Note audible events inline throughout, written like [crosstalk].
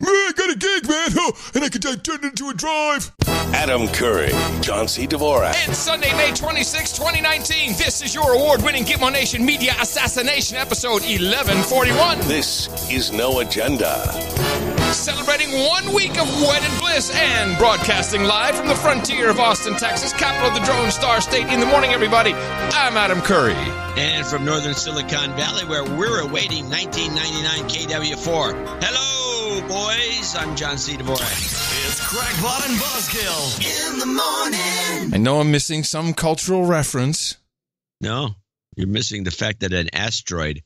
Man, I got a gig, man, oh, and I could uh, turn it into a drive. Adam Curry, John C. Dvorak. It's Sunday, May 26, 2019. This is your award winning Gitmo Nation Media Assassination episode 1141. This is No Agenda. Celebrating one week of wedded bliss and broadcasting live from the frontier of Austin, Texas, capital of the Drone Star State. In the morning, everybody, I'm Adam Curry. And from northern Silicon Valley, where we're awaiting 1999 KW4. Hello, boys. I'm John C. Dvorak. It's Crackpot and Buzzkill in the morning. I know I'm missing some cultural reference. No, you're missing the fact that an asteroid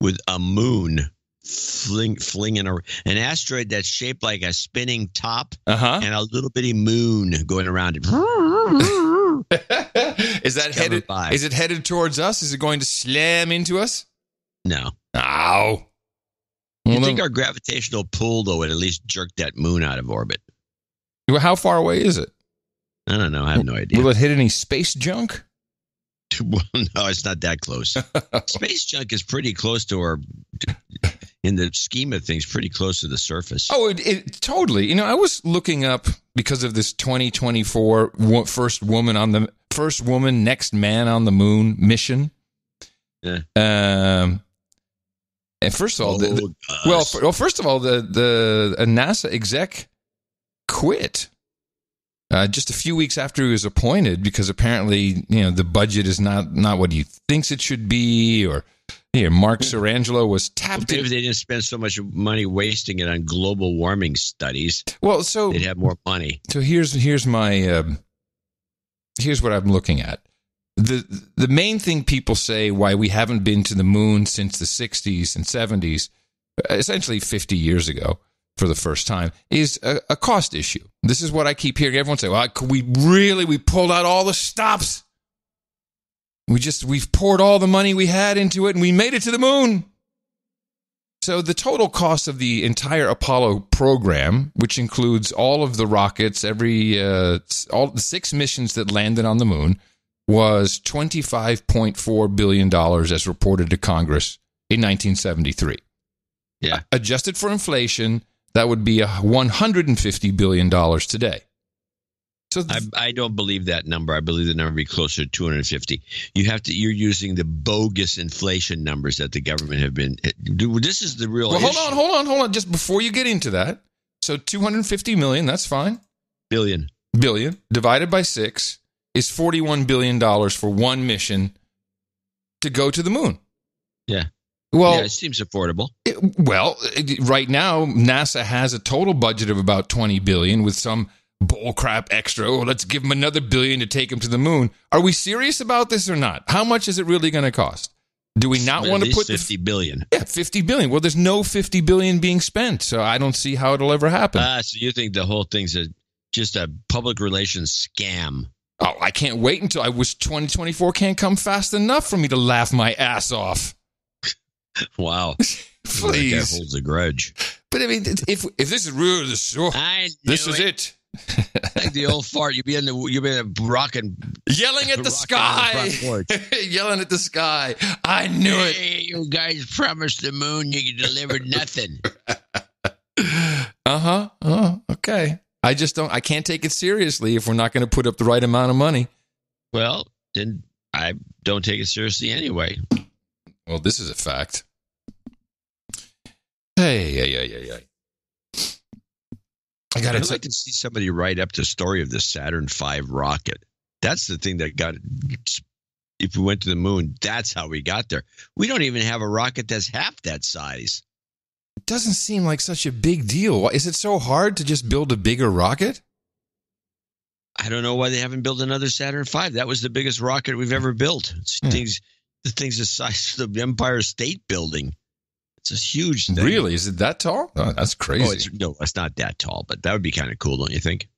with a moon fling, flinging a, an asteroid that's shaped like a spinning top Uh huh. and a little bitty moon going around it. [laughs] is that headed? by. Is it headed towards us? Is it going to slam into us? No. Ow. You Well, think our gravitational pull, though, would at least jerk that moon out of orbit? well, how far away is it? I don't know. I have no idea. Will it hit any space junk? [laughs] Well, no, it's not that close. [laughs] Space junk is pretty close to our, in the scheme of things, pretty close to the surface. Oh, it, it totally. You know, I was looking up because of this 2024 first woman on the first woman, next man on the moon mission. Yeah. Um. And first of all, the, the- well, f- well, first of all, the the a NASA exec quit uh, just a few weeks after he was appointed because apparently, you know, the budget is not not what he thinks it should be, or here, Mark Sirangelo was tapped in. if they didn't spend so much money wasting it on global warming studies, Well, so they'd have more money. So here's here's my um, here's what I'm looking at. The The main thing people say why we haven't been to the moon since the 60s and 70s, essentially 50 years ago for the first time, is a, a cost issue. This is what I keep hearing everyone say. Well, could we really we pulled out all the stops. We just we've poured all the money we had into it, and we made it to the moon. So the total cost of the entire Apollo program, which includes all of the rockets, every uh, all the six missions that landed on the moon, was twenty five point four billion dollars, as reported to Congress in nineteen seventy three. Yeah. Adjusted for inflation, that would be a one hundred and fifty billion dollars today. So I, I don't believe that number. I believe the number would be closer to 250. You have to. You're using the bogus inflation numbers that the government have been. Eh, this is the real. well, hold issue. on, hold on, hold on. Just before you get into that, so two hundred fifty million. That's fine. Billion. billion divided by six is $41 billion for one mission to go to the moon. Yeah. Well, yeah, it seems affordable. it- well, it- right now NASA has a total budget of about 20 billion with some bullcrap extra. Oh, let's give them another billion to take them to the moon. Are we serious about this or not? How much is it really going to cost? Do we not want to put the 50 billion. yeah, 50 billion. Well, there's no 50 billion being spent, so I don't see how it'll ever happen. Ah, so you think the whole thing's a just a public relations scam? Oh, I can't wait until I wish 2024 can't come fast enough for me to laugh my ass off. [laughs] Wow. [laughs] Please, That holds a grudge. But I mean, if if this is really the show, this is it. Like the old fart. you'd be in the you'd be in the rocking Yelling at [laughs] the the sky. front. Yelling at the sky. I knew it. You guys promised the moon. You delivered nothing. Uh huh. Oh, okay. I just don't. I can't take it seriously if we're not going to put up the right amount of money. well, then I don't take it seriously anyway. Well, this is a fact. Hey, yeah, yeah, yeah, yeah. I got I'd like to see somebody write up the story of the Saturn V rocket. That's the thing that got. If we went to the moon, that's how we got there. We don't even have a rocket that's half that size. It doesn't seem like such a big deal. Why- Is it so hard to just build a bigger rocket? I don't know why they haven't built another Saturn V. That was the biggest rocket we've ever built. It's Hmm. things, the thing's the size of the Empire State Building. It's a huge thing. Really? Is it that tall? Oh, that's crazy. Oh, it's, no, it's not that tall, but that would be kind of cool, don't you think?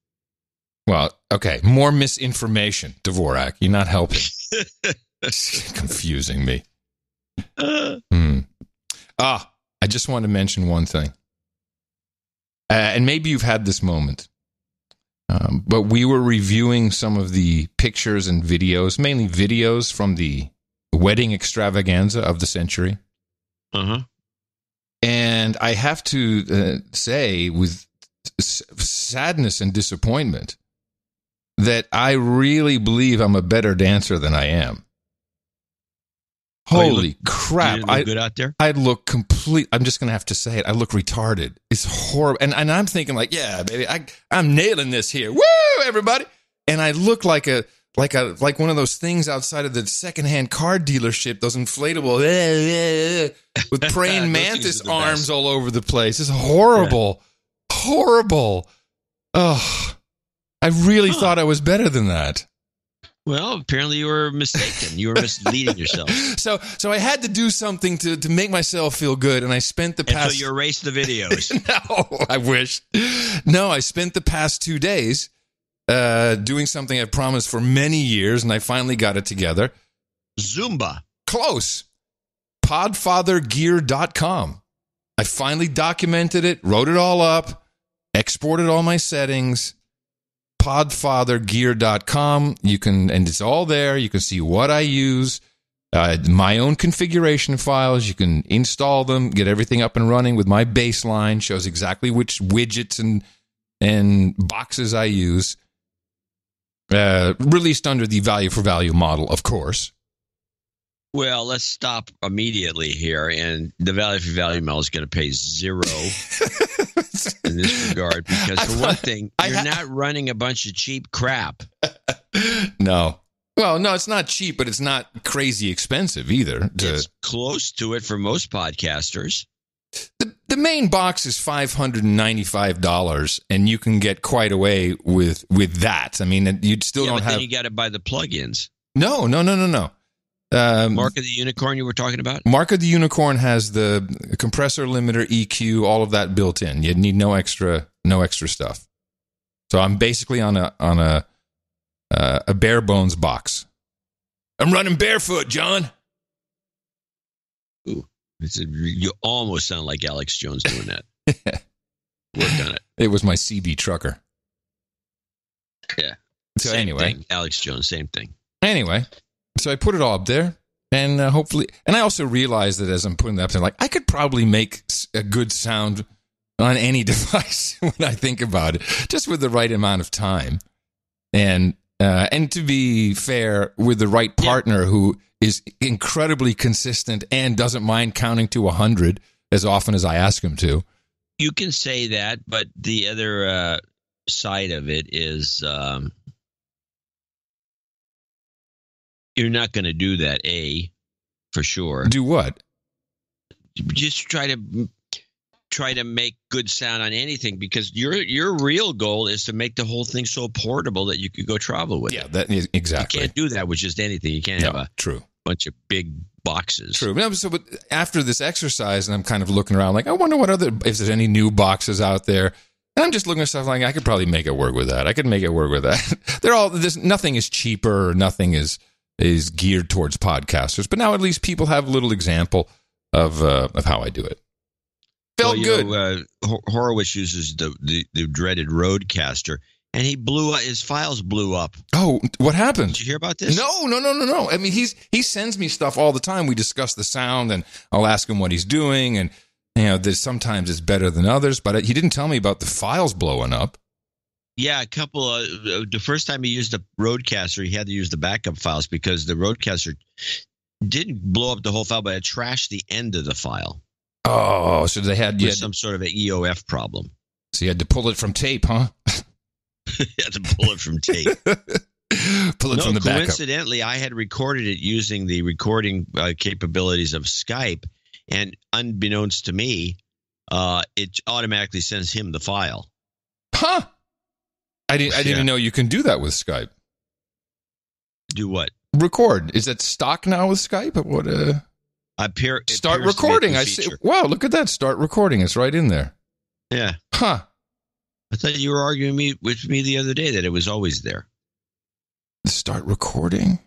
well, okay. More misinformation, Dvorak. You're not helping. [laughs] [laughs] Confusing me. [laughs] Hmm. Ah, I just want to mention one thing. Uh, and maybe you've had this moment. Um, but we were reviewing some of the pictures and videos, mainly videos from the wedding extravaganza of the century. Uh huh. And I have to uh, say, with s- sadness and disappointment, that I really believe I'm a better dancer than I am. Holy crap! Look I, good out there. I look complete. I'm just gonna have to say it. I look retarded. It's horrible, and and I'm thinking like, yeah, baby, I I'm nailing this here. Woo, everybody! And I look like a like a like one of those things outside of the secondhand car dealership. Those inflatable eh, [laughs] eh, with [laughs] praying mantis arms best. all over the place. It's horrible, horrible. Oh, I really Huh. thought I was better than that. Well, apparently you were mistaken. You were misleading yourself [laughs] So so I had to do something to to make myself feel good, and I spent the until past you erased the videos. [laughs] no, I wish. No, I spent the past two days uh, doing something I promised for many years, and I finally got it together. Zumba. Close. Podfathergear.com. I finally documented it, wrote it all up, exported all my settings. Podfathergear.com. You can, and it's all there. You can see what I use, uh, my own configuration files. You can install them, get everything up and running with my baseline. Shows exactly which widgets and and boxes I use. Uh, released under the value for value model, of course. Well, let's stop immediately here. And the value for value model is going to pay zero [laughs] in this regard because, for one thing, you're not running a bunch of cheap crap. [laughs] no. Well, no, it's not cheap, but it's not crazy expensive either. To- It's close to it for most podcasters. the, the main box is five hundred and ninety five dollars, and you can get quite away with with that. I mean, you'd still yeah, don't but have then you got to buy the plugins. no, no, no, no, no. Um, Mark of the Unicorn you were talking about? Mark of the Unicorn has the compressor limiter, EQ, all of that built in. You need no extra, no extra stuff. So I'm basically on a on a uh, a bare bones box. I'm running barefoot, John. It's a, you almost sound like Alex Jones doing that. [laughs] Worked on it. It was my CB trucker. Yeah. So Same anyway, thing. Alex Jones, same thing. anyway, so I put it all up there, and uh, hopefully, and I also realized that as I'm putting that up there, like I could probably make a good sound on any [laughs] device when I think about it, just with the right amount of time, and uh, and to be fair, with the right Yeah. partner who is incredibly consistent and doesn't mind counting to a hundred as often as I ask him to. You can say that, but the other uh, side of it is um, you're not going to do that. A, for sure. Do what? Just try to try to make good sound on anything because your your real goal is to make the whole thing so portable that you could go travel with Yeah, it. that is You exactly. can't do that with just anything. You can't have Yeah, a true. bunch of big boxes. True. No, so, but after this exercise, and I'm kind of looking around, like, I wonder what other, if there's any new boxes out there. And I'm just looking at stuff like I could probably make it work with that. I could make it work with that. [laughs] They're all. There's nothing is cheaper or nothing is is geared towards podcasters. But now at least people have a little example of uh, of how I do it. Felt Well, good. Know, uh, Horowitz uses the, the the dreaded RodeCaster, and he blew up. His files blew up. oh, what happened? Did you hear about this? No, no, no, no, no. I mean, he's he sends me stuff all the time. We discuss the sound, and I'll ask him what he's doing, and you know, there's sometimes it's better than others. But he didn't tell me about the files blowing up. Yeah, a couple of the first time he used the RodeCaster, he had to use the backup files because the RodeCaster didn't blow up the whole file, but it trashed the end of the file. Oh, so they had had, some sort of an EOF problem. so you had to pull it from tape, huh? [laughs] [laughs] you had to pull it from tape. [laughs] pull it no, from the backup. coincidentally, I had recorded it using the recording uh, capabilities of Skype, and unbeknownst to me, uh, it automatically sends him the file. Huh? I didn't. I didn't Yeah. know you can do that with Skype. Do what? Record is that stock now with Skype? What? Uh, Appear, start appears to be a recording. I see. Wow, look at that. Start recording. It's right in there. Yeah, Huh? I thought you were arguing me with me the other day that it was always there. Start recording.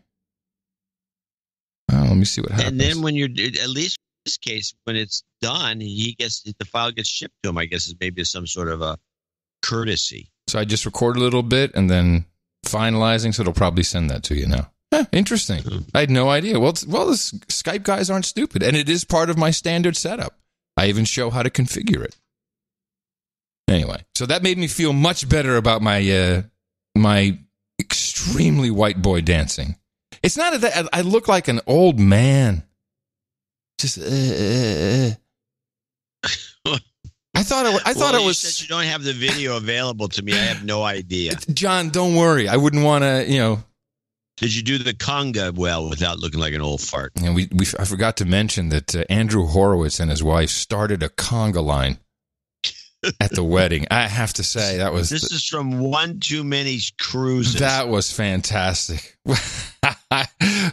Oh, let me see what happens. And then when you're at least in this case, when it's done, he gets the file gets shipped to him. I guess is maybe some sort of a courtesy. So I just record a little bit and then finalizing, so it'll probably send that to you now. Huh, interesting. I had no idea. Well, well, the Skype guys aren't stupid, and it is part of my standard setup. I even show how to configure it. Anyway, so that made me feel much better about my uh, my extremely white boy dancing. It's not that I look like an old man. Just uh, uh, uh. I thought it. I thought Well, it you was. said you don't have the video available to me. I have no idea. [laughs] John, don't worry. I wouldn't want to. You know, Did you do the conga well without looking like an old fart? and we, we I forgot to mention that uh, Andrew Horowitz and his wife started a conga line [laughs] at the wedding. I have to say that was This is from one too many cruises. that was fantastic. [laughs]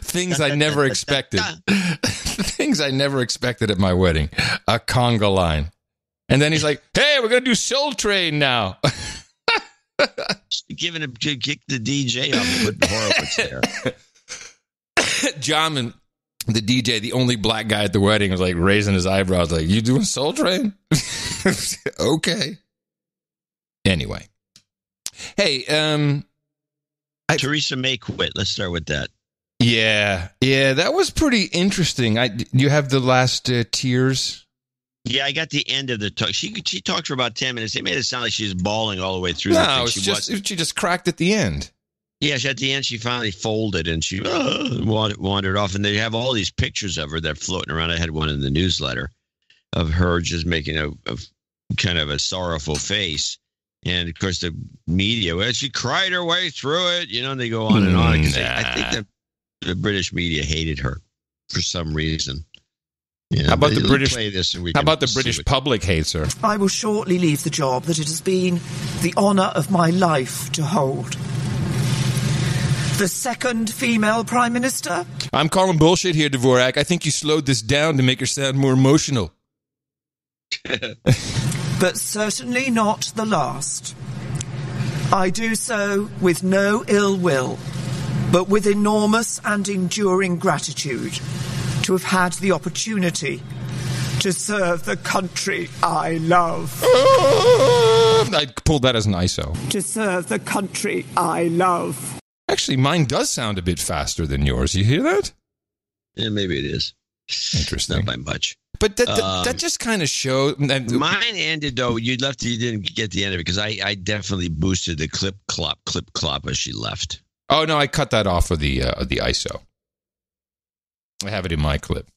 Things I never expected. Things I never expected at my wedding. A conga line. And then he's like, "Hey, we're gonna do Soul Train now." [laughs] Giving him to kick the DJ off and put Horowitz there. John, and the DJ, the only black guy at the wedding, was like raising his eyebrows, like, "You doing Soul Train?" [laughs] okay. Anyway, hey, um, I- Theresa May quit. Let's start with that. yeah, yeah, that was pretty interesting. I you have the last uh, tears. Yeah, I got the end of the talk. She she talked for about ten minutes. They made it sound like she was bawling all the way through. No, it's she just wasn't. she just cracked at the end. Yeah, she, at the end she finally folded and she uh, wandered, wandered off. And they have all these pictures of her that are floating around. I had one in the newsletter of her just making a, a kind of a sorrowful face. And of course, the media, well, she cried her way through it, you know, and they go on and on. they- I think Nah. that the British media hated her for some reason. Yeah, How about the British- this and How about the British public hates her? I will shortly leave the job that it has been the honour of my life to hold. The second female Prime Minister? I'm calling bullshit here, Dvorak. I think you slowed this down to make her sound more emotional. [laughs] but certainly not the last. I do so with no ill will, but with enormous and enduring gratitude to have had the opportunity to serve the country I love. I pulled that as an ISO. To serve the country I love. Actually, mine does sound a bit faster than yours. You hear that? Yeah, maybe it is. Interesting. Not by much. But that that, Um, that just kind of shows. Mine ended though. You left. You didn't get the end of it because I, I definitely boosted the clip clop clip clop as she left. Oh no, I cut that off of the uh, the ISO. I have it in my clip.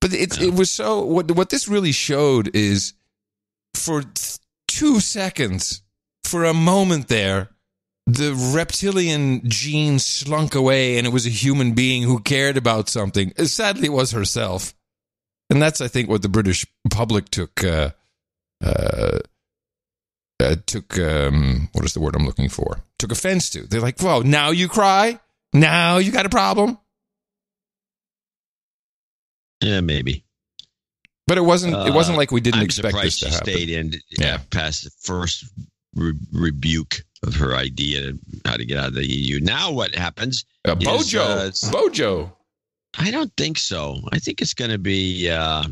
But it it was so what what this really showed is for th- 2 seconds for a moment there the reptilian gene slunk away and it was a human being who cared about something. Sadly it was herself. And that's I think what the British public took uh uh uh, took um, what is the word I'm looking for? Took offense to. They're like, "Whoa, now you cry? Now you got a problem?" Yeah, maybe. But it wasn't. it wasn't Uh, like we didn't I'm expect this to happen. stayed in. Yeah. Yeah, past the first re- rebuke of her idea how to get out of the EU. Now what happens? Uh, is, Bojo, uh, Bojo. I don't think so. I think it's going to be. Uh,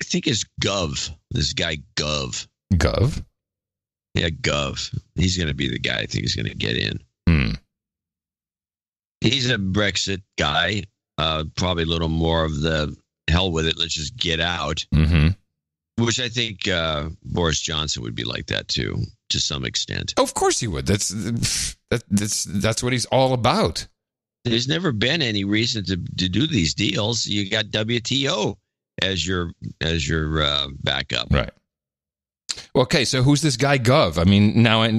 I think it's Gove. This guy Gove. Gove. Yeah, Gove. He's going to be the guy. I think he's going to get in. Hmm. He's a Brexit guy. Uh, probably a little more of the hell with it. Let's just get out. hmm Which I think uh, Boris Johnson would be like that too, to some extent. Of course he would. That's that, that's that's what he's all about. There's never been any reason to, to do these deals. You got WTO as your as your uh, backup. Right. Okay, so who's this guy Gove? I mean, now I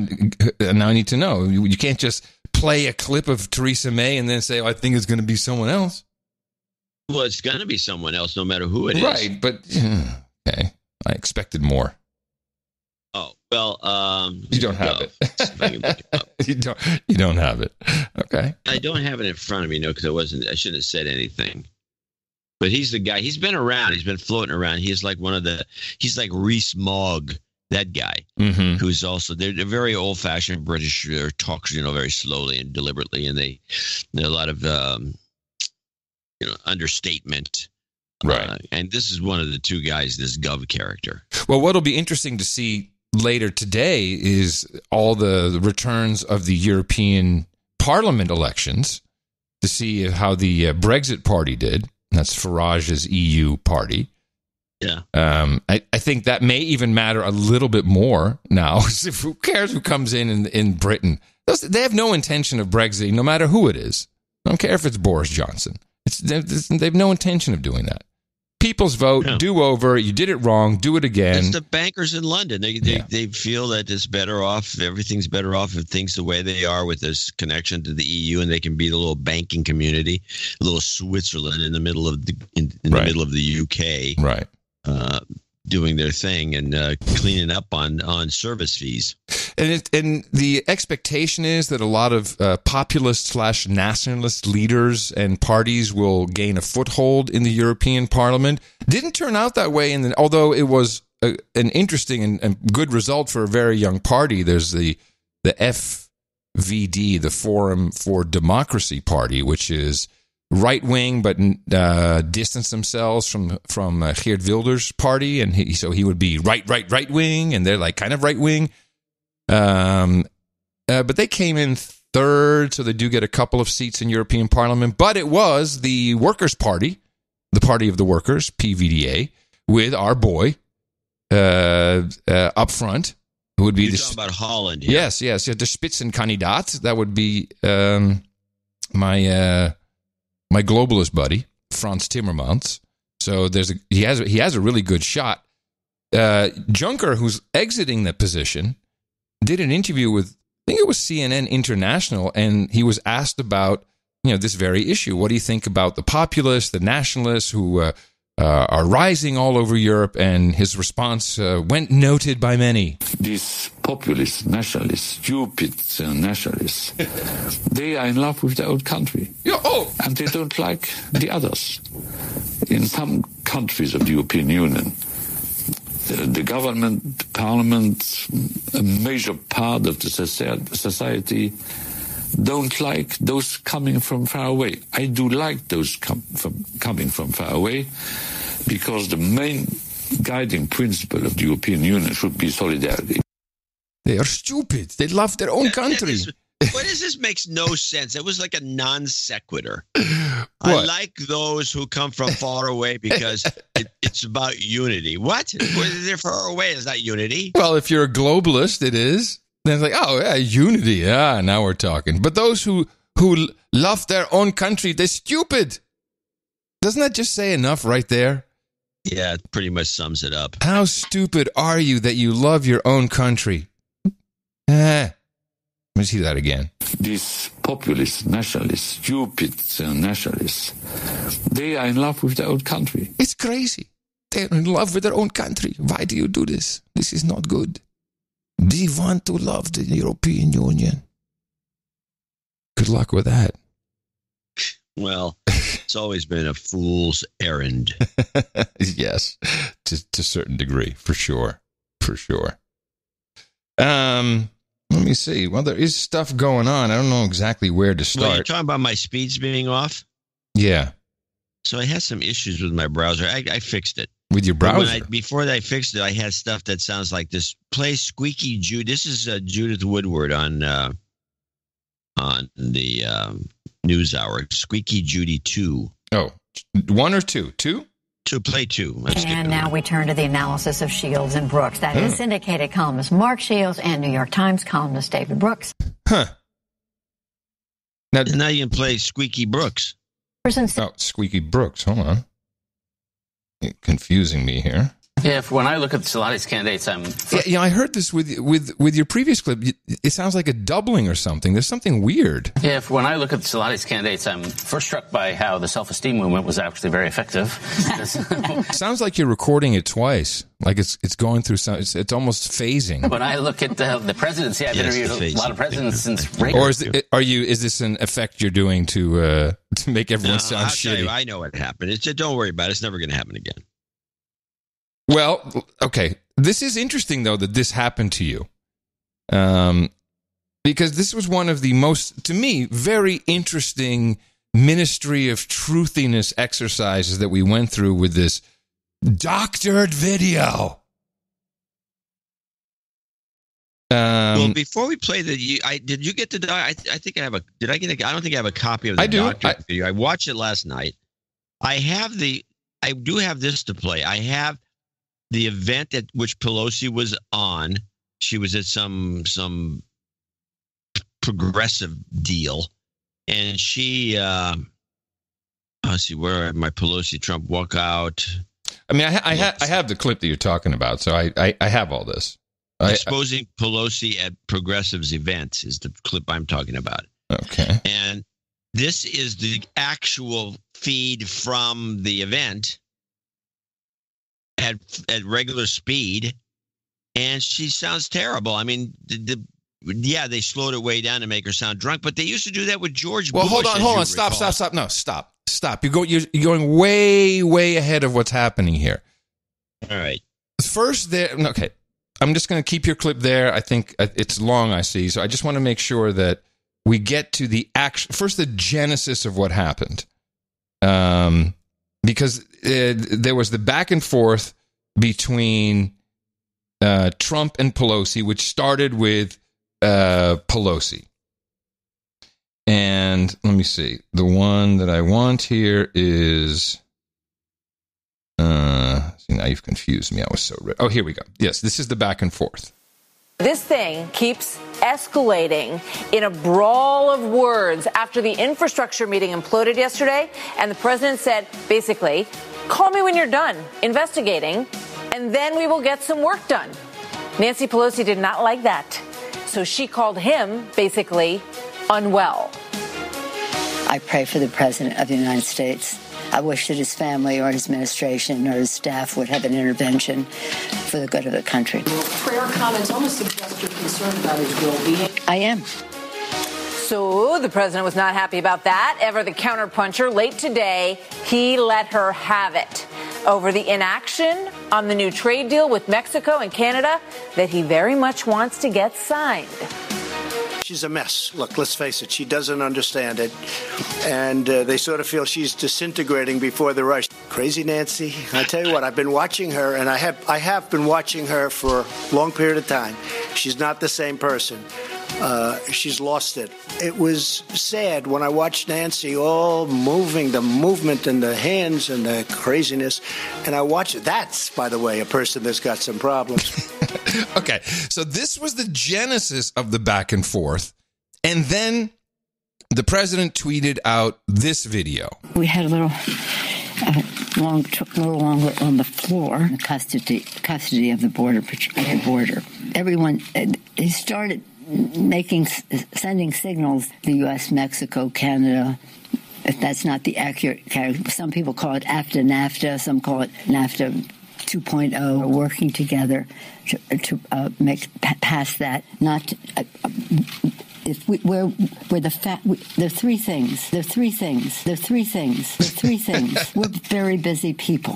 now I need to know. You, you can't just play a clip of Theresa May and then say, oh, "I think it's going to be someone else." Well, it's going to be someone else, no matter who it is. right, but [sighs] okay, I expected more. Oh well, um, You don't have Gove. it. See if I can look it you don't. You don't have it. Okay. I don't have it in front of me, no, because I wasn't. I shouldn't have said anything. But he's the guy. He's been around. He's been floating around. He's like one of the. He's like Rees-Mogg, that guy, Mm-hmm. who's also they're, they're very old-fashioned British. They're talks, you know, very slowly and deliberately, and they a lot of um, you know understatement. Right. Uh, and this is one of the two guys. This Gove character. Well, what'll be interesting to see later today is all the returns of the European Parliament elections to see how the uh, Brexit party did. That's Farage's EU party. Yeah. Um, I, I think that may even matter a little bit more now. [laughs] who cares who comes in in, in Britain? Those, they have no intention of Brexit, no matter who it is. I don't care if it's Boris Johnson. It's, they, have no intention of doing that. People's vote, do over. You did it wrong. Do it again. It's the bankers in London. They they, Yeah. they feel that it's better off. Everything's better off if things the way they are with this connection to the EU, and they can be the little banking community, a little Switzerland in the middle of the in, in Right. the middle of the UK, right. uh, doing their thing and uh, cleaning up on on service fees. And it, and the expectation is that a lot of uh, populist slash nationalist leaders and parties will gain a foothold in the European Parliament. Didn't turn out that way, and although it was a, an interesting and, and good result for a very young party, there's the the FVD, the Forum for Democracy Party, which is right wing but uh, distance themselves from from uh, Geert Wilders' party, and he, so he would be right, right, right wing, and they're like kind of right wing. Um, uh, but they came in third, so they do get a couple of seats in European Parliament. But it was the Workers' Party, the Party of the Workers, PVDA, with our boy uh, uh, up front, who would be You're the talking about Holland. Here. Yes, yes, yeah, the Spitzenkandidat. That would be um, my uh, my globalist buddy Frans Timmermans. So there's a he has a, he has a really good shot. Uh, Juncker, who's exiting the position, did an interview with I think it was CNN International, and he was asked about you know this very issue. What do you think about the populists, the nationalists who uh, uh, are rising all over Europe? And his response uh, went noted by many. these populist nationalists, stupid uh, nationalists, [laughs] they are in love with their own country. Yeah, oh, And they don't like the others. In some countries of the European Union, the, the government, the parliament, a major part of the society don't like those coming from far away. I do like those com- from, coming from far away because the main guiding principle of the European Union should be solidarity. They are stupid. They love their own That- that country. [laughs] what is this? Makes no sense. It was like a non sequitur. I like those who come from far away because it, it's about unity. What? Whether they're far away is not unity. Well, if you're a globalist, it is. Then it's like, oh yeah, unity. Ah, now we're talking. But those who who love their own country, they're stupid. Doesn't that just say enough right there? Yeah, it pretty much sums it up. How stupid are you that you love your own country? Eh. Let me see that again. these populist nationalists, stupid nationalists, they are in love with their own country. It's crazy. They're in love with their own country. Why do you do this? This is not good. They want to love the European Union. Good luck with that. Well, it's always been a fool's errand. [laughs] yes, to to a certain degree, for sure, for sure. Um, let me see. Well, there is stuff going on. I don't know exactly where to Well, you're start. talking about my speeds being off. yeah, So I had some issues with my browser. I, I fixed it. With your But when browser. I, before I fixed it, I had stuff that sounds like this. Play Squeaky Jude. This is uh, Judith Woodruff on uh, on the um, News Hour. Squeaky Judy two. oh, one or two? Two? To play two. Let's And now we turn to the analysis of Shields and Brooks. That is syndicated columnist Mark Shields and New York Times columnist David Brooks. Huh. Now, now you can play Squeaky Brooks. Oh, Squeaky Brooks. Hold on. Confusing me here. If when I look at the Salati's candidates, I'm Yeah, yeah, I heard this with with with your previous clip. It sounds like a doubling or something. There's something weird. if when I look at the Salati's candidates, I'm first struck by how the self-esteem movement was actually very effective. [laughs] Sounds like you're recording it twice. Like it's it's going through some. It's, it's almost phasing. when I look at the, the presidency, I've Yes, interviewed the a lot of presidents since [laughs] Reagan. Or is it, are you? Is this an effect you're doing to uh, [laughs] to make everyone No, sound I'll tell shitty? you, I know what happened. It's, just, don't worry about it. It's never going to happen again. Well, okay. This is interesting though that this happened to you, um, because this was one of the most, to me, very interesting ministry of truthiness exercises that we went through with this doctored video. well, Um, before we play the, you, I did you get the? I, I think I have a. Did I get a? I don't think I have a copy of the I do. I- video. I watched it last night. I have the. I do have this to play. I have the event at which Pelosi was on, she was at some some progressive deal, and she. Uh, let's see where my Pelosi Trump walkout. I mean, I, ha- I, ha- I have the clip that you're talking about, so I, I, I have all this. I, Exposing Pelosi at progressives events is the clip I'm talking about. okay. And this is the actual feed from the event at at regular speed, and she sounds terrible. I mean, the, the yeah, they slowed it way down to make her sound drunk, but they used to do that with George. Well, Bush, hold on, hold on. Stop, recall. stop, stop. No, stop, stop. You go. You're, you're going way, way ahead of what's happening here. All right. First, there. Okay, I'm just going to keep your clip there. I think uh, it's long. I see. So I just want to make sure that we get to the action first, the genesis of what happened, um, because uh, there was the back and forth between uh, Trump and Pelosi, which started with uh, Pelosi. And let me see. The one that I want here is. Uh, see, now you've confused me. I was so. Re- oh, here we go. Yes, this is the back and forth. This thing keeps escalating in a brawl of words after the infrastructure meeting imploded yesterday. And the president said, basically, call me when you're done investigating, and then we will get some work done. Nancy Pelosi did not like that. So she called him, basically, unwell. I pray for the President of the United States. I wish that his family or his administration or his staff would have an intervention for the good of the country. Prayer comments almost suggest you're concerned about his well-being. I am. So the president was not happy about that. Ever the counterpuncher, late today, he let her have it over the inaction on the new trade deal with Mexico and Canada that he very much wants to get signed. She's a mess. Look, let's face it, she doesn't understand it. And uh, they sort of feel she's disintegrating before the rush. Crazy Nancy. I tell you what, I've been watching her, and I have, I have been watching her for a long period of time. She's not the same person. Uh, she's lost it. It was sad when I watched Nancy all moving, the movement and the hands and the craziness. And I watched it. That's, by the way, a person that's got some problems. [laughs] okay, so this was the genesis of the back and forth. And then the president tweeted out this video. We had a little uh, long, took a little longer on the floor, custody custody of the border the border. Everyone, uh, he started making sending signals. The U.S., Mexico, Canada. If that's not the accurate, some people call it after NAFTA, some call it NAFTA 2.0 working together to, to uh, make pass that. Not uh, if we, we're we're the fat. We, are three things. Are three things. Are three things. Are three things. we're very busy people.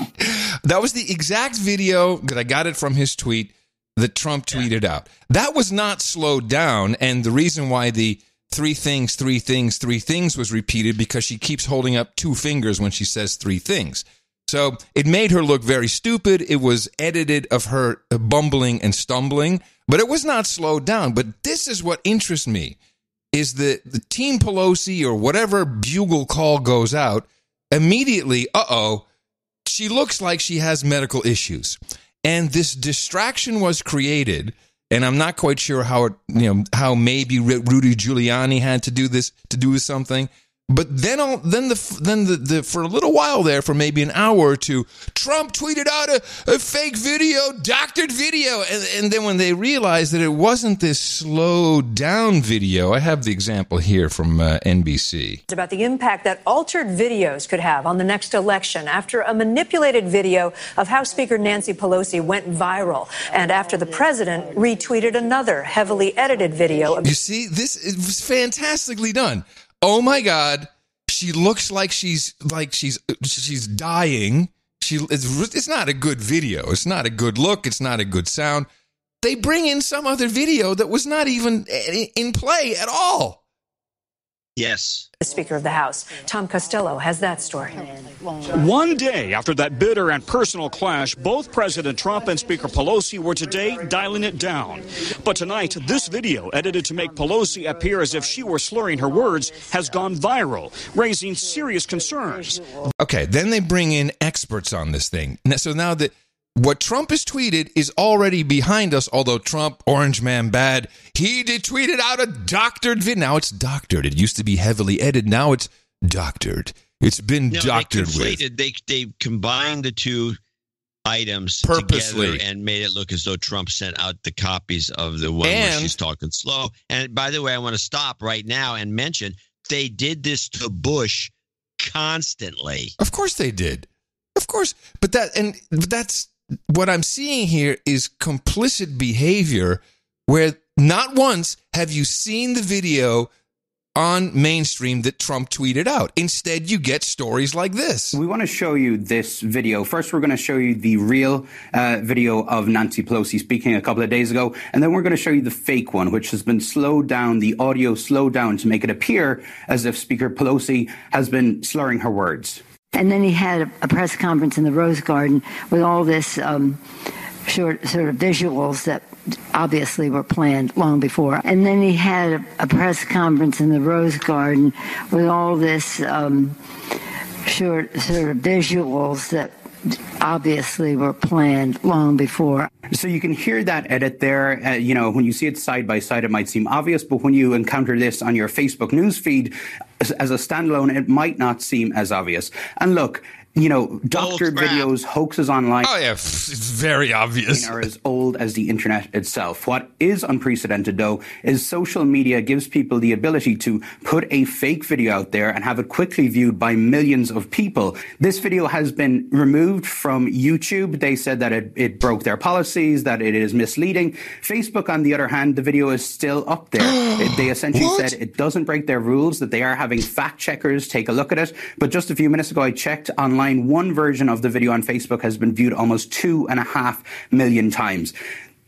That was the exact video that I got it from his tweet that Trump tweeted out. That was not slowed down, and the reason why the three things, three things, three things was repeated because she keeps holding up two fingers when she says three things. So it made her look very stupid. It was edited of her bumbling and stumbling, but it was not slowed down. But this is what interests me is that the team Pelosi or whatever bugle call goes out immediately, uh-oh, she looks like she has medical issues. And this distraction was created and I'm not quite sure how it, you know, how maybe Rudy Giuliani had to do this to do something. But then, all, then the then the, the for a little while there, for maybe an hour or two, Trump tweeted out a, a fake video, doctored video, and, and then when they realized that it wasn't this slowed down video, I have the example here from uh, NBC. About the impact that altered videos could have on the next election after a manipulated video of House Speaker Nancy Pelosi went viral, and after the president retweeted another heavily edited video. Of- you see, this was fantastically done oh my god. She looks like she's like she's she's dying. She it's, it's not a good video. It's not a good look. It's not a good sound. They bring in some other video that was not even in play at all yes. The speaker of the house tom costello has that story. One day after that bitter and personal clash both president trump and speaker pelosi were today dialing it down. But tonight this video edited to make pelosi appear as if she were slurring her words has gone viral raising serious concerns. Okay then they bring in experts on this thing. So now that what Trump has tweeted is already behind us, although Trump, Orange Man bad, he did tweeted out a doctored vid. Now it's doctored. It used to be heavily edited. Now it's doctored. It's been No, doctored they with. They they combined the two items Purposely. together and made it look as though Trump sent out the copies of the one where she's talking slow. And by the way, I want to stop right now and mention they did this to Bush constantly. Of course they did. Of course. But that and that's what I'm seeing here is complicit behavior where not once have you seen the video on mainstream that Trump tweeted out. Instead, you get stories like this. We want to show you this video. First, we're going to show you the real uh, video of Nancy Pelosi speaking a couple of days ago, and then we're going to show you the fake one, which has been slowed down, the audio slowed down to make it appear as if Speaker Pelosi has been slurring her words. And then he had a, press conference in the Rose Garden with all this um, short sort of visuals that obviously were planned long before. And then he had a, a press conference in the Rose Garden with all this um, short sort of visuals that obviously were planned long before. So you can hear that edit there. Uh, you know, when you see it side by side, it might seem obvious, but when you encounter this on your Facebook news feed as, as a standalone, it might not seem as obvious. And look, you know, doctored videos, hoaxes online. Oh, yeah, it's very obvious. Are as old as the internet itself. What is unprecedented, though, is social media gives people the ability to put a fake video out there and have it quickly viewed by millions of people. This video has been removed from YouTube. They said that it, it broke their policies, that it is misleading. Facebook, on the other hand, the video is still up there. [gasps] It- they essentially What? said it doesn't break their rules, that they are having fact checkers take a look at it. But just a few minutes ago, I checked online. One version of the video on Facebook has been viewed almost two and a half million times.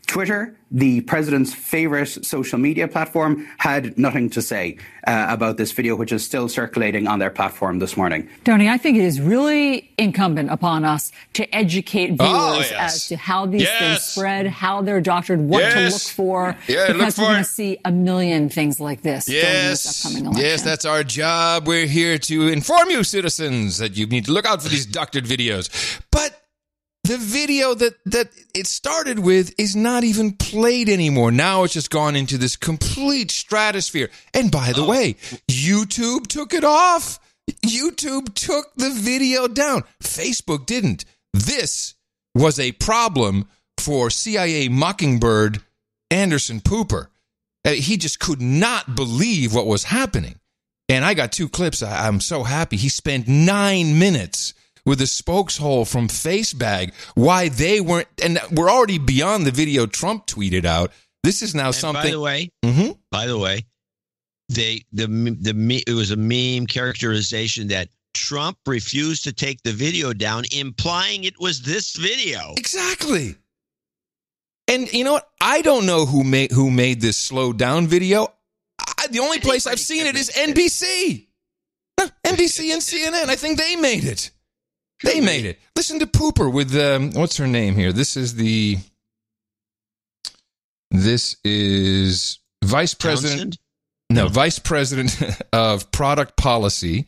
Twitter, the president's favorite social media platform, had nothing to say uh, about this video, which is still circulating on their platform this morning. Tony, I think it is really incumbent upon us to educate viewers Oh, yes. as to how these things spread, how they're doctored, what to look for. Yeah, look because we're for going to see a million things like this during this Yes, upcoming election. yes, that's our job. We're here to inform you, citizens, that you need to look out for these doctored videos. But the video that that it started with is not even played anymore. Now it's just gone into this complete stratosphere. And by the way, YouTube took it off. YouTube took the video down. Facebook didn't. This was a problem for CIA Mockingbird Anderson Pooper. Uh, he just could not believe what was happening. And I got two clips. I, I'm so happy. He spent nine minutes with a spokeshole from Facebag why they weren't, and we're already beyond the video Trump tweeted out. This is now And something. by the way, Mhm. by the way, they the the it was a meme characterization that Trump refused to take the video down, implying it was this video. Exactly. And you know what? I don't know who made who made this slow down video. I, the only place I've seen it is NBC, Huh, NBC and CNN. I think they made it. They made it. Listen to Pooper with um, what's her name here? This is the. This is Vice President. Townsend? No, Vice President [laughs] of Product Policy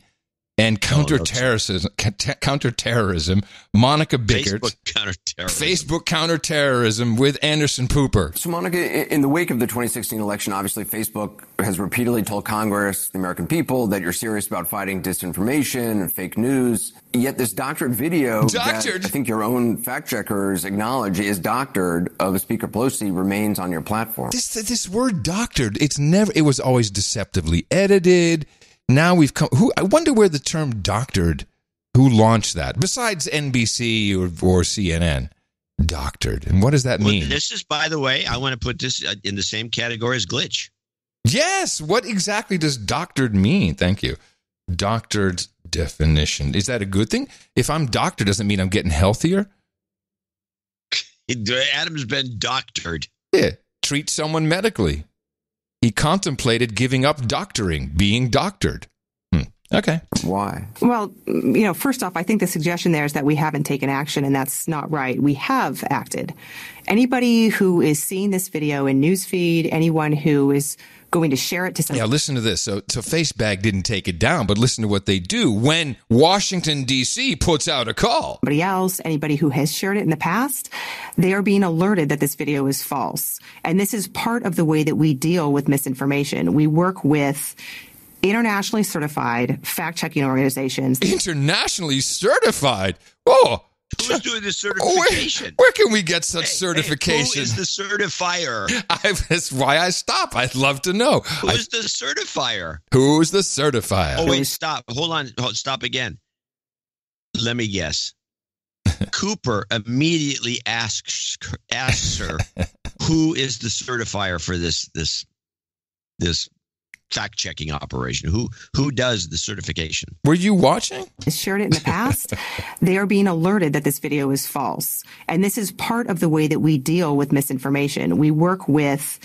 and oh, Counterterrorism. Counterterrorism. Monika Bickert. Facebook counterterrorism. Facebook counterterrorism with Anderson Pooper. So, Monika, in the wake of the 2016 election, obviously Facebook has repeatedly told Congress, the American people, that you're serious about fighting disinformation and fake news. Yet this doctored video Doctored? that I think your own fact checkers acknowledge is doctored of Speaker Pelosi remains on your platform. This this word doctored. It's never. It was always deceptively edited. Now we've come. Who I wonder where the term doctored. Who launched that besides NBC or, or CNN? Doctored, and what does that Well, mean? this is, by the way, I want to put this uh, in the same category as glitch. Yes. What exactly does doctored mean? Thank you. Doctored definition. Is that a good thing? If I'm doctored, doesn't mean I'm getting healthier. [laughs] Adam's been doctored. Yeah. Treat someone medically. He contemplated giving up doctoring, being doctored. Hmm. Okay. Why? Well, you know, first off, I think the suggestion there is that we haven't taken action, and that's not right. We have acted. Anybody who is seeing this video in newsfeed, anyone who is going to share it to some Yeah, listen to this. So, so Facebag didn't take it down, but listen to what they do when Washington D.C. puts out a call. Anybody else, anybody who has shared it in the past, they are being alerted that this video is false. And this is part of the way that we deal with misinformation. We work with internationally certified fact checking organizations. Internationally certified. Oh, Who's doing the certification? where can we get such Hey, certification? who is the certifier? [laughs] I, that's why I stop. I'd love to know. I- Who's the certifier? who's the certifier? Oh wait, stop. Hold on. Hold, stop again. Let me guess. [laughs] Cooper immediately asks asks her, [laughs] "Who is the certifier for this this this fact checking operation? Who who does the certification?" Were you watching? shared it in the past, [laughs] they are being alerted that this video is false. And this is part of the way that we deal with misinformation. We work with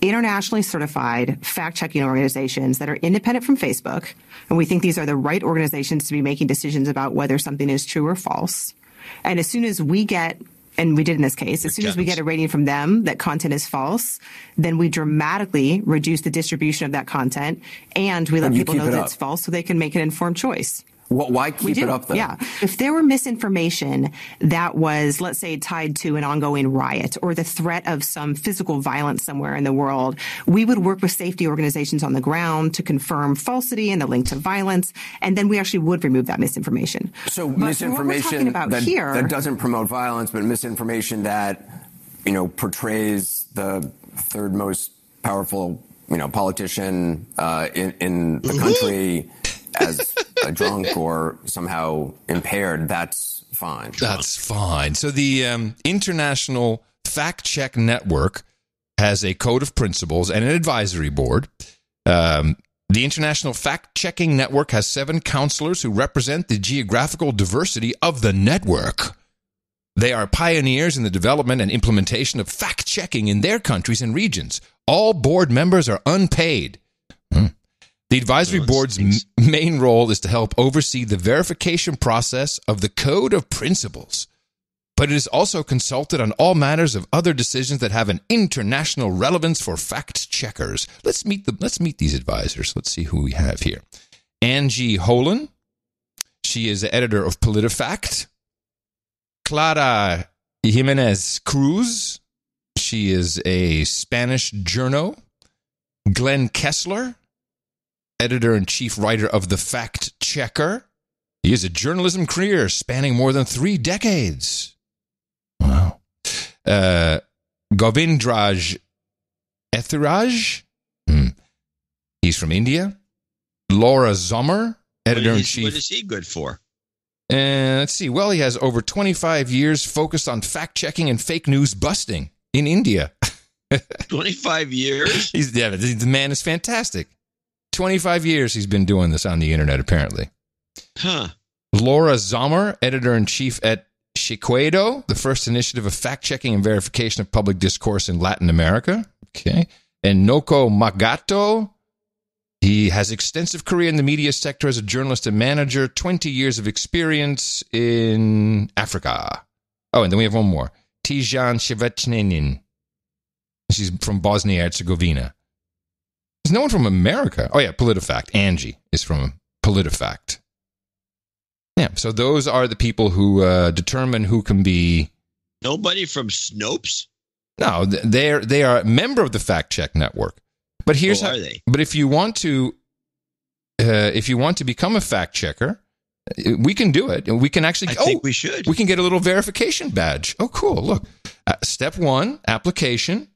internationally certified fact checking organizations that are independent from Facebook. And we think these are the right organizations to be making decisions about whether something is true or false. And as soon as we get and we did in this case, as soon as we get a rating from them that content is false, then we dramatically reduce the distribution of that content and we let And people know it that up. it's false so they can make an informed choice. Wh- Why keep it up though? Yeah. If there were misinformation that was, let's say, tied to an ongoing riot or the threat of some physical violence somewhere in the world, we would work with safety organizations on the ground to confirm falsity and the link to violence, and then we actually would remove that misinformation. So But for what we're misinformation about that, here, that doesn't promote violence, but misinformation that you know portrays the third most powerful you know politician uh, in in the country as a drunk or somehow impaired. That's fine. That's fine. So the um, International Fact Check Network has a code of principles and an advisory board. Um, the International Fact Checking Network has seven counselors who represent the geographical diversity of the network. They are pioneers in the development and implementation of fact checking in their countries and regions. All board members are unpaid. Hmm. The advisory oh, board's m- main role is to help oversee the verification process of the Code of Principles, but it is also consulted on all matters of other decisions that have an international relevance for fact checkers. Let's meet the let's meet these advisors. Let's see who we have here. Angie Holan, she is the editor of PolitiFact. Clara Jimenez Cruz, she is a Spanish journo. Glenn Kessler, editor and chief writer of The Fact Checker. He has a journalism career spanning more than three decades. Wow. Uh, Govindraj Ethiraj. Hmm. He's from India. Laura Zommer, editor in chief. what is he good for? And let's see. Well, he has over 25 years focused on fact checking and fake news busting in India. [laughs] 25 years? He's yeah, the man is fantastic. 25 years he's been doing this on the internet, apparently. Huh. Laura Zommer, editor in chief at Chequeado, the first initiative of fact checking and verification of public discourse in Latin America. Okay. And Noko Makgato, he has extensive career in the media sector as a journalist and manager, 20 years of experience in Africa. Oh, and then we have one more. Tijan Shevechnenin. She's from Bosnia Herzegovina. There's no one from America. Oh, yeah, PolitiFact. Angie is from PolitiFact. Yeah, so those are the people who uh, determine who can be. Nobody from Snopes? No, they're they are a member of the Fact Check Network. But here's Oh, how. are they? But if you want to, uh, if you want to become a fact checker, we can do it. We can actually. I oh, we should. We can get a little verification badge. Oh, cool! Look, uh, step one, application.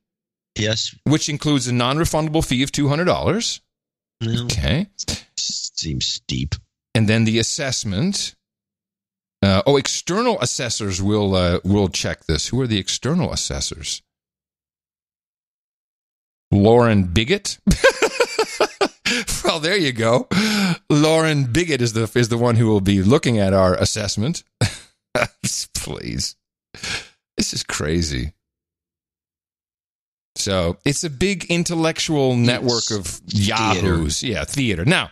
Yes. Which includes a non-refundable fee of two hundred dollars. Okay. Seems steep. And then the assessment. Uh, oh, external assessors will uh, will check this. Who are the external assessors? Laurent Bigot. [laughs] well, there you go. Laurent Bigot is the is the one who will be looking at our assessment. [laughs] Please, this is crazy. So it's a big intellectual network of yahoos. Yeah, theater. Now,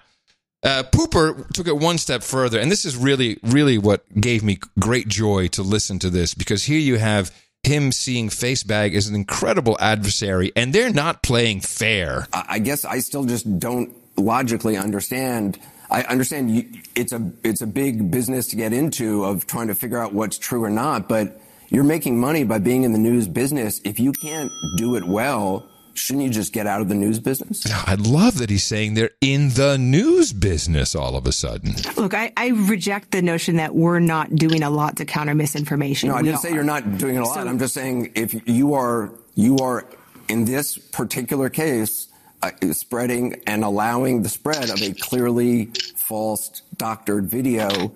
Uh, Pooper took it one step further, and this is really, really what gave me great joy to listen to this because here you have him seeing Facebag as an incredible adversary, and they're not playing fair. I I guess I still just don't logically understand. I understand you, it's a it's a big business to get into of trying to figure out what's true or not, but you're making money by being in the news business. If you can't do it well, shouldn't you just get out of the news business? I love that he's saying they're in the news business all of a sudden. Look, I, I reject the notion that we're not doing a lot to counter misinformation. No, I We didn't say are. you're not doing it a lot. So- I'm just saying if you are you are in this particular case uh, spreading and allowing the spread of a clearly false doctored video,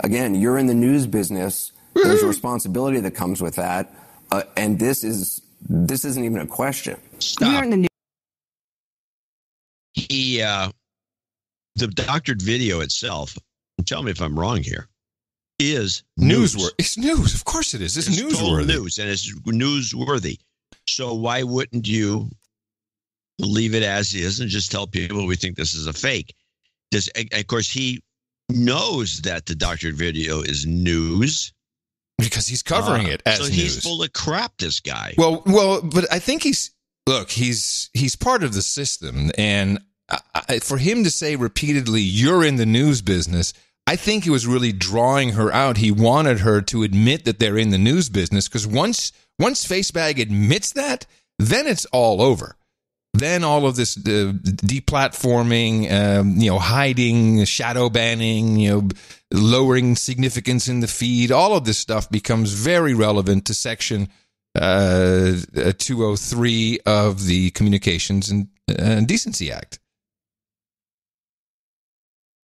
again, you're in the news business. There's a responsibility that comes with that, uh, and this is this isn't even a question. We are in the news. he uh the doctored video itself tell me if i'm wrong here is news Newsworthy. It's news. Of course it is. It's, total newsworthy. news and it's newsworthy so why wouldn't you leave it as is and just tell people we think this is a fake does of course he knows that the doctored video is news because he's covering Uh, it as so news. he's full of crap this guy Well, well, but I think he's look. He's he's part of the system, and I, for him to say repeatedly, "You're in the news business," I think he was really drawing her out. He wanted her to admit that they're in the news business because once once Facebag admits that, then it's all over. Then all of this uh, deplatforming, um, you know, hiding, shadow banning, you know, lowering significance in the feed, all of this stuff becomes very relevant to section uh, 203 of the Communications and uh, Decency Act.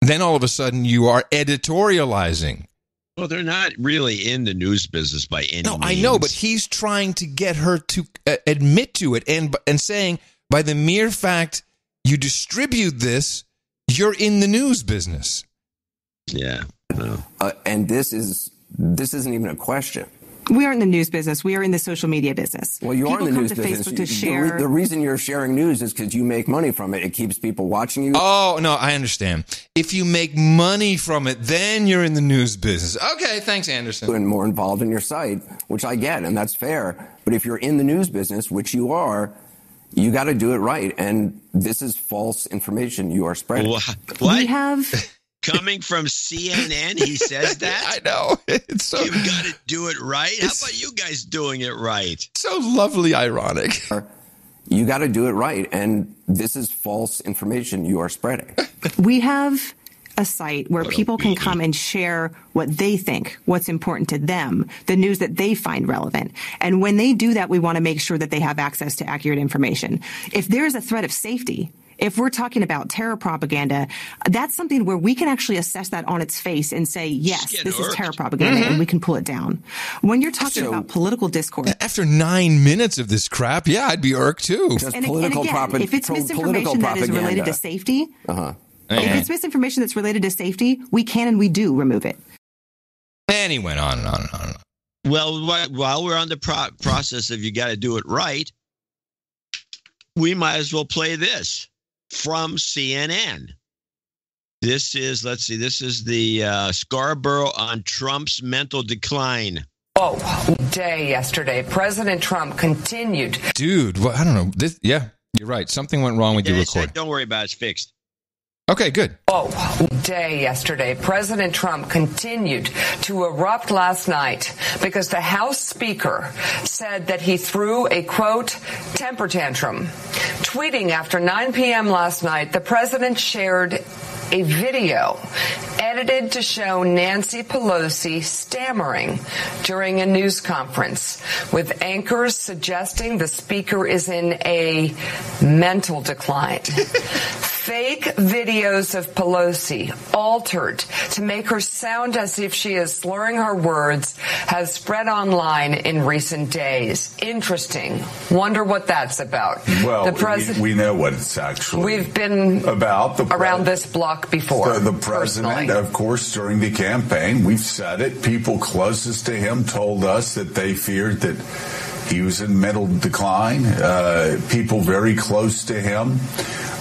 Then all of a sudden you are editorializing. well they're not really in the news business by any No, means. I know, but he's trying to get her to uh, admit to it and and saying by the mere fact you distribute this, you're in the news business. Yeah. Uh, and this is this isn't even a question. We aren't in the news business. We are in the social media business. Well, you People are in the come news to business. Facebook You- to the share. re- the reason you're sharing news is because you make money from it. It keeps people watching you. Oh, no, I understand. If you make money from it, then you're in the news business. Okay, thanks, Anderson. and more involved in your site, which I get, and that's fair. But if you're in the news business, which you are, you got to do it right. And this is false information you are spreading. Wha- What? We have [laughs] Coming from CNN, he says [laughs] that. I know. [laughs] It's so You've got to do it right. How about you guys doing it right? so lovely ironic. You got to do it right. And this is false information you are spreading. we have a site where people can come and share what they think, what's important to them, the news that they find relevant. And when they do that, we want to make sure that they have access to accurate information. If there is a threat of safety, if we're talking about terror propaganda, that's something where we can actually assess that on its face and say, yes, get this is terror propaganda, Mm-hmm. and we can pull it down. When you're talking about political discourse, After nine minutes of this crap, yeah, I'd be irked too. Just and, and political, again, propa- if it's misinformation that is related to safety, Uh-huh. If it's misinformation that's related to safety, we can and we do remove it. And he went on and on and on. And on. Well, while we're on the pro- process of you got to do it right, we might as well play this from CNN. This is, let's see, this is the uh, Scarborough on Trump's mental decline. Oh, day yesterday, President Trump continued Dude, well, I don't know. This, yeah, you're right. Something went wrong with your Yeah, it's- recording. Don't worry about it, it's fixed. Okay, good. Oh, day yesterday, President Trump continued to erupt last night because the House Speaker said that he threw a quote temper tantrum. Tweeting after 9 p.m. last night, the president shared a video edited to show Nancy Pelosi stammering during a news conference with anchors suggesting the speaker is in a mental decline. [laughs] Fake videos of Pelosi altered to make her sound as if she is slurring her words has spread online in recent days. Interesting. Wonder what that's about. Well, the we, president. we know what it's actually We've been about. The around this block before. The, the president, personally. of course, during the campaign, we've said it. People closest to him told us that they feared that he was in mental decline. Uh, people very close to him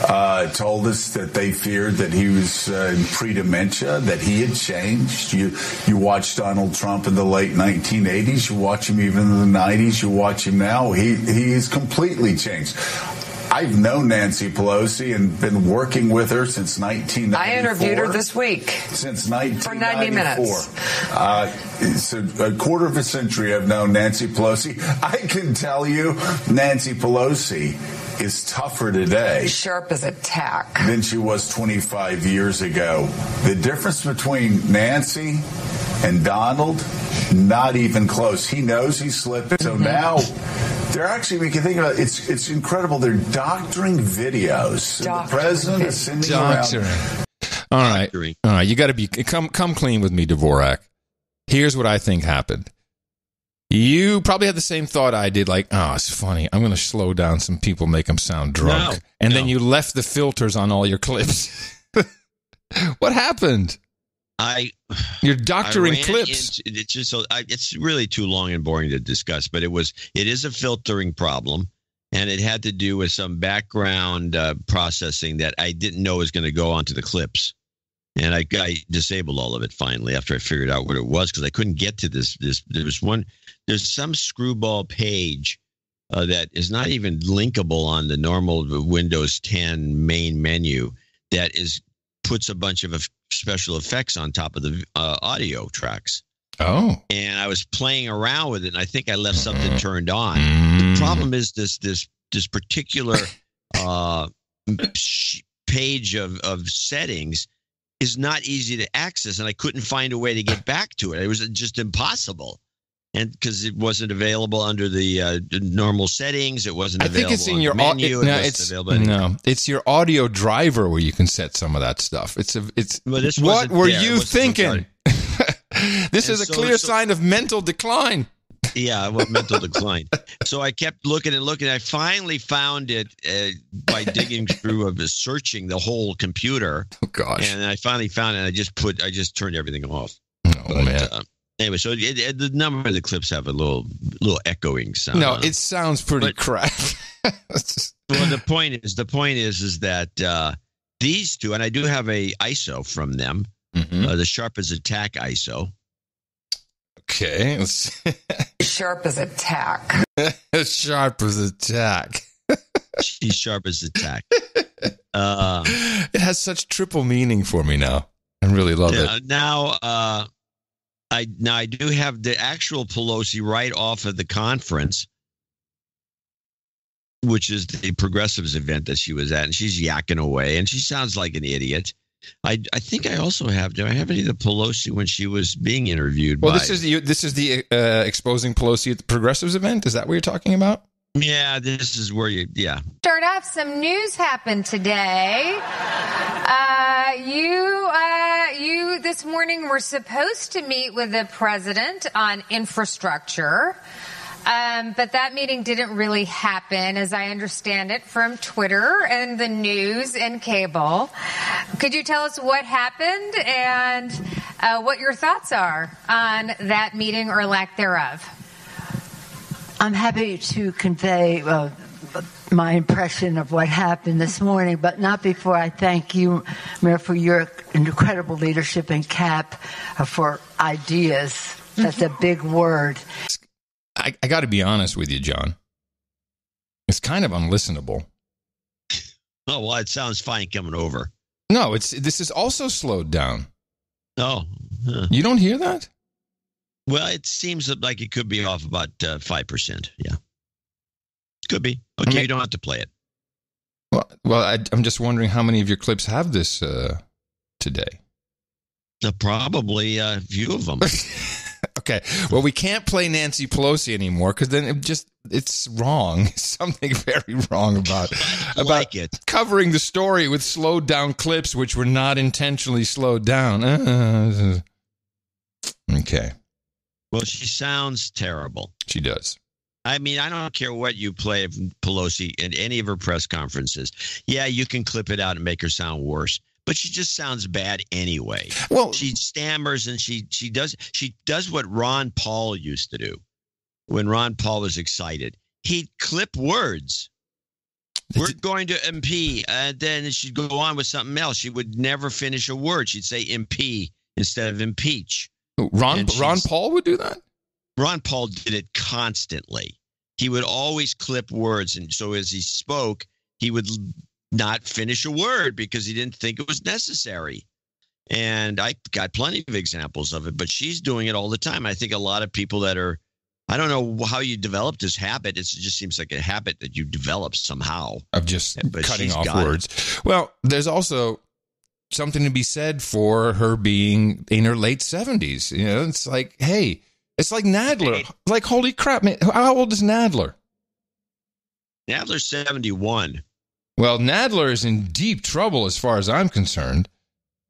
uh, told us that they feared that he was uh, pre-dementia, that he had changed. You you watch Donald Trump in the late 1980s, you watch him even in the 90s, you watch him now. He he is completely changed. I've known Nancy Pelosi and been working with her since 1994. I interviewed her this week. Since For 90 minutes. 1994. Uh, so a quarter of a century I've known Nancy Pelosi. I can tell you, Nancy Pelosi is tougher today Sharp as a tack. than she was 25 years ago. The difference between Nancy and Donald, not even close. He knows he's slipping. So mm-hmm. now they're actually, we can think about it, it's it's incredible. They're doctoring videos. The president is sending Doctoring. around. All right, all right. You got to be come come clean with me, Dvorak. Here's what I think happened. You probably had the same thought I did. Like, oh, it's funny. I'm going to slow down some people, make them sound drunk, No, and then you left the filters on all your clips. [laughs] what happened? I You're doctoring clips. into- it's just so it's really too long and boring to discuss, but it was it is a filtering problem, and it had to do with some background uh, processing that I didn't know was going to go onto the clips, and I, I disabled all of it finally after I figured out what it was because I couldn't get to this this there was one there's some screwball page. Uh, that is not even linkable on the normal Windows 10 main menu. That is puts a bunch of special effects on top of the uh, audio tracks. Oh. And I was playing around with it, and I think I left Mm-hmm. something turned on. The problem is this this this particular uh, page of of settings is not easy to access, and I couldn't find a way to get back to it. It was just impossible. And because it wasn't available under the uh, normal settings, it wasn't I think it's in your menu. it- it no, wasn't it's no, it's your audio driver where you can set some of that stuff. It's a, it's Well, what were there. You thinking? [laughs] this And is a so- clear so- sign of mental decline. Yeah, well, mental [laughs] decline. So I kept looking and looking. I finally found it uh, by digging through, of searching the whole computer. Oh gosh! And I finally found it. And I just put, I just turned everything off. Oh man! Uh, anyway, so it, it, the number of the clips have a little, little echoing sound. no, it sounds pretty crap. [laughs] [laughs] well, the point is, the point is, is that uh, these two, and I do have a ISO from them, Mm-hmm. uh, the Sharp as Attack ISO. Okay, [laughs] Sharp as attack. sharp as attack. tack. She's sharp as a tack. Uh, it has such triple meaning for me now. I really love Yeah, it. Now, uh, I now I do have the actual Pelosi right off of the conference, which is the progressives event that she was at, and she's yakking away, and she sounds like an idiot. I I think I also have. Do I have any of the Pelosi when she was being interviewed? Well, by, this is the this is the uh, exposing Pelosi at the Progressives event. Is that what you're talking about? yeah. This is where you yeah. Start off, some news happened today. Uh, you, uh, you this morning were supposed to meet with the president on infrastructure. Um, but that meeting didn't really happen, as I understand it, from Twitter and the news and cable. Could you tell us what happened and uh, what your thoughts are on that meeting or lack thereof? I'm happy to convey uh, my impression of what happened this morning, but not before I thank you, Mayor, for your incredible leadership and CAP uh, for ideas. That's a big word. I, I got to be honest with you, John. It's kind of unlistenable. Oh well, it sounds fine coming over. No, it's this is also slowed down. Oh, huh. You don't hear that? well, it seems like it could be off about uh, five percent. Yeah, could be. Okay, mean- you don't have to play it. Well, well, I, I'm just wondering how many of your clips have this uh, today. Uh, probably a few of them. [laughs] Okay. Well, we can't play Nancy Pelosi anymore because then it just it's wrong. [laughs] Something very wrong about [laughs] about like it. covering the story with slowed down clips, which were not intentionally slowed down. Uh, okay, Well, she sounds terrible. she does. I mean, I don't care what you play Pelosi in any of her press conferences. Yeah, you can clip it out and make her sound worse, but she just sounds bad anyway. Well, she stammers and she she does she does what Ron Paul used to do when Ron Paul was excited. He'd clip words. We're going to MP. And uh, then she'd go on with something else. She would never finish a word. She'd say MP instead of impeach. Ron Ron Paul would do that. Ron Paul did it constantly. He would always clip words. And so as he spoke, he would not finish a word because he didn't think it was necessary. And I got plenty of examples of it, but she's doing it all the time. I think a lot of people that are, I don't know how you developed this habit. It's, it just seems like a habit that you develop somehow. of just But cutting off got it. words. Well, there's also something to be said for her being in her late 70s. You know, it's like, hey, it's like Nadler. Like, holy crap, man. How old is Nadler? Nadler's 71. Well, Nadler is in deep trouble as far as I'm concerned.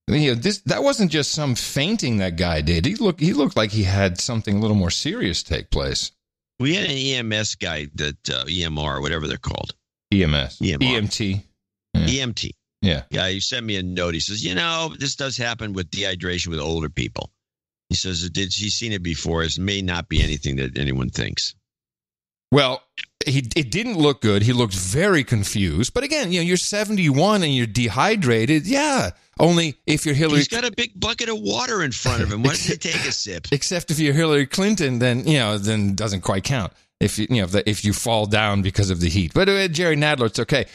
I mean, you know, this that wasn't just some fainting that guy did. He looked he looked like he had something a little more serious take place. We had an EMS guy that uh, EMR, whatever they're called, EMS, EMR. EMT. EMT. Yeah. Yeah, he sent me a note. He says, you know, this does happen with dehydration with older people. He says, did she's seen it before? It may not be anything that anyone thinks. Well, he it didn't look good. He looked very confused. But again, you know, you're 71 and you're dehydrated. Yeah. Only if you're Hillary He's got a big bucket of water in front of him. Why does he take a [laughs] sip? except if you're Hillary Clinton, then you know, then doesn't quite count. If you, you know, if, if you fall down because of the heat. But uh, Jerry Nadler, it's okay.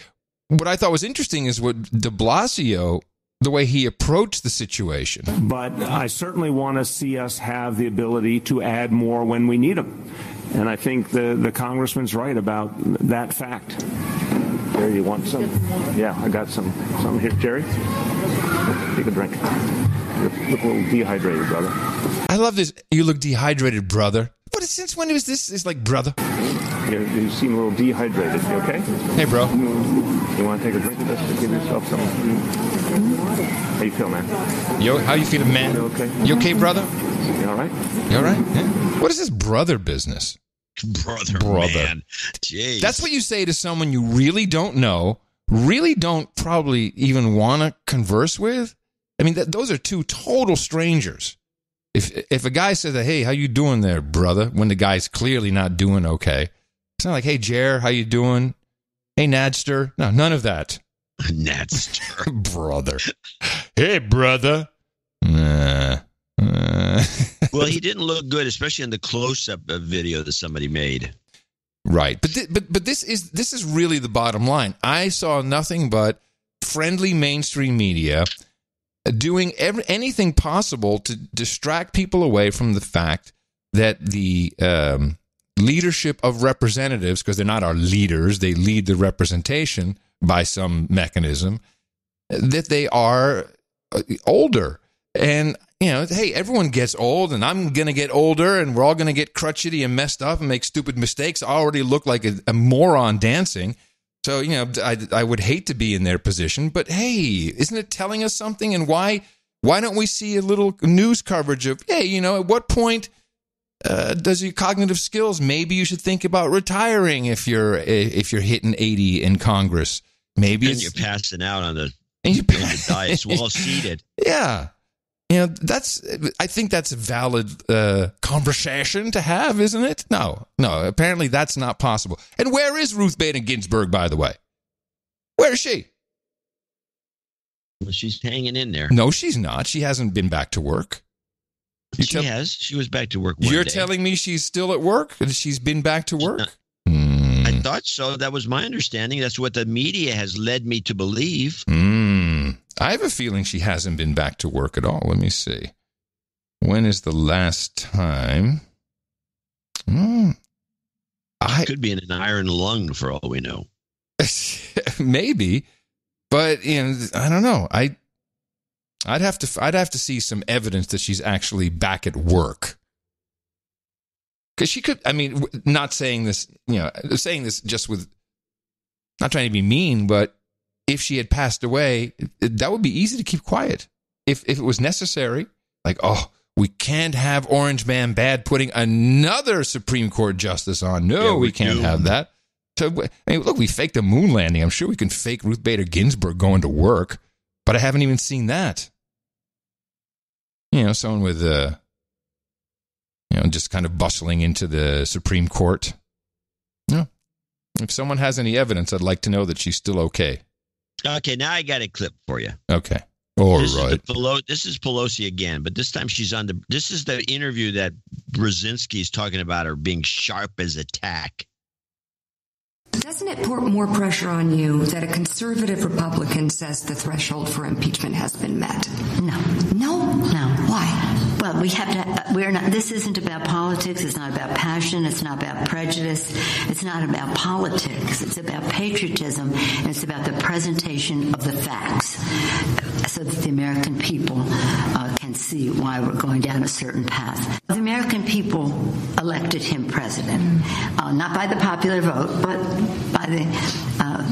What I thought was interesting is what De Blasio, the way he approached the situation. But I certainly want to see us have the ability to add more when we need them. And I think the, the congressman's right about that fact. Jerry, you want some? Yeah, I got some. Some here. Jerry, take a drink. You look a little dehydrated, brother. I love this. You look dehydrated, brother. What is since when was this? It's like brother. You, you seem a little dehydrated. You okay? Hey, bro. You want to take a drink of this to give yourself some? How you feel, man? Yo, how you feeling, man? You okay? You okay, brother? You all right? You all right? Yeah. What is this brother business? Brother, Brother. man. Jeez. That's what you say to someone you really don't know, really don't probably even want to converse with. I mean, that, those are two total strangers. If if a guy says, "Hey, how you doing there, brother?" when the guy's clearly not doing okay, it's not like, "Hey, Jer, how you doing?" "Hey, Nadster." No, none of that. [laughs] Nadster. [laughs] brother. Hey, brother. Nah. Uh, [laughs] well, he didn't look good, especially in the close-up video that somebody made. Right, but th- but but this is this is really the bottom line. I saw nothing but friendly mainstream media doing every, anything possible to distract people away from the fact that the um, leadership of representatives, because they're not our leaders, they lead the representation by some mechanism, that they are uh, older. And, you know, hey, everyone gets old, and I'm going to get older, and we're all going to get crutchety and messed up and make stupid mistakes. I already look like a, a moron dancing. So, you know, I, I would hate to be in their position, but hey, isn't it telling us something? And why why don't we see a little news coverage of, hey, you know, at what point uh, does your cognitive skills? Maybe you should think about retiring if you're if you're hitting eighty in Congress. Maybe And it's you're passing out on the, And you- on the [laughs] dais while seated. yeah. You know, that's, I think that's a valid uh, conversation to have, isn't it? No, no, apparently that's not possible. And where is Ruth Bader Ginsburg, by the way? Where is she? Well, she's hanging in there. No, she's not. She hasn't been back to work. You she tell- has. She was back to work. One You're day. telling me she's still at work? and She's been back to work? I thought so. That was my understanding. That's what the media has led me to believe. Hmm. I have a feeling she hasn't been back to work at all. Let me see. When is the last time? Hmm. I Could be in an iron lung for all we know. [laughs] maybe, but you know, I don't know. I I'd have to I'd have to see some evidence that she's actually back at work. Because she could, I mean, not saying this, you know, saying this just with, not trying to be mean, but if she had passed away, that would be easy to keep quiet. If if it was necessary, like, oh, we can't have Orange Man Bad putting another Supreme Court justice on. No, Yeah, we we're can't have that. So, I mean, look, we faked a moon landing. I'm sure we can fake Ruth Bader Ginsburg going to work, but I haven't even seen that. You know, someone with, uh, you know, just kind of bustling into the Supreme Court. No, If someone has any evidence, I'd like to know that she's still okay. Okay, now I got a clip for you. Okay. All this right. Is the Pelo- this is Pelosi again, but this time she's on the. This is the interview that Brzezinski's talking about her being sharp as a tack. Doesn't it put more pressure on you that a conservative Republican says the threshold for impeachment has been met? No. No? No. Why? Well, we have to, we're not, this isn't about politics. It's not about passion. It's not about prejudice. It's not about politics. It's about patriotism. It's about the presentation of the facts so that the American people uh, can see why we're going down a certain path. The American people elected him president, uh, not by the popular vote, but by the, uh,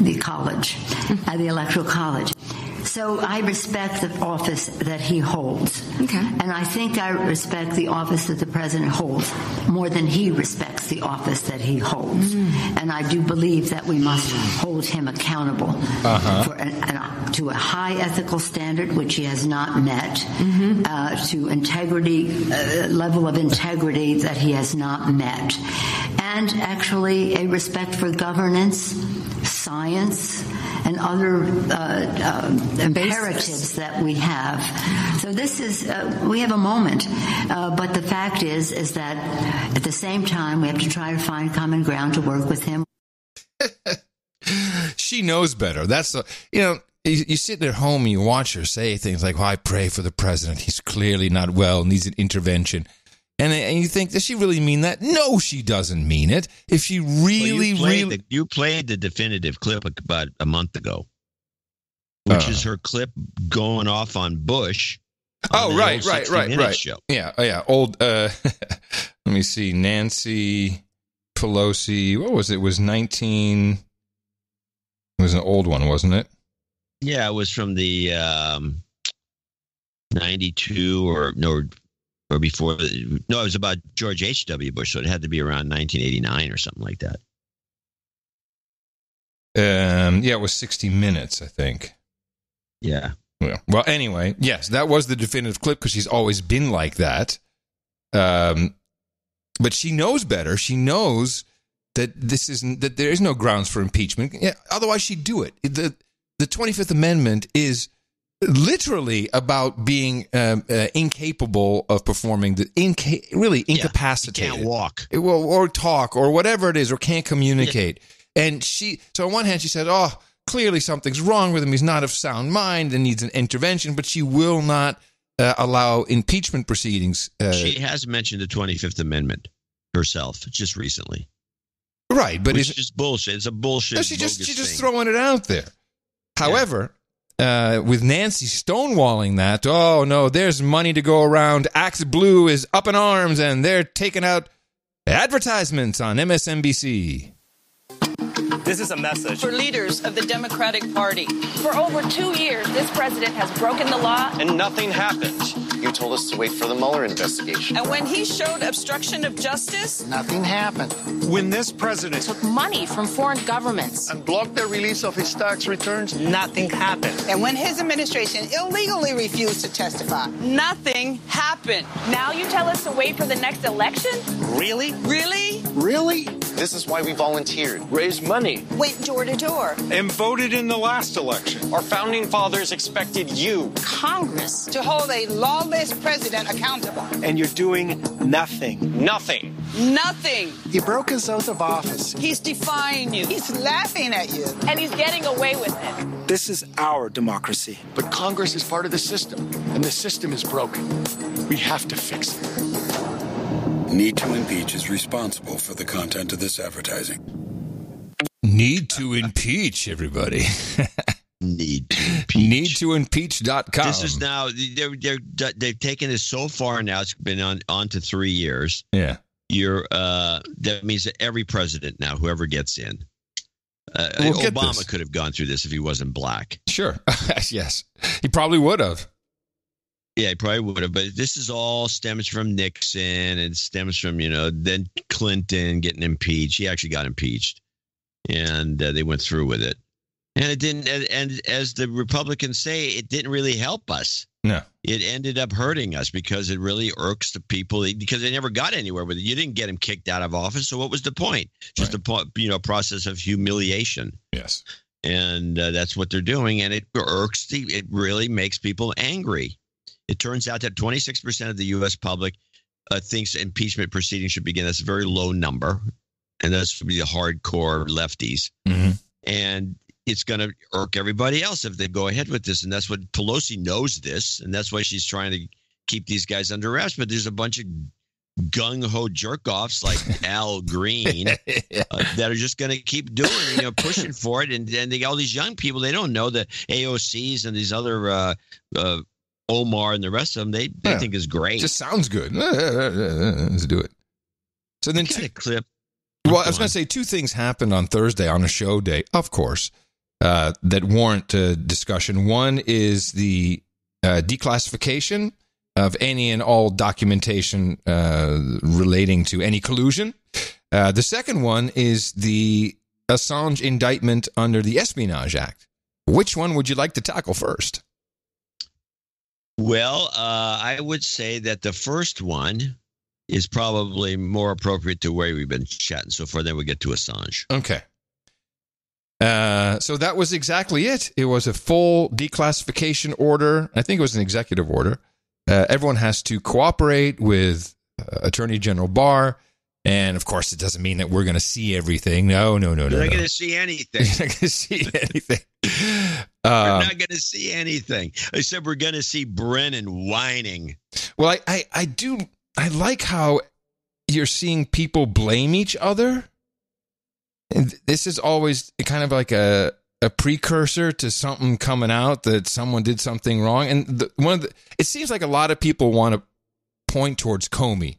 the college, uh, the electoral college. So I respect the office that he holds. Okay. And I think I respect the office that the president holds more than he respects the office that he holds. And I do believe that we must hold him accountable Uh-huh. for an, an, to a high ethical standard, which he has not met, uh, to integrity, uh, level of integrity that he has not met, and actually a respect for governance, science, and other uh, uh, imperatives that we have. So this is uh, we have a moment, uh, but the fact is is that at the same time we have to try to find common ground to work with him. [laughs] she knows better. That's the you know. You, you sit at home and you watch her say things like, "Well, I pray for the president. He's clearly not well, needs an intervention." And, and you think, does she really mean that? No, she doesn't mean it. If she Well, really, played really, the, you played the definitive clip about a month ago, which Uh. is her clip going off on Bush. on oh right, right, right, right. Show. Yeah, oh, yeah. Old. uh [laughs] Let me see. Nancy Pelosi. What was it? it was nineteen. It was an old one, wasn't it? Yeah, it was from the um, '92 or no, or before. No, it was about George H. W. Bush, so it had to be around 1989 or something like that. Um, yeah, it was 60 minutes, I think. Yeah. Yeah. Well, anyway, yes, that was the definitive clip because she's always been like that. Um, but she knows better. She knows that this isn't that there is no grounds for impeachment. Yeah, otherwise she'd do it. the The Twenty Fifth Amendment is literally about being um, uh, incapable of performing the inca- really incapacitated. can't walk. It will, or talk or whatever it is, or can't communicate. And she, so on one hand, she said, "Oh, clearly something's wrong with him. He's not of sound mind and needs an intervention." But she will not uh, allow impeachment proceedings. Uh, she has mentioned the 25th Amendment herself just recently. right, but which is just bullshit. It's a bullshit. No, she just she's just throwing it out there. However, uh, with Nancy stonewalling that, oh no, there's money to go around. ActBlue is up in arms, and they're taking out advertisements on MSNBC. This is a message. For leaders of the Democratic Party. For over two years, this president has broken the law. And nothing happened. You told us to wait for the Mueller investigation. And when he showed obstruction of justice, Nothing happened. When this president took money from foreign governments. And blocked the release of his tax returns. nothing happened. And when his administration illegally refused to testify, nothing happened. Now you tell us to wait for the next election? Really? Really? Really? This is why we volunteered. Raised money. went door to door. And voted in the last election. Our founding fathers expected you. Congress to hold a lawless president accountable. And you're doing nothing. Nothing. Nothing. He broke his oath of office. He's defying you. He's laughing at you. And he's getting away with it. This is our democracy. But Congress is part of the system, and the system is broken. We have to fix it. Need to Impeach is responsible for the content of this advertising. Need to impeach everybody. [laughs] Need to impeach. Need to impeach.com. This is now they're they're they've taken this so far now. It's been on on to three years. Yeah. You're uh that means that every president now, whoever gets in, uh, Well, get Obama could have gone through this if he wasn't black. Sure. [laughs] yes. He probably would have. Yeah, he probably would have. But this is all stems from Nixon and stems from you know then Clinton getting impeached. He actually got impeached, and uh, they went through with it. And it didn't. And, and as the Republicans say, it didn't really help us. No. It ended up hurting us because it really irks the people because they never got anywhere with it. You didn't get him kicked out of office, so what was the point? Just a po- you know process of humiliation. Yes. And uh, that's what they're doing, and it irks the. It really makes people angry. It turns out that 26% of the U.S. public uh, thinks impeachment proceedings should begin. That's a very low number, and that's be the hardcore lefties. Mm-hmm. And it's going to irk everybody else if they go ahead with this. And that's what Pelosi knows this, and that's why she's trying to keep these guys under wraps. But there's a bunch of gung ho jerk offs like [laughs] Al Green uh, that are just going to keep doing, you know, pushing for it. And then they, all these young people, they don't know the AOCs and these other uh, uh, Omar and the rest of them. They they Yeah. think is great. Just sounds good. Let's do it. So then, clip. well, I was going to say two things happened on Thursday on a show day, of course, uh, that warrant uh, discussion. One is the uh, declassification of any and all documentation uh, relating to any collusion. Uh, the second one is the Assange indictment under the Espionage Act. Which one would you like to tackle first? Well, uh, I would say that the first one is probably more appropriate to where we've been chatting so far. Then we get to Assange. Okay. Uh, so that was exactly it. It was a full declassification order. I think it was an executive order. Uh, everyone has to cooperate with uh, Attorney General Barr. And of course, it doesn't mean that we're going to see everything. No, no, no, We're no. not no. going to see anything. [laughs] You're not going to see anything. We're Um, not going to see anything. I said we're going to see Brennan whining. well, I, I, I do. I like how you're seeing people blame each other. And this is always kind of like a a precursor to something coming out that someone did something wrong. And the, one of the, it seems like a lot of people want to point towards Comey.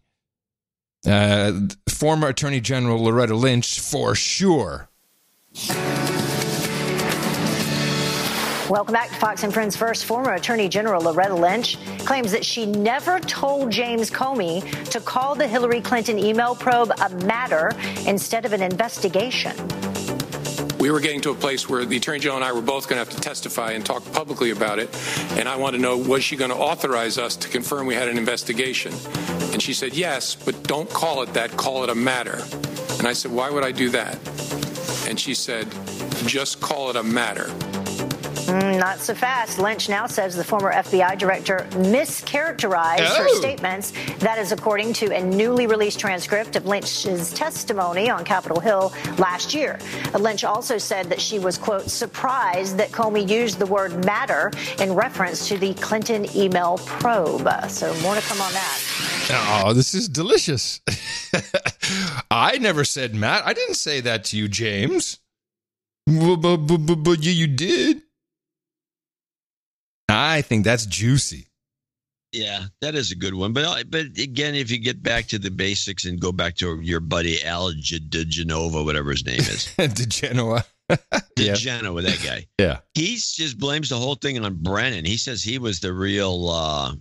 Uh, former Attorney General Loretta Lynch, for sure. Welcome back to Fox and Friends First. Former Attorney General Loretta Lynch claims that she never told James Comey to call the Hillary Clinton email probe a matter instead of an investigation. We were getting to a place where the Attorney General and I were both going to have to testify and talk publicly about it. And I wanted to know was she going to authorize us to confirm we had an investigation? And she said, yes, but don't call it that, call it a matter. And I said, why would I do that? And she said, just call it a matter. Mm, not so fast. Lynch now says the former FBI director mischaracterized her Oh. statements. That is according to a newly released transcript of Lynch's testimony on Capitol Hill last year. Lynch also said that she was, quote, surprised that Comey used the word matter in reference to the Clinton email probe. So more to come on that. Oh, this is delicious. [laughs] I never said Matt. I didn't say that to you, James. But, you did. I think that's juicy. Yeah, that is a good one. But uh, but again, if you get back to the basics and go back to your buddy Al De Genova, whatever his name is, [laughs] De Genoa. [laughs] De Genova, that guy. [laughs] Yeah. He just blames the whole thing on Brennan. He says he was the real uh,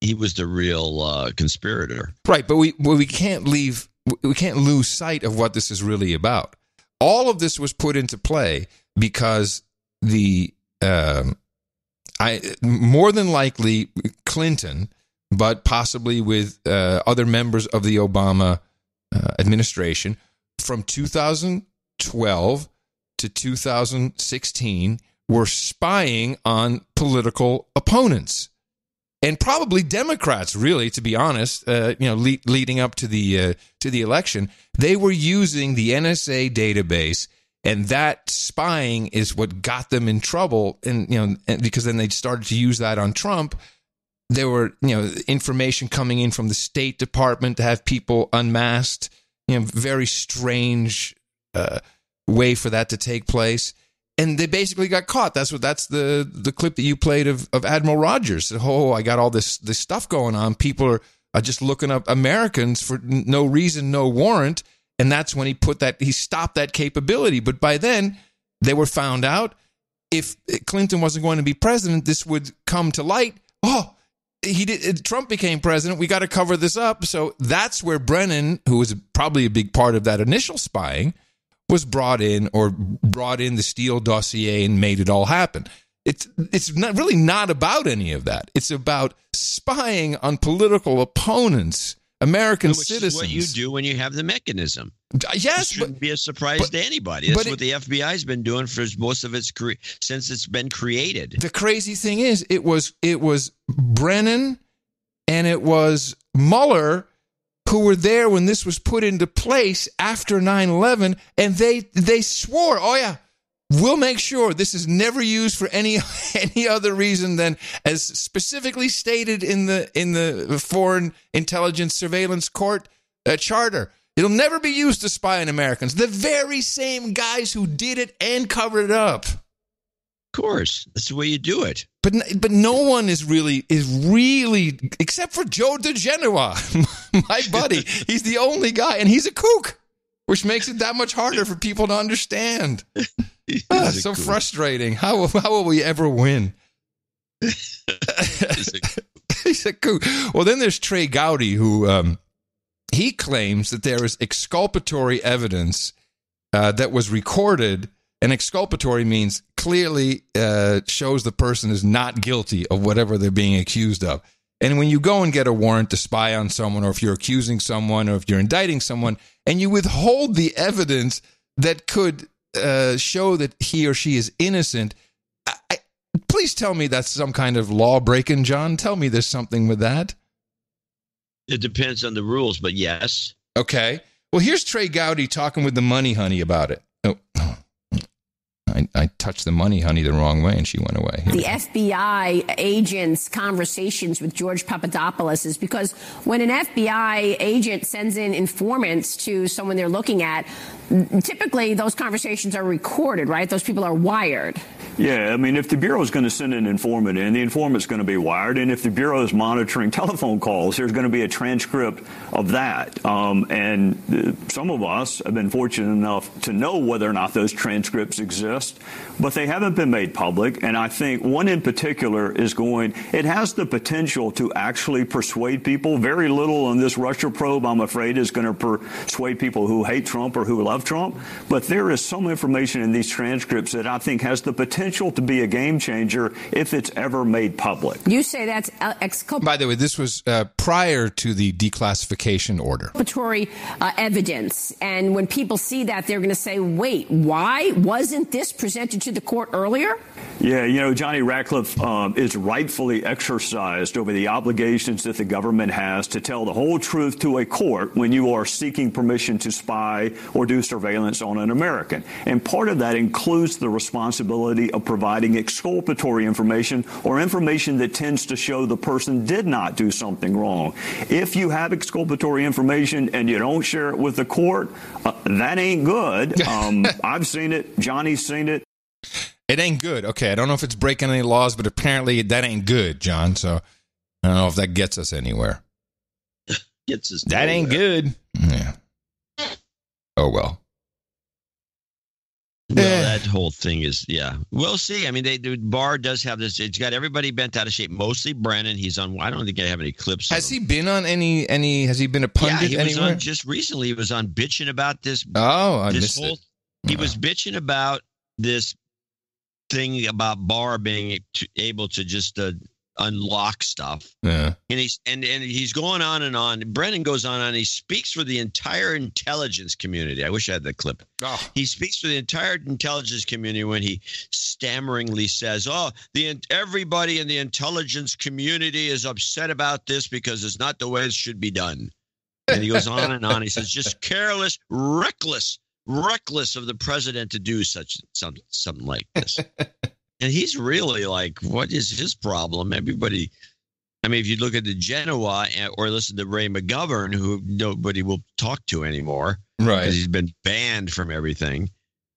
he was the real uh, conspirator. Right, but we well, we can't leave we can't lose sight of what this is really about. All of this was put into play because the um, I more than likely Clinton, but possibly with uh, other members of the Obama uh, administration from 2012 to 2016 were spying on political opponents and probably Democrats, really, to be honest. Uh, you know, le- leading up to the uh, to the election, they were using the NSA database, and that spying is what got them in trouble. And you know, because then they started to use that on Trump. There were you know information coming in from the State Department to have people unmasked. You know, very strange uh, way for that to take place and they basically got caught. That's what that's the the clip that you played of, of Admiral Rogers. Oh, I got all this this stuff going on. People are, are just looking up Americans for no reason, no warrant, and that's when he put that he stopped that capability. But by then, they were found out. If Clinton wasn't going to be president, this would come to light. Oh, he did. Uh, Trump became president. We got to cover this up. So that's where Brennan, who was probably a big part of that initial spying, was brought in or brought in the Steele dossier and made it all happen. It's it's not really not about any of that. It's about spying on political opponents, American Which citizens. is what you do when you have the mechanism. Yes, it shouldn't be a surprise but- to anybody. That's but what the FBI's been doing for most of its cre- since it's been created. the crazy thing is it was it was Brennan and it was Mueller who were there when this was put into place after 9/11 and they they swore oh yeah we'll make sure this is never used for any [laughs] any other reason than as specifically stated in the in the foreign intelligence surveillance court uh, charter it'll never be used to spy on Americans the very same guys who did it and covered it up Of course, that's the way you do it. but but no one is really is really except for Joe DeGenoa, [laughs] my buddy. he's the only guy, and he's a kook, which makes it that much harder for people to understand. [laughs] Ah, so frustrating. How how will we ever win? he's a kook. Well, then there's Trey Gowdy, who um, he claims that there is exculpatory evidence uh, that was recorded. And exculpatory means clearly uh, shows the person is not guilty of whatever they're being accused of. And when you go and get a warrant to spy on someone, or if you're accusing someone, or if you're indicting someone, and you withhold the evidence that could uh, show that he or she is innocent, I, I, please tell me that's some kind of law breaking, John. Tell me there's something with that. It depends on the rules, but yes. Okay. Well, here's Trey Gowdy talking with the money honey about it. Oh, [clears throat] I, I touched the money honey the wrong way and she went away. The FBI agent's conversations with George Papadopoulos is because when an FBI agent sends in informants to someone they're looking at, typically those conversations are recorded, right? Those people are wired. Yeah, I mean, if the Bureau is going to send an informant in, the informant's going to be wired. And if the Bureau is monitoring [laughs] telephone calls, there's going to be a transcript of that. Um, and uh, some of us have been fortunate enough to know whether or not those transcripts exist, but they haven't been made public. And I think one in particular is going, it has the potential to actually persuade people. Very little on this Russia probe, I'm afraid, is going to persuade people who hate Trump or who love Trump. But there is some information in these transcripts that I think has the potential to be a game changer if it's ever made public. You say that's exculpatory By the way, this was uh, prior to the declassification order. uh, evidence. And when people see that, they're going to say, wait, why wasn't this presented to the court earlier? Yeah, you know, Johnny Ratcliffe um, is rightfully exercised over the obligations that the government has to tell the whole truth to a court when you are seeking permission to spy or do surveillance on an American. And part of that includes the responsibility of providing exculpatory information or information that tends to show the person did not do something wrong. If you have exculpatory information and you don't share it with the court, uh, that ain't good. [laughs] Um, I've seen it. Johnny's seen it. It ain't good. Okay, I don't know if it's breaking any laws, but apparently that ain't good, John. So I don't know if that gets us anywhere. [laughs] Gets us That ain't good. Yeah. Oh well. Well, that whole thing is, yeah. We'll see. I mean, they the bar does have this. It's got everybody bent out of shape. Mostly Brennan. He's on. I don't think I have any clips. Has he been on any any? Has he been a Yeah, pundit he was anywhere? on just recently. He was on bitching about this. Oh, I this missed whole, it. He was bitching about this thing about Barr being able to just uh, unlock stuff. Yeah. And he's and, and he's going on and on. Brennan goes on and he speaks for the entire intelligence community. I wish I had the clip. Oh. He speaks for the entire intelligence community when he stammeringly says, "Oh, the everybody in the intelligence community is upset about this because it's not the way it should be done." And he goes on and on. He says, "Just [laughs] careless, reckless, reckless of the president to do such some, something like this." [laughs] and he's really like, "What is his problem?" Everybody. I mean, if you look at the Genoa or listen to Ray McGovern, who nobody will talk to anymore, Right. Because he's been banned from everything.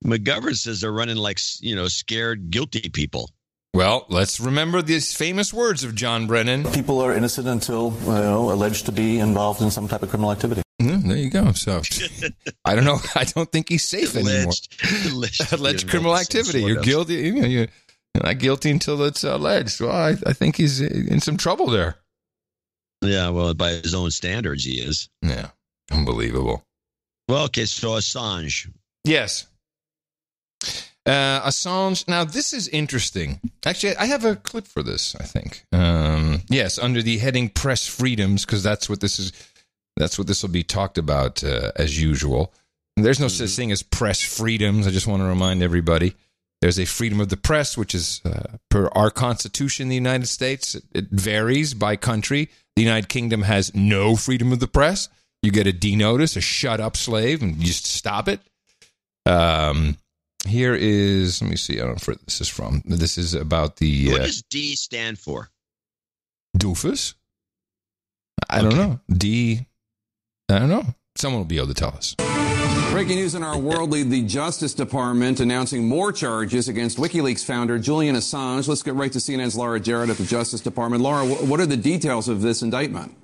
McGovern says they're running like you know scared, guilty people. Well, let's remember these famous words of John Brennan. People are innocent until you know, alleged to be involved in some type of criminal activity. Mm, there you go. So [laughs] I don't know. [laughs] I don't think he's safe anymore. alleged, [laughs] alleged criminal activity. You're guilty. You know, you're not guilty until it's alleged. Well, I, I think he's in some trouble there. Yeah, well, by his own standards, he is. Yeah, unbelievable. Well, okay, so Assange. Yes. Uh, Assange. Now, this is interesting. Actually, I have a clip for this. I think. Um, yes, under the heading "Press Freedoms," because that's what this is. That's what this will be talked about uh, as usual. There's no such thing as press freedoms. I just want to remind everybody. There's a freedom of the press, which is uh, per our Constitution in the United States. It, varies by country. The United Kingdom has no freedom of the press. You get a D notice, a shut up slave, and you just stop it. Um, here is, let me see, I don't know where this is from. This is about the What uh, does D stand for? doofus. I don't know. D, I don't know. Someone will be able to tell us. Breaking news in our world lead, the Justice Department announcing more charges against WikiLeaks founder Julian Assange. Let's get right to CNN's Laura Jarrett at the Justice Department. Laura, what are the details of this indictment?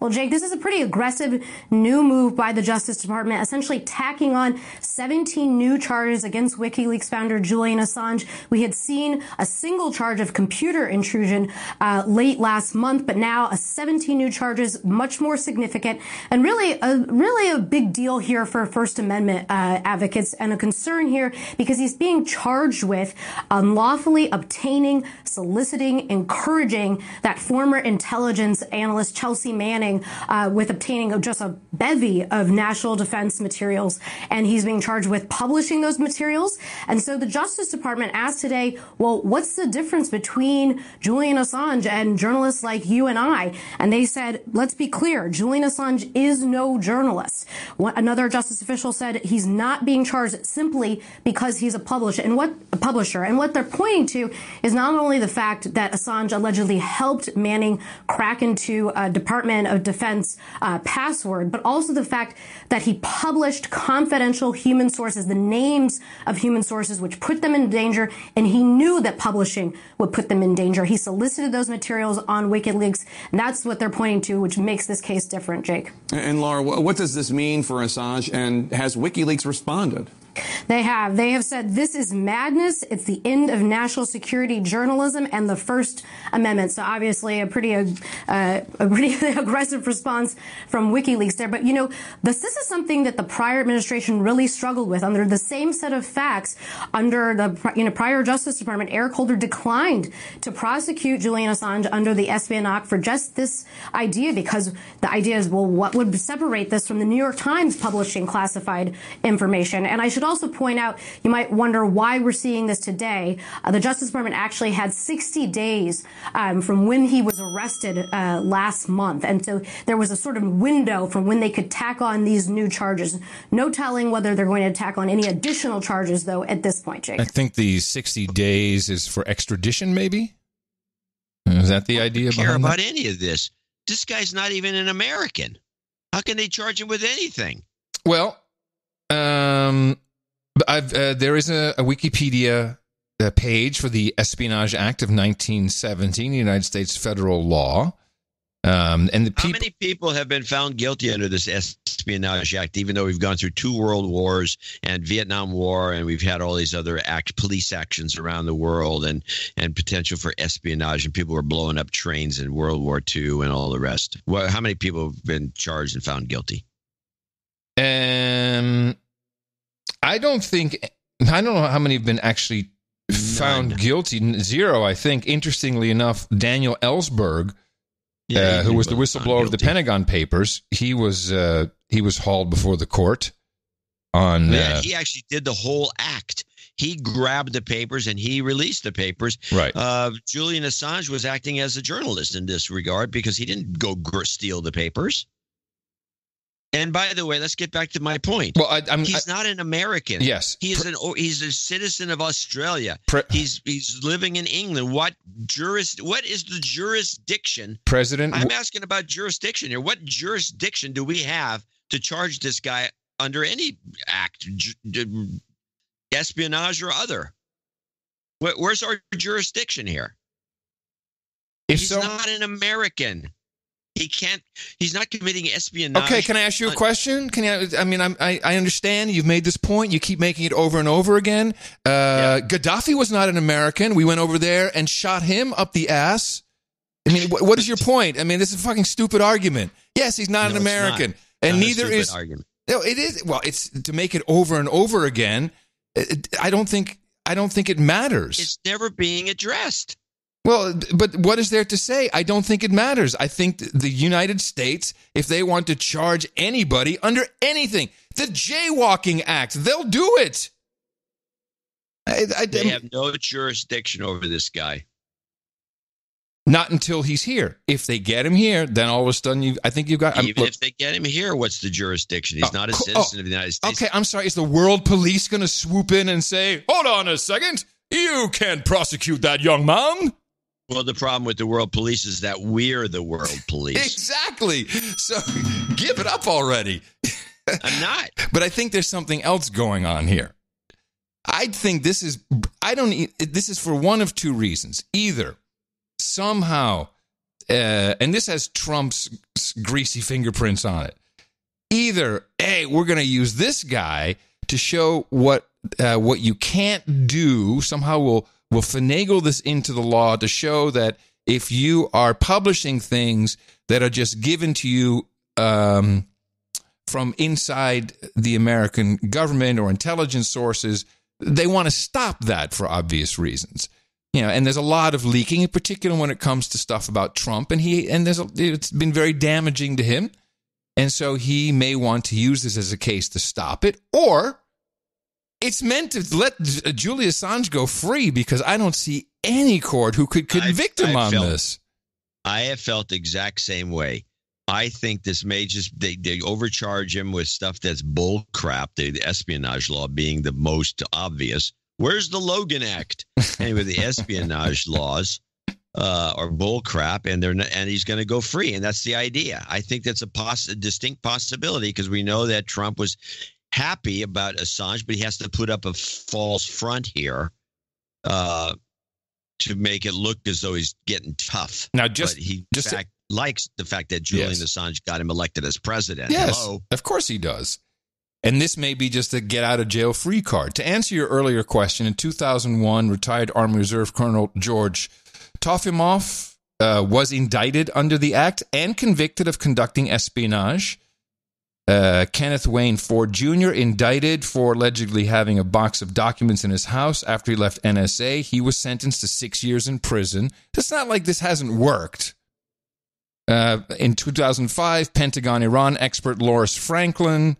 Well, Jake, this is a pretty aggressive new move by the Justice Department, essentially tacking on 17 new charges against WikiLeaks founder Julian Assange. We had seen a single charge of computer intrusion uh, late last month, but now a 17 new charges, much more significant, and really, a really a big deal here for First Amendment uh, advocates, and a concern here because he's being charged with unlawfully obtaining, soliciting, encouraging that former intelligence analyst Chelsea Manning uh, with obtaining just a bevy of national defense materials, and he's being charged with publishing those materials. And so the Justice Department asked today, well, what's the difference between Julian Assange and journalists like you and I? And they said, let's be clear, Julian Assange is no journalist. One, another justice official said he's not being charged simply because he's a publisher. And what a publisher and what they're pointing to is not only the fact that Assange allegedly helped Manning crack into a Department of Defense uh, password, but also the fact that he published confidential human sources, the names of human sources, which put them in danger, and he knew that publishing would put them in danger. He solicited those materials on WikiLeaks, and that's what they're pointing to, which makes this case different, Jake. And Laura, what does this mean for Assange, and has WikiLeaks responded? They have. They have said this is madness. It's the end of national security journalism and the First Amendment. So obviously a pretty uh, a pretty [laughs] aggressive response from WikiLeaks there. But you know, this this is something that the prior administration really struggled with under the same set of facts. Under the you know prior Justice Department, Eric Holder declined to prosecute Julian Assange under the Espionage Act for just this idea because the idea is well, what would separate this from the New York Times publishing classified information? And I should also point out, you might wonder why we're seeing this today. Uh, the Justice Department actually had 60 days um, from when he was arrested uh, last month. And so there was a sort of window from when they could tack on these new charges. No telling whether they're going to tack on any additional charges, though, at this point, Jake. I think the 60 days is for extradition, maybe? Is that the idea I don't care behind about that? any of this. This guy's not even an American. How can they charge him with anything? Well, um, but I've, uh, there is a, a Wikipedia uh, page for the Espionage Act of 1917, the United States federal law. Um, and the How many people have been found guilty under this Espionage Act, even though we've gone through two world wars and Vietnam War, and we've had all these other act police actions around the world, and and potential for espionage, and people were blowing up trains in World War II and all the rest. Well, how many people have been charged and found guilty? um, I don't think, I don't know how many have been actually found guilty. Zero, I think. Interestingly enough, Daniel Ellsberg, Yeah, uh, who was the whistleblower of the. Pentagon Papers, he was uh, he was hauled before the court on. Yeah, Uh, he actually did the whole act. He grabbed the papers and he released the papers. Right. Uh, Julian Assange was acting as a journalist in this regard because he didn't go steal the papers. And by the way, let's get back to my point. Well, I, I'm, he's not an American. Yes. he is an oh, he's a citizen of Australia. Pre- he's he's living in England. What juris? What is the jurisdiction? President. I'm asking about jurisdiction here. What jurisdiction do we have to charge this guy under any act, espionage or other? Where, where's our jurisdiction here? If he's so- not an American. He can't. He's not committing espionage. Okay, can I ask you a question? Can I? I mean, I'm, I I understand you've made this point. You keep making it over and over again. Uh, Gaddafi was not an American. We went over there and shot him up the ass. I mean, what, what is your point? I mean, this is a fucking stupid argument. Yes, he's not No, an it's not. American, and Not neither is. argument. No, it is. Well, it's to make it over and over again. It, I don't think. I don't think it matters. It's never being addressed. Well, but what is there to say? I don't think it matters. I think the United States, if they want to charge anybody under anything, the Jaywalking Act, they'll do it. I, I, They have no jurisdiction over this guy. not until he's here. If they get him here, then all of a sudden, you, I think you've got. I'm- Even look- if they get him here, what's the jurisdiction? He's Oh, not a co- oh, citizen oh, of the United States. Okay, I'm sorry. Is the world police going to swoop in and say, "Hold on a second, you can't prosecute that young man"? Well, the problem with the world police is that we're the world [laughs] police. Exactly. So [laughs] give it up already. [laughs] I'm not. But I think there's something else going on here. I think this is I don't this is for one of two reasons. Either somehow uh, and this has Trump's greasy fingerprints on it. Either hey, we're going to use this guy to show what uh, what you can't do. Somehow we'll we'll finagle this into the law to show that if you are publishing things that are just given to you um, from inside the American government or intelligence sources, they want to stop that for obvious reasons. You know, and there's a lot of leaking, in particular when it comes to stuff about Trump, and he and there's a, it's been very damaging to him, and so he may want to use this as a case to stop it, or it's meant to let Julius Julia Assange go free because I don't see any court who could convict him I on felt- this. I have felt the exact same way. I think this may just they, they overcharge him with stuff that's bull crap. The, the espionage law being the most obvious. Where's the Logan Act? anyway, the espionage [laughs] laws uh, are bull crap, and they're not, and he's going to go free, and that's the idea. I think that's a, poss- a distinct possibility because we know that Trump was happy about Assange, but he has to put up a false front here. Uh, to make it look as though he's getting tough. Now, just- but he just in fact, likes the fact that Julian Yes. Assange got him elected as president. Yes, Hello. of course he does. And this may be just a get out of jail free card. To answer your earlier question, in 2001, retired Army Reserve Colonel George Trofimoff uh, was indicted under the act and convicted of conducting espionage. Uh, Kenneth Wayne Ford Jr. indicted for allegedly having a box of documents in his house after he left NSA. He was sentenced to six years in prison. It's not like this hasn't worked. Uh, in 2005, Pentagon Iran expert Lawrence Franklin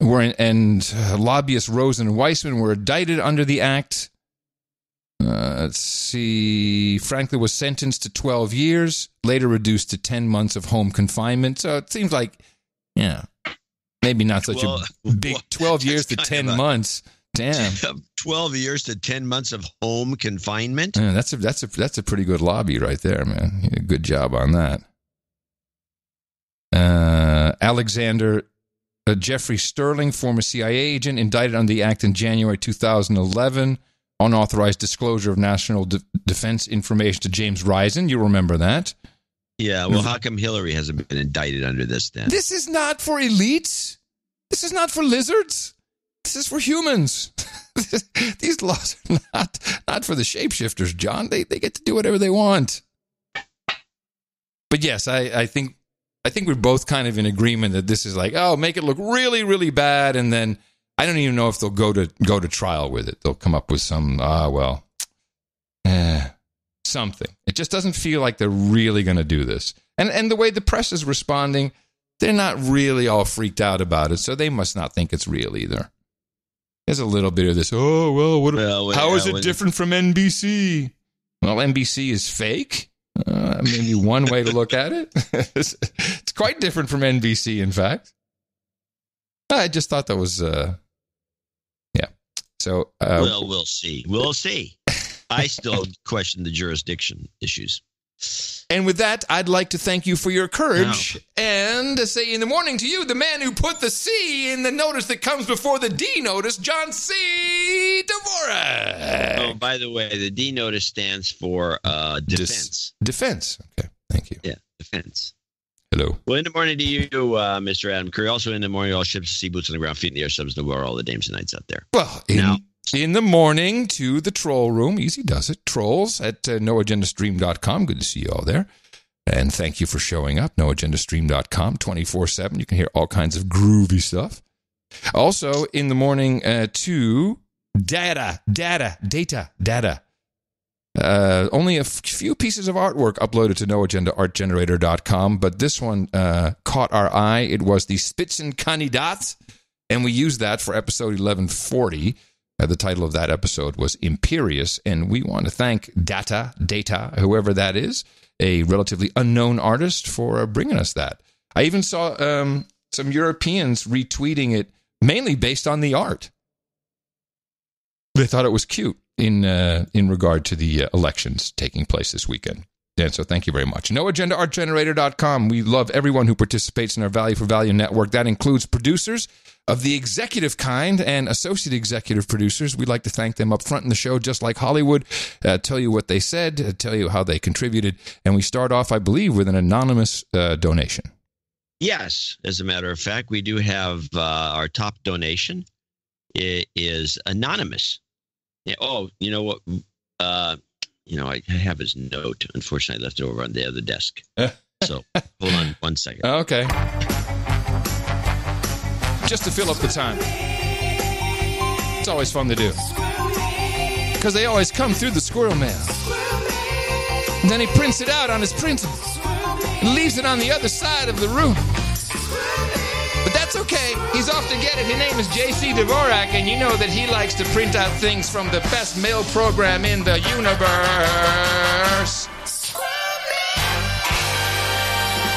were in, and lobbyist Rosen Weissman were indicted under the act. Uh, let's see. Franklin was sentenced to 12 years, later reduced to 10 months of home confinement. So it seems like, yeah, maybe not such Well, a big [laughs] 12 years to 10 a- months. Damn. [laughs] 12 years to 10 months of home confinement. Yeah, that's a that's a that's a pretty good lobby right there, man. You did a good job on that. Uh, Alexander uh, Jeffrey Sterling, former CIA agent, indicted under the act in January 2011. Unauthorized disclosure of national de- defense information to James Risen. You remember that? Yeah, well, how come Hillary hasn't been indicted under this then? This is not for elites. This is not for lizards. This is for humans. [laughs] These laws are not not for the shapeshifters, John. They they get to do whatever they want. But yes, I, I think I think we're both kind of in agreement that this is like, oh, make it look really, really bad, and then I don't even know if they'll go to go to trial with it. They'll come up with some ah well, eh, something. It just doesn't feel like they're really going to do this. And and the way the press is responding, they're not really all freaked out about it, so they must not think it's real either. There's a little bit of this. Oh well, what, Well, how is yeah, it when- different from NBC? Well, NBC is fake. Uh, maybe one way to look at it. [laughs] it's, it's quite different from NBC, in fact. I just thought that was, uh, yeah. So, uh, well, we'll see. We'll see. I still [laughs] question the jurisdiction issues. And with that, I'd like to thank you for your courage and to say in the morning to you, the man who put the C in the notice that comes before the D notice, John C. Dvorak. Oh, by the way, the D notice stands for uh, defense. Defense. Okay. Thank you. Yeah, defense. Hello. Well, in the morning to you, uh, Mr. Adam Curry. Also in the morning, all ships, sea boots on the ground, feet in the air, subs in the water, all the dames and knights out there. Well, in, Now- in the morning to the troll room. Easy does it. Trolls at uh, noagendastream.com. Good to see you all there. And thank you for showing up. Noagendastream.com 24 7. You can hear all kinds of groovy stuff. Also, in the morning uh, to Data, data, data, data. Uh, only a few pieces of artwork uploaded to noagendaartgenerator.com, but this one uh, caught our eye. It was the Spitzenkandidat, and we used that for episode 1140. Uh, the title of that episode was Imperious, and we want to thank Data, Data, whoever that is, a relatively unknown artist, for uh, bringing us that. I even saw um, some Europeans retweeting it, mainly based on the art. They thought it was cute in uh, in regard to the uh, elections taking place this weekend. So thank you very much. NoAgendaArtGenerator.com. We love everyone who participates in our Value for Value network. That includes producers of the executive kind and associate executive producers. We'd like to thank them up front in the show, just like Hollywood. Uh, tell you what they said, uh, tell you how they contributed. And we start off, I believe, with an anonymous uh, donation. Yes, as a matter of fact, we do have uh, our top donation it is anonymous. Oh, you know what? You know, I, I have his note. Unfortunately, I left it over on the other desk. [laughs] so hold on one second. Okay. Just to fill up the time. It's always fun to do. Because they always come through the squirrel mail. And then he prints it out on his printer and leaves it on the other side of the room. That's okay. He's off to get it. His name is J.C. Dvorak, and you know that he likes to print out things from the best mail program in the universe.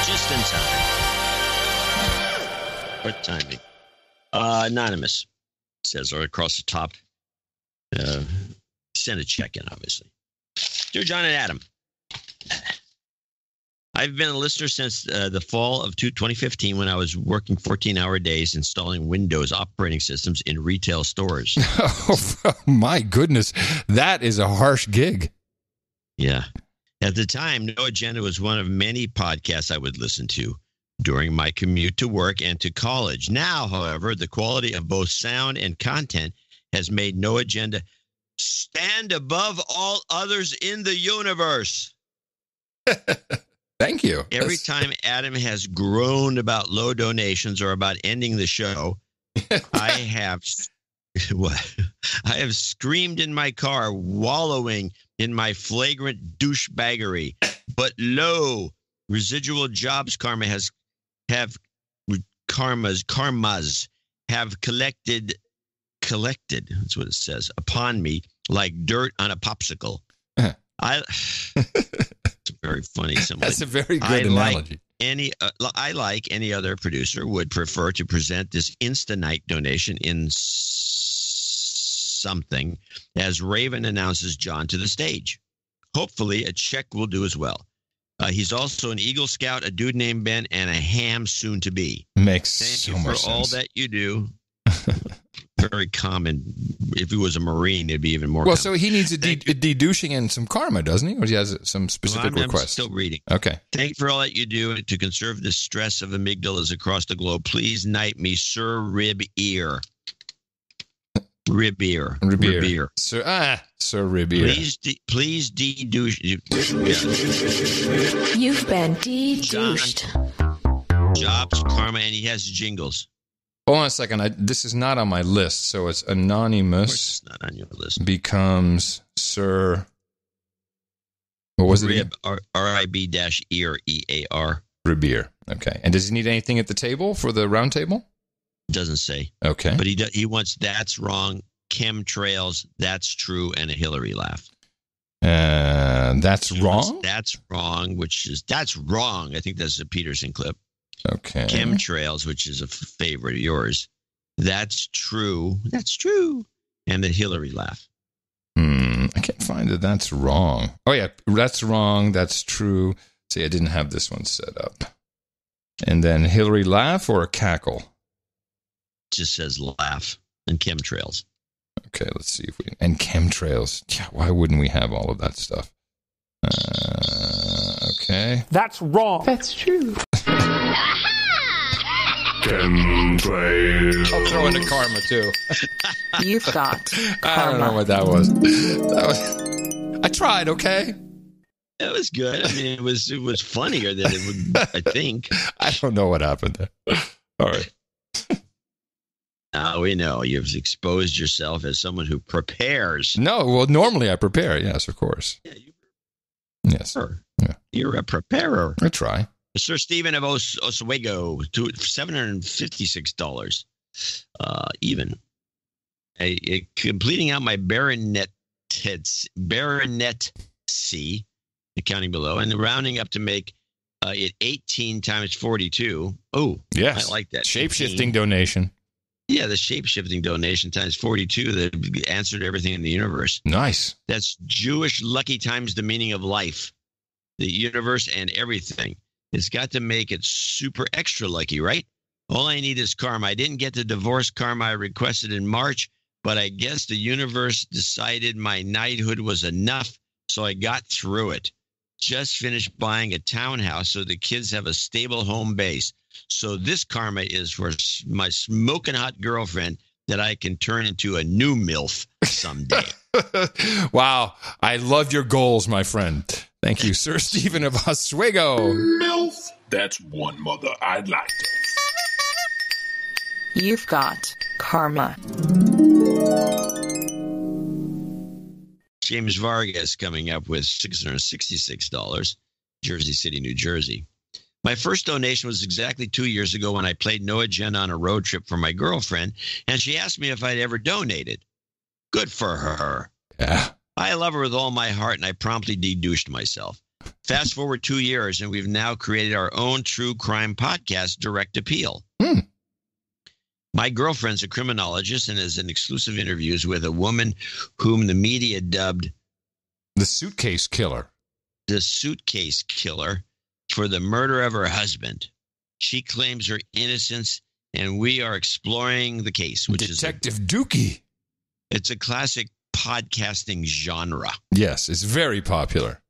Just in time. What timing? Uh, anonymous says right across the top. Uh, send a check in, obviously. Dear John and Adam, I've been a listener since uh, the fall of 2015 when I was working 14 hour days installing Windows operating systems in retail stores. [laughs] oh, my goodness. That is a harsh gig. Yeah. At the time, No Agenda was one of many podcasts I would listen to during my commute to work and to college. Now, however, the quality of both sound and content has made No Agenda stand above all others in the universe. [laughs] Thank you. Every time Adam has groaned about low donations or about ending the show, [laughs] I have [laughs] what I have screamed in my car, wallowing in my flagrant douchebaggery. But lo, residual jobs karma has have karmas karmas have collected collected. That's what it says upon me like dirt on a popsicle. Uh-huh. I. [laughs] Very funny. Somebody. That's a very [laughs] good I analogy. Like any, uh, I like any other producer would prefer to present this Instanite donation in something as Raven announces John to the stage. Hopefully, a check will do as well. Uh, he's also an Eagle Scout, a dude named Ben, and a ham soon to be. Makes Thank so you for much all that you do. Very common. If he was a Marine, it'd be even more. Well, common. so he needs a, de- a de-douching and some karma, doesn't he? Or he has some specific I'm- I'm requests? still reading. Okay. Thank you for all that you do to conserve the stress of amygdalas across the globe. Please knight me, Sir Rib Ear. Rib Ear. Rib ear. Rib Ear. Sir, ah, Sir Rib ear. Please, de- please de-douche. You've been de-douched. Jobs, karma, and he has jingles. Hold on a second. I, this is not on my list, so it's anonymous. It's not on your list. Becomes Sir. What was it? Rib, R I B dash ear, E A R. Ribier. Okay. And does he need anything at the table for the round table? Doesn't say. Okay. But he he wants that's wrong, chemtrails, that's true, and a Hillary laugh. Uh, that's wrong. That's wrong, which is that's wrong. I think that's a Peterson clip. Okay. Chemtrails, which is a favorite of yours. That's true. That's true. And the Hillary laugh. Hmm. I can't find that. That's wrong. Oh yeah, that's wrong. That's true. See, I didn't have this one set up. And then Hillary laugh or a cackle. Just says laugh and chemtrails. Okay, let's see if we and chemtrails. Yeah, why wouldn't we have all of that stuff? Uh, okay. That's wrong. That's true. Chemtrails. I'll throw in a karma too. [laughs] You've got I don't know what that was. That was. I tried. Okay. It was good. I mean, it was it was funnier than it would. I think. [laughs] I don't know what happened there. All right. Now we know you've exposed yourself as someone who prepares. No, well, normally I prepare. Yes, of course. Yeah, you Yes. Yeah. You're a preparer. I try. Sir Stephen of Os- Oswego, to seven hundred fifty-six dollars, uh, even. A, a- completing out my baronet baronet C, accounting below, and rounding up to make uh, it eighteen times forty-two. Oh, Yes. I like that Shape 18. donation. Yeah, the shape shifting donation times forty-two that answered everything in the universe. Nice. That's Jewish lucky times the meaning of life, the universe, and everything. It's got to make it super extra lucky, right? All I need is karma. I didn't get the divorce karma I requested in March, but I guess the universe decided my knighthood was enough, so I got through it. Just finished buying a townhouse so the kids have a stable home base. So this karma is for my smoking hot girlfriend that I can turn into a new MILF someday. [laughs] wow. I love your goals, my friend. Thank you, Sir Stephen of Oswego. MILF. That's one mother I'd like to. You've got karma. James Vargas coming up with $666, Jersey City, New Jersey. My first donation was exactly two years ago when I played No Agenda on a road trip for my girlfriend, and she asked me if I'd ever donated. Good for her. Yeah. I love her with all my heart, and I promptly dedouched myself. Fast forward two years, and we've now created our own true crime podcast, Direct Appeal. Hmm. My girlfriend's a criminologist and is in exclusive interviews with a woman whom the media dubbed the suitcase killer. The suitcase killer for the murder of her husband. She claims her innocence, and we are exploring the case, which Detective Dookie. It's a classic podcasting genre. Yes, it's very popular.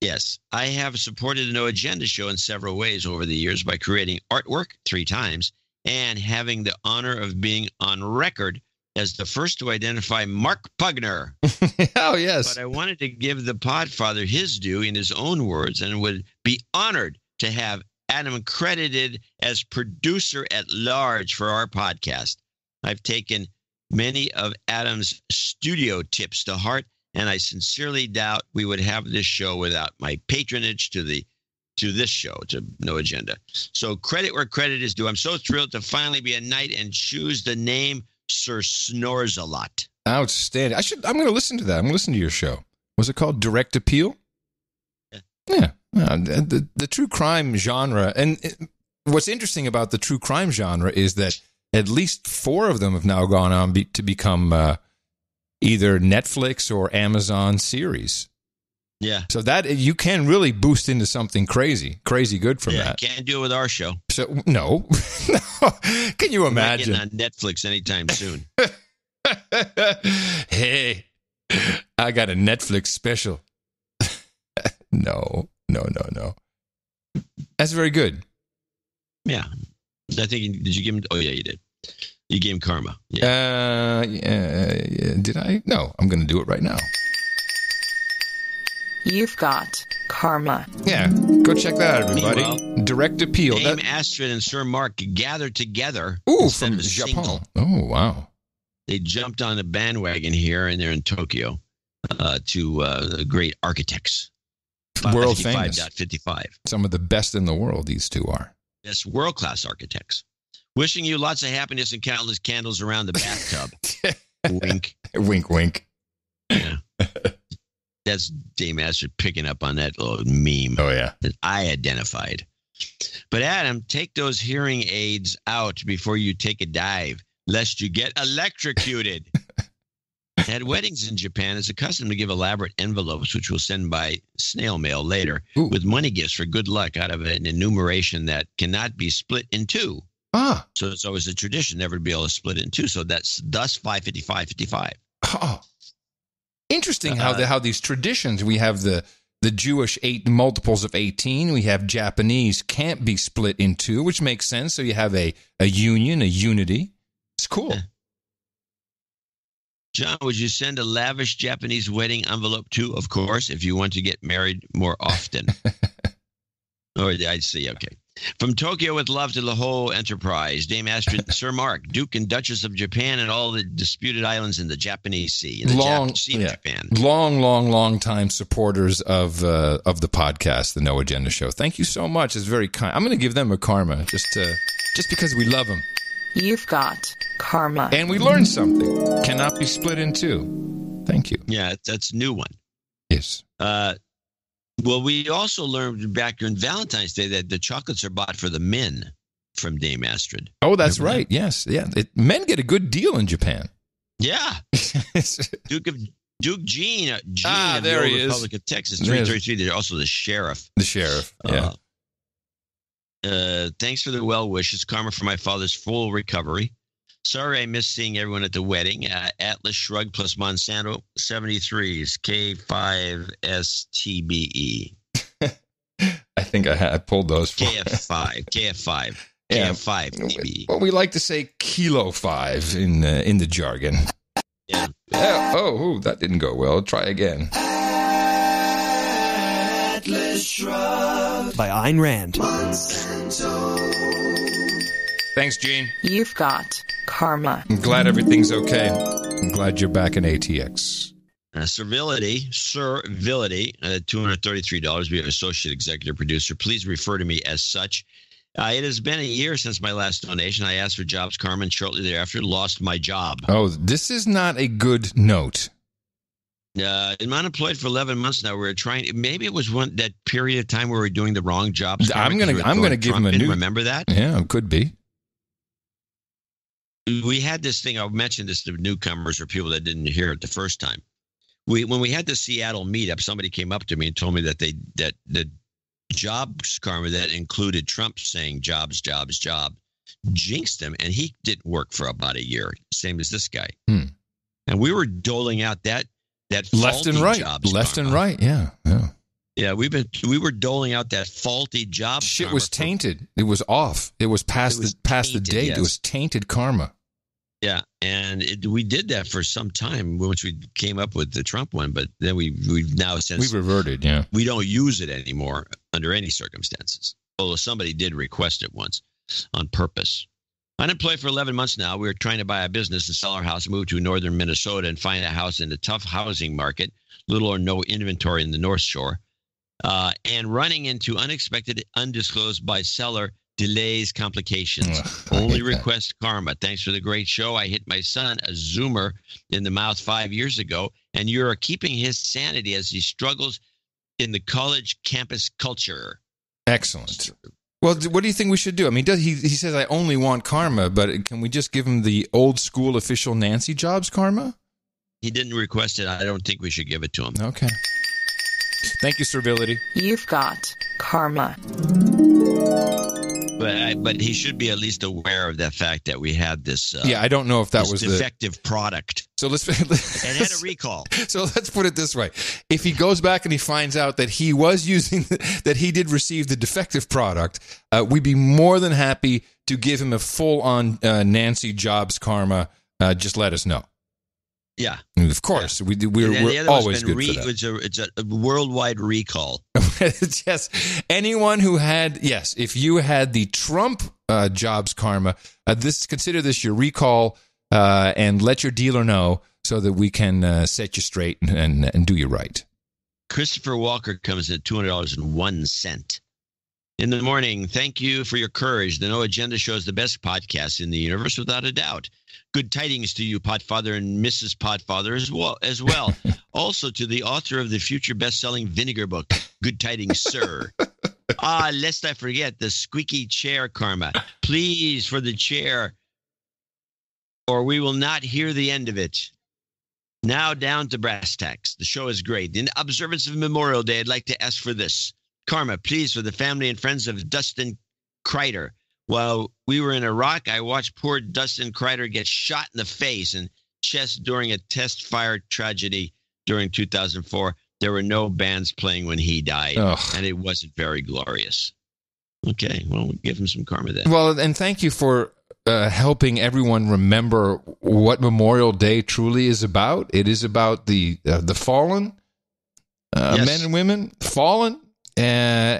Yes, I have supported the No Agenda show in several ways over the years by creating artwork three times and having the honor of being on record as the first to identify Mark Pugner. [laughs] oh, yes. But I wanted to give the Podfather his due in his own words and would be honored to have Adam credited as producer at large for our podcast. I've taken many of Adam's studio tips to heart, and I sincerely doubt we would have this show without my patronage to the to this show, to No Agenda. So credit where credit is due. I'm so thrilled to finally be a knight and choose the name Sir Snores a lot. Outstanding. I should. I'm going to listen to that. I'm going to listen to your show. Was it called Direct Appeal? Yeah. Yeah. the, the, the true crime genre, and it, what's interesting about the true crime genre is that at least four of them have now gone on be, to become uh, either Netflix or Amazon series. Yeah. So that you can really boost into something crazy, crazy good from yeah, that. can't do it with our show. So no, [laughs] no. Can you imagine? getting on Netflix anytime soon. [laughs] hey, I got a Netflix special. [laughs] no, no, no, no. That's very good. Yeah. I think did you give him oh yeah, you did. You gave him karma. Uh, yeah, yeah, did I? No, I'm going to do it right now. You've got karma. Yeah, go check that out, everybody. Meanwhile, Direct appeal. Dame That, Astrid and Sir Mark gathered together. ooh, from of single. Japan. Oh, wow. They jumped on the bandwagon here and they're in Tokyo uh, to uh, the great architects. World famous. 55. Some of the best in the world, these two are. Yes, world class architects. Wishing you lots of happiness and countless candles around the bathtub. [laughs] wink. Wink, wink. Yeah. [laughs] That's Dame Astrid picking up on that little meme. Oh, yeah. That I identified. But Adam, take those hearing aids out before you take a dive, lest you get electrocuted. [laughs] At weddings in Japan, it's a custom to give elaborate envelopes, which we'll send by snail mail later, with money gifts for good luck out of an enumeration that cannot be split in two. Ah. So it's always a tradition never to be able to split it in two. So that's thus 555 55. Oh, interesting how Uh, the, how these traditions we have the the Jewish eight multiples of eighteen. We have Japanese can't be split in two, which makes sense. So you have a a union, a unity. It's cool. John, would you send a lavish Japanese wedding envelope too? Of course, if you want to get married more often. [laughs] or I'd see. Okay. From Tokyo with love to the whole enterprise, Dame Astrid, [laughs] Sir Mark, Duke and Duchess of Japan, and all the disputed islands in the Japanese Sea, in the long, Jap- Sea of yeah, Japan. long, long, long time supporters of uh, of the podcast, the No Agenda Show. Thank you so much. It's very kind. I'm going to give them a karma just to, just because we love them You've got karma. and we learned something. Cannot be split in two. Thank you. Yeah, that's a new one. Yes. Uh, well, we also learned back on Valentine's Day that the chocolates are bought for the men from Dame Astrid. Oh, that's right. Yes. Yeah. It, men get a good deal in Japan. Yeah. [laughs] Duke of Duke Gene, uh, Gene Ah, of there the he old is. Republic of Texas, There he is. 333. There's also the sheriff. The sheriff. Yeah. Uh, uh, thanks for the well wishes, Karma, for my father's full recovery. Sorry I missed seeing everyone at the wedding. Uh, Atlas Shrug plus Monsanto 73s K5STBE. [laughs] I think I, had, I pulled those. For KF5. KF5. Yeah. KF5 TBE. Well, we like to say kilo five in uh, in the jargon. Yeah. Oh, oh, ooh, that didn't go well. Try again. Atlas Shrugged by Ayn Rand. Thanks, Gene. You've got karma. I'm glad everything's okay. I'm glad you're back in ATX. Uh, Servility, Servility, uh, $233. We have associate executive producer. Please refer to me as such. Uh, it has been a year since my last donation. I asked for jobs, Carmen. Shortly thereafter, lost my job. Oh, this is not a good note. Uh, I'm unemployed for 11 months now. We are trying. Maybe it was one that period of time where we were doing the wrong jobs. I'm gonna. we I'm gonna throwing give him a in. new. Remember that? Yeah, it could be. We had this thing. I'll mention this to newcomers or people that didn't hear it the first time. We when we had the Seattle meetup, somebody came up to me and told me that they that the jobs karma that included Trump saying jobs, jobs, job, jinxed him, and he didn't work for about a year, same as this guy. Hmm. And we were doling out that that Left and right. jobs Left karma. and right. Yeah. Yeah. Yeah, we've been we were doling out that faulty job. Shit was tainted. It was off. It was past It was the past the date. yes. It was tainted karma. Yeah, and it, we did that for some time once we came up with the Trump one, but then we we've now since We reverted. Yeah. we don't use it anymore under any circumstances. Although somebody did request it once on purpose. Unemployed for 11 months now. We were trying to buy a business and sell our house, move to northern Minnesota, and find a house in the tough housing market. Little or no inventory in the North Shore, uh, and running into unexpected, undisclosed by seller delays, complications. Only request karma. Thanks for the great show. I hit my son, a Zoomer, in the mouth five years ago, and you're keeping his sanity as he struggles in the college campus culture. Excellent. Well, what do you think we should do? I mean, does, he he says I only want karma, but can we just give him the old school official Nancy Jobs karma? He didn't request it. I don't think we should give it to him. Okay. Thank you, servility. You've got karma. But I, but he should be at least aware of the fact that we had this. Uh, yeah, I don't know if that this was the defective product. So let's [laughs] and had a recall. [laughs] So let's put it this way: if he goes back and he finds out that he was using that he did receive the defective product, uh, we'd be more than happy to give him a full-on uh, Nancy Jobs karma. Uh, just let us know. Yeah. And of course, we do- we're, And then the we're always good re- for that. It's a, it's a worldwide recall. [laughs] yes, anyone who had yes, if you had the Trump uh, Jobs karma, uh, this consider this your recall uh, and let your dealer know so that we can uh, set you straight and, and and do you right. Christopher Walker comes at two hundred dollars and one cent. In the morning, thank you for your courage. The No Agenda Show is the best podcast in the universe, without a doubt. Good tidings to you, Podfather and Mrs. Podfather, as well. As well. [laughs] also to the author of the future best-selling Vinegar book. Good tidings, sir. [laughs] ah, lest I forget the squeaky chair karma. Please, for the chair, or we will not hear the end of it. Now down to brass tacks. The show is great. In observance of Memorial Day, I'd like to ask for this. Karma, please, for the family and friends of Dustin Kreider. While we were in Iraq, I watched poor Dustin Kreider get shot in the face and chest during a test fire tragedy during 2004. There were no bands playing when he died, Ugh. and it wasn't very glorious. Okay, well, we'll give him some karma then. Well, and thank you for uh, helping everyone remember what Memorial Day truly is about. It is about the uh, the fallen uh, Yes. men and women, fallen, uh,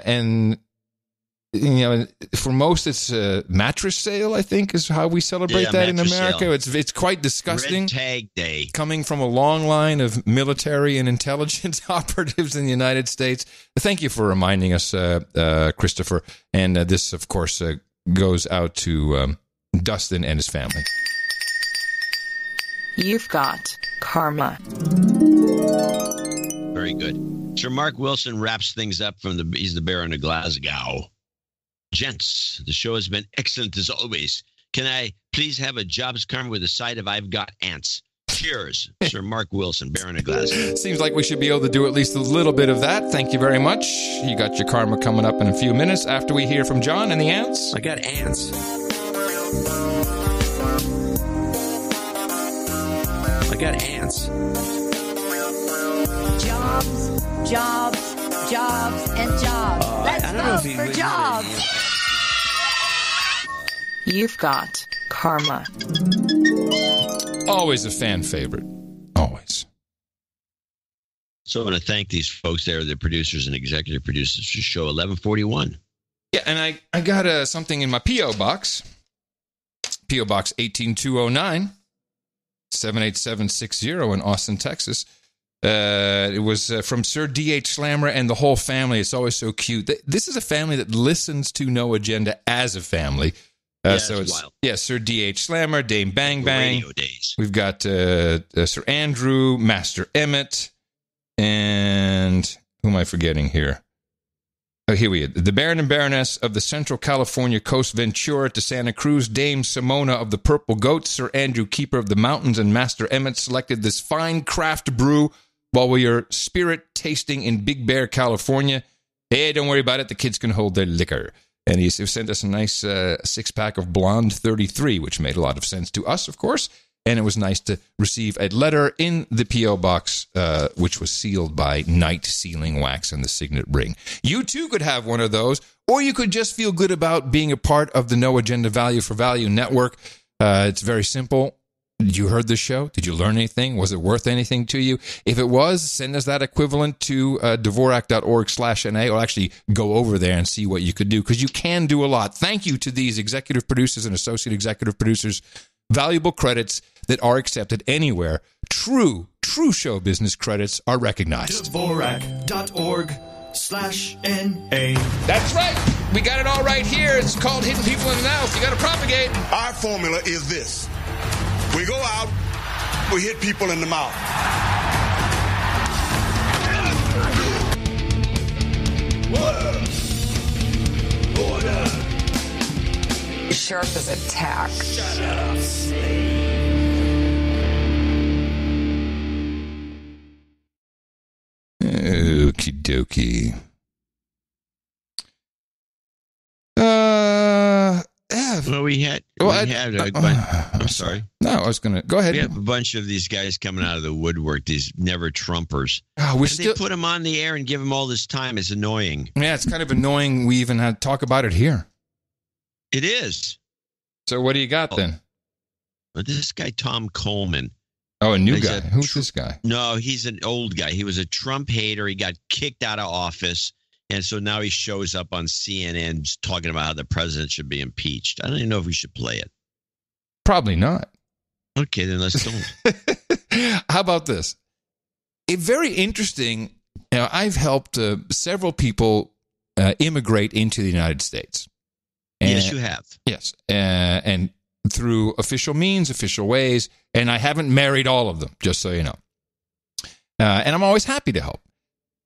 and you know, for most, it's a mattress sale. I think is how we celebrate Yeah, that in America. sale. It's it's quite disgusting. Red Tag Day. Coming from a long line of military and intelligence [laughs] operatives in the United States. Thank you for reminding us, uh, uh, Christopher. And uh, this, of course, uh, goes out to um, Dustin and his family. You've got karma. Very good. Sir Mark Wilson wraps things up from the he's the Baron of Glasgow. Gents, the show has been excellent as always. Can I please have a jobs karma with a side of I've got ants? Cheers, Sir Mark Wilson, Baron of Glasgow. Seems like we should be able to do at least a little bit of that. Thank you very much. You got your karma coming up in a few minutes after we hear from John and the ants. I got ants. I got ants. Jobs, jobs, jobs, and jobs. Let's I don't know if vote he for would- jobs. You've got karma. Always a fan favorite. Always. So I want to thank these folks there, the producers and executive producers for show 1141. Yeah, and I, I got uh, something in my P.O. box. P.O. Box 18209, 78760 in Austin, Texas. Uh, it was uh, from Sir D.H. Slammer and the whole family. It's always so cute. This is a family that listens to No Agenda as a family. Uh, Yeah, so it's wild. yeah, Sir D.H. Slammer, Dame Bang Bang. Radio days. We've got uh, uh, Sir Andrew, Master Emmett, and who am I forgetting here? Oh, here we are. The Baron and Baroness of the Central California Coast Ventura to Santa Cruz, Dame Simona of the Purple Goats, Sir Andrew Keeper of the Mountains, and Master Emmett selected this fine craft brew while we are spirit tasting in Big Bear, California. Hey, don't worry about it. The kids can hold their liquor. And he sent us a nice uh, six pack of Blonde 33, which made a lot of sense to us, of course. And it was nice to receive a letter in the P.O. box, uh, which was sealed by knight sealing wax and the signet ring. You too could have one of those, or you could just feel good about being a part of the No Agenda Value for Value network. Uh, it's very simple. You heard the show? Did you learn anything? Was it worth anything to you? If it was, send us that equivalent to uh, Dvorak.org slash NA or actually go over there and see what you could do because you can do a lot. Thank you to these executive producers and associate executive producers. Valuable credits that are accepted anywhere. True, true show business credits are recognized. Dvorak.org slash NA. That's right. We got it all right here. It's called Hitting People in the Mouth. You got to propagate. Our formula is this we go out, we hit people in the mouth. Sharp as a tack. Okie dokie. Uh, yeah. Well, we had, Well, we I- had a uh, bunch, I'm [sighs] sorry. No, I was going to go ahead. We have a bunch of these guys coming out of the woodwork, these never Trumpers. Oh, we're still- They put them on the air and give them all this time. It's annoying. Yeah, it's kind of annoying. We even had to talk about it here. It is. So what do you got then? But this guy, Tom Coleman. Oh, a new He's guy. a Who's this guy? No, he's an old guy. He was a Trump hater. He got kicked out of office. And so now he shows up on CNN talking about how the president should be impeached. I don't even know if we should play it. Probably not. Okay, then let's don't. [laughs] How about this? A very interesting. You know, I've helped uh, several people uh, immigrate into the United States. yes, you have. Yes, uh, and through official means, official ways, and I haven't married all of them, just so you know. Uh, and I'm always happy to help.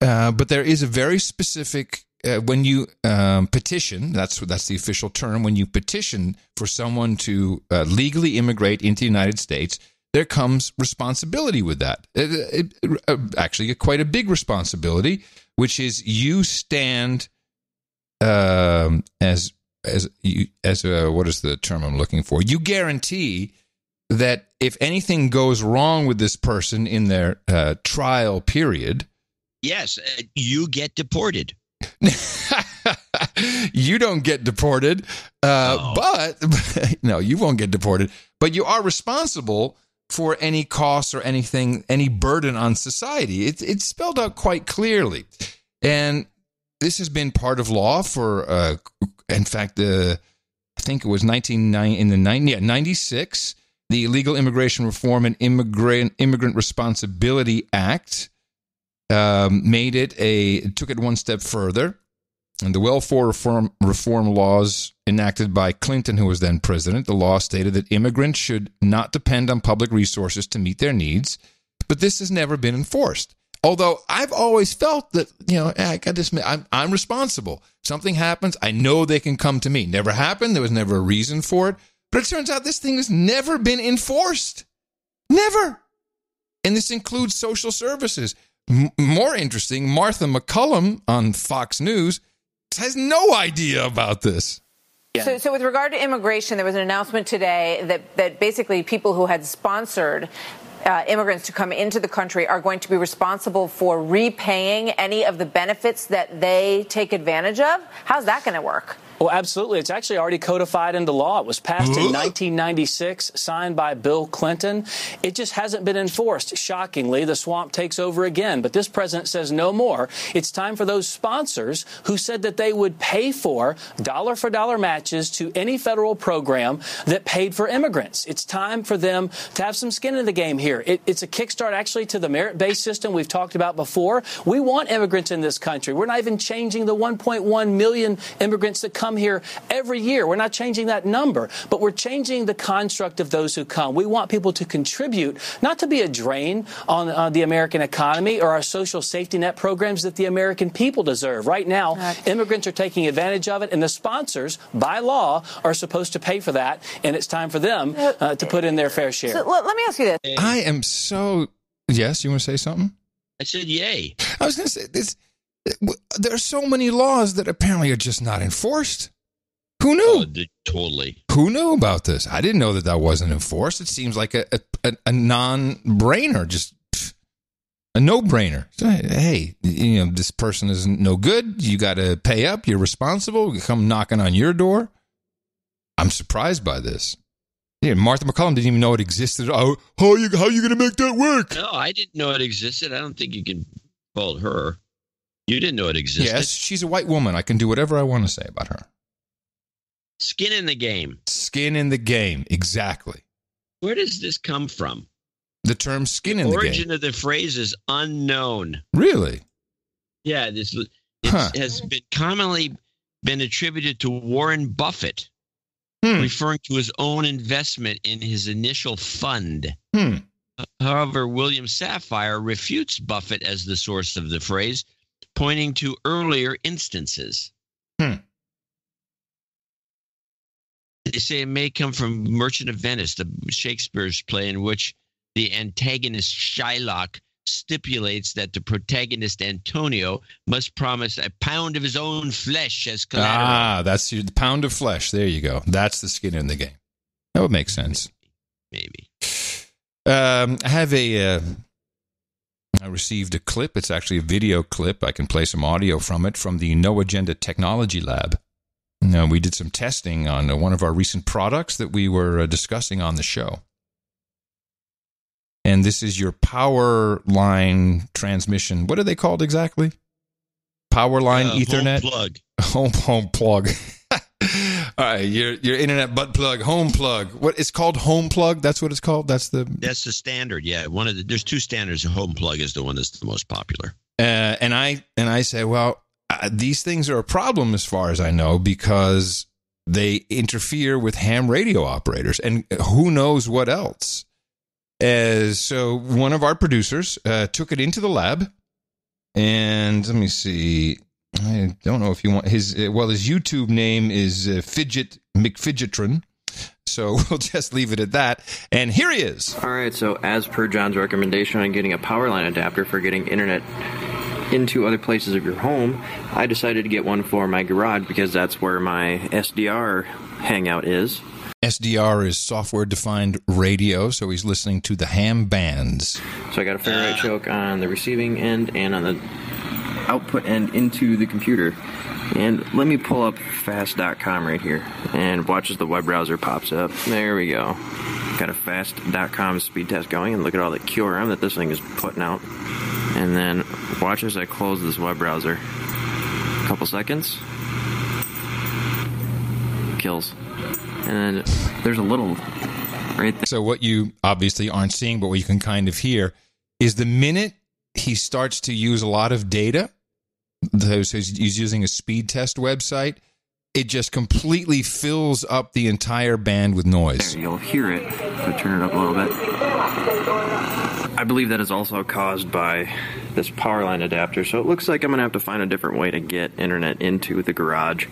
Uh, but there is a very specific uh, when you um, petition. That's that's the official term. When you petition for someone to uh, legally immigrate into the United States, there comes responsibility with that. It, it- uh, actually, quite a big responsibility, which is you stand um, as as you as a, what is the term I'm looking for? You guarantee that if anything goes wrong with this person in their uh, trial period, Yes, uh, you get deported. [laughs] you don't get deported. Uh, But [laughs] no, you won't get deported. But you are responsible for any costs or anything, any burden on society. It, it's spelled out quite clearly, and this has been part of law for uh, In fact, the I think it was 1990 in the 90, yeah, 96, the Illegal Immigration Reform and Immigrant Immigrant Responsibility Act um, made it a took it one step further. And the welfare reform, reform laws enacted by Clinton, who was then president, the law stated that immigrants should not depend on public resources to meet their needs. But this has never been enforced. Although I've always felt that, you know, I got this, I'm, I'm responsible. Something happens, I know they can come to me. Never happened. There was never a reason for it. But it turns out this thing has never been enforced. Never. And this includes social services. M- more interesting, Martha MacCallum on Fox News has no idea about this. So, so with regard to immigration, there was an announcement today that, that basically people who had sponsored uh, immigrants to come into the country are going to be responsible for repaying any of the benefits that they take advantage of. How's that going to work? Well, absolutely. It's actually already codified into law. It was passed in 1996, signed by Bill Clinton. It just hasn't been enforced. Shockingly, the swamp takes over again. But this president says no more. It's time for those sponsors who said that they would pay for dollar for dollar matches to any federal program that paid for immigrants. It's time for them to have some skin in the game here. It, it's a kickstart actually to the merit based system we've talked about before. We want immigrants in this country. We're not even changing the 1.1 million immigrants that come come here every year. We're not changing that number, but we're changing the construct of those who come. We want people to contribute, not to be a drain on uh, the American economy or our social safety net programs that the American people deserve. Right now, right. immigrants are taking advantage of it, and the sponsors, by law, are supposed to pay for that, and it's time for them uh, to put in their fair share. So, let me ask you this. I am so. Yes, you want to say something? I said, yay. I was going to say this there are so many laws that apparently are just not enforced. Who knew? Oh, totally. Who knew about this? I didn't know that that wasn't enforced. It seems like a a, a non-brainer, just a no-brainer. So, hey, you know this person is no good. You got to pay up. You're responsible. We come knocking on your door. I'm surprised by this. Yeah, Martha MacCallum didn't even know it existed. Oh, how are you how are you going to make that work? No, I didn't know it existed. I don't think you can fault her. You didn't know it existed. Yes, she's a white woman. I can do whatever I want to say about her. Skin in the game. Skin in the game. Exactly. Where does this come from? The term skin the in the game. origin of the phrase is unknown. Really? Yeah, this it huh. has been commonly been attributed to Warren Buffett, hmm. referring to his own investment in his initial fund. Hmm. However, William Safire refutes Buffett as the source of the phrase, pointing to earlier instances. Hmm. They say it may come from Merchant of Venice, the Shakespeare's play in which the antagonist Shylock stipulates that the protagonist Antonio must promise a pound of his own flesh as collateral. Ah, that's your pound of flesh. There you go. That's the skin in the game. That would make sense. Maybe. Um, I have a. Uh, I received a clip. It's actually a video clip. I can play some audio from it from the No Agenda Technology Lab. Now, we did some testing on uh, one of our recent products that we were uh, discussing on the show. And this is your power line transmission. What are they called exactly? Power line uh, Ethernet? Home plug. [laughs] Home, home plug. [laughs] All right, your your internet butt plug, home plug. What it's called, home plug. That's what it's called. That's the. That's the standard. Yeah, one of the. There's two standards. Home plug is the one that's the most popular. Uh, and I and I say, well, uh, these things are a problem as far as I know because they interfere with ham radio operators and who knows what else. As so, one of our producers uh, took it into the lab, and let me see. I don't know if you want his. Uh, well, his YouTube name is uh, Fidget McFidgetron. So [laughs] we'll just leave it at that. And here he is. All right. So, as per John's recommendation on getting a power line adapter for getting internet into other places of your home, I decided to get one for my garage because that's where my SDR hangout is. SDR is software defined radio, so he's listening to the ham bands. So I got a Ferrite choke on the receiving end and on the output end into the computer. And let me pull up fast.com right here and watch as the web browser pops up. There we go. Got a fast.com speed test going and look at all the QRM that this thing is putting out. And then watch as I close this web browser. A couple seconds. kills. And then there's a little right there. So what you obviously aren't seeing, but what you can kind of hear is the minute he starts to use a lot of data, those he's using a speed test website, it just completely fills up the entire band with noise. You'll hear it. So turn it up a little bit. I believe that is also caused by this power line adapter. So it looks like I'm gonna have to find a different way to get internet into the garage.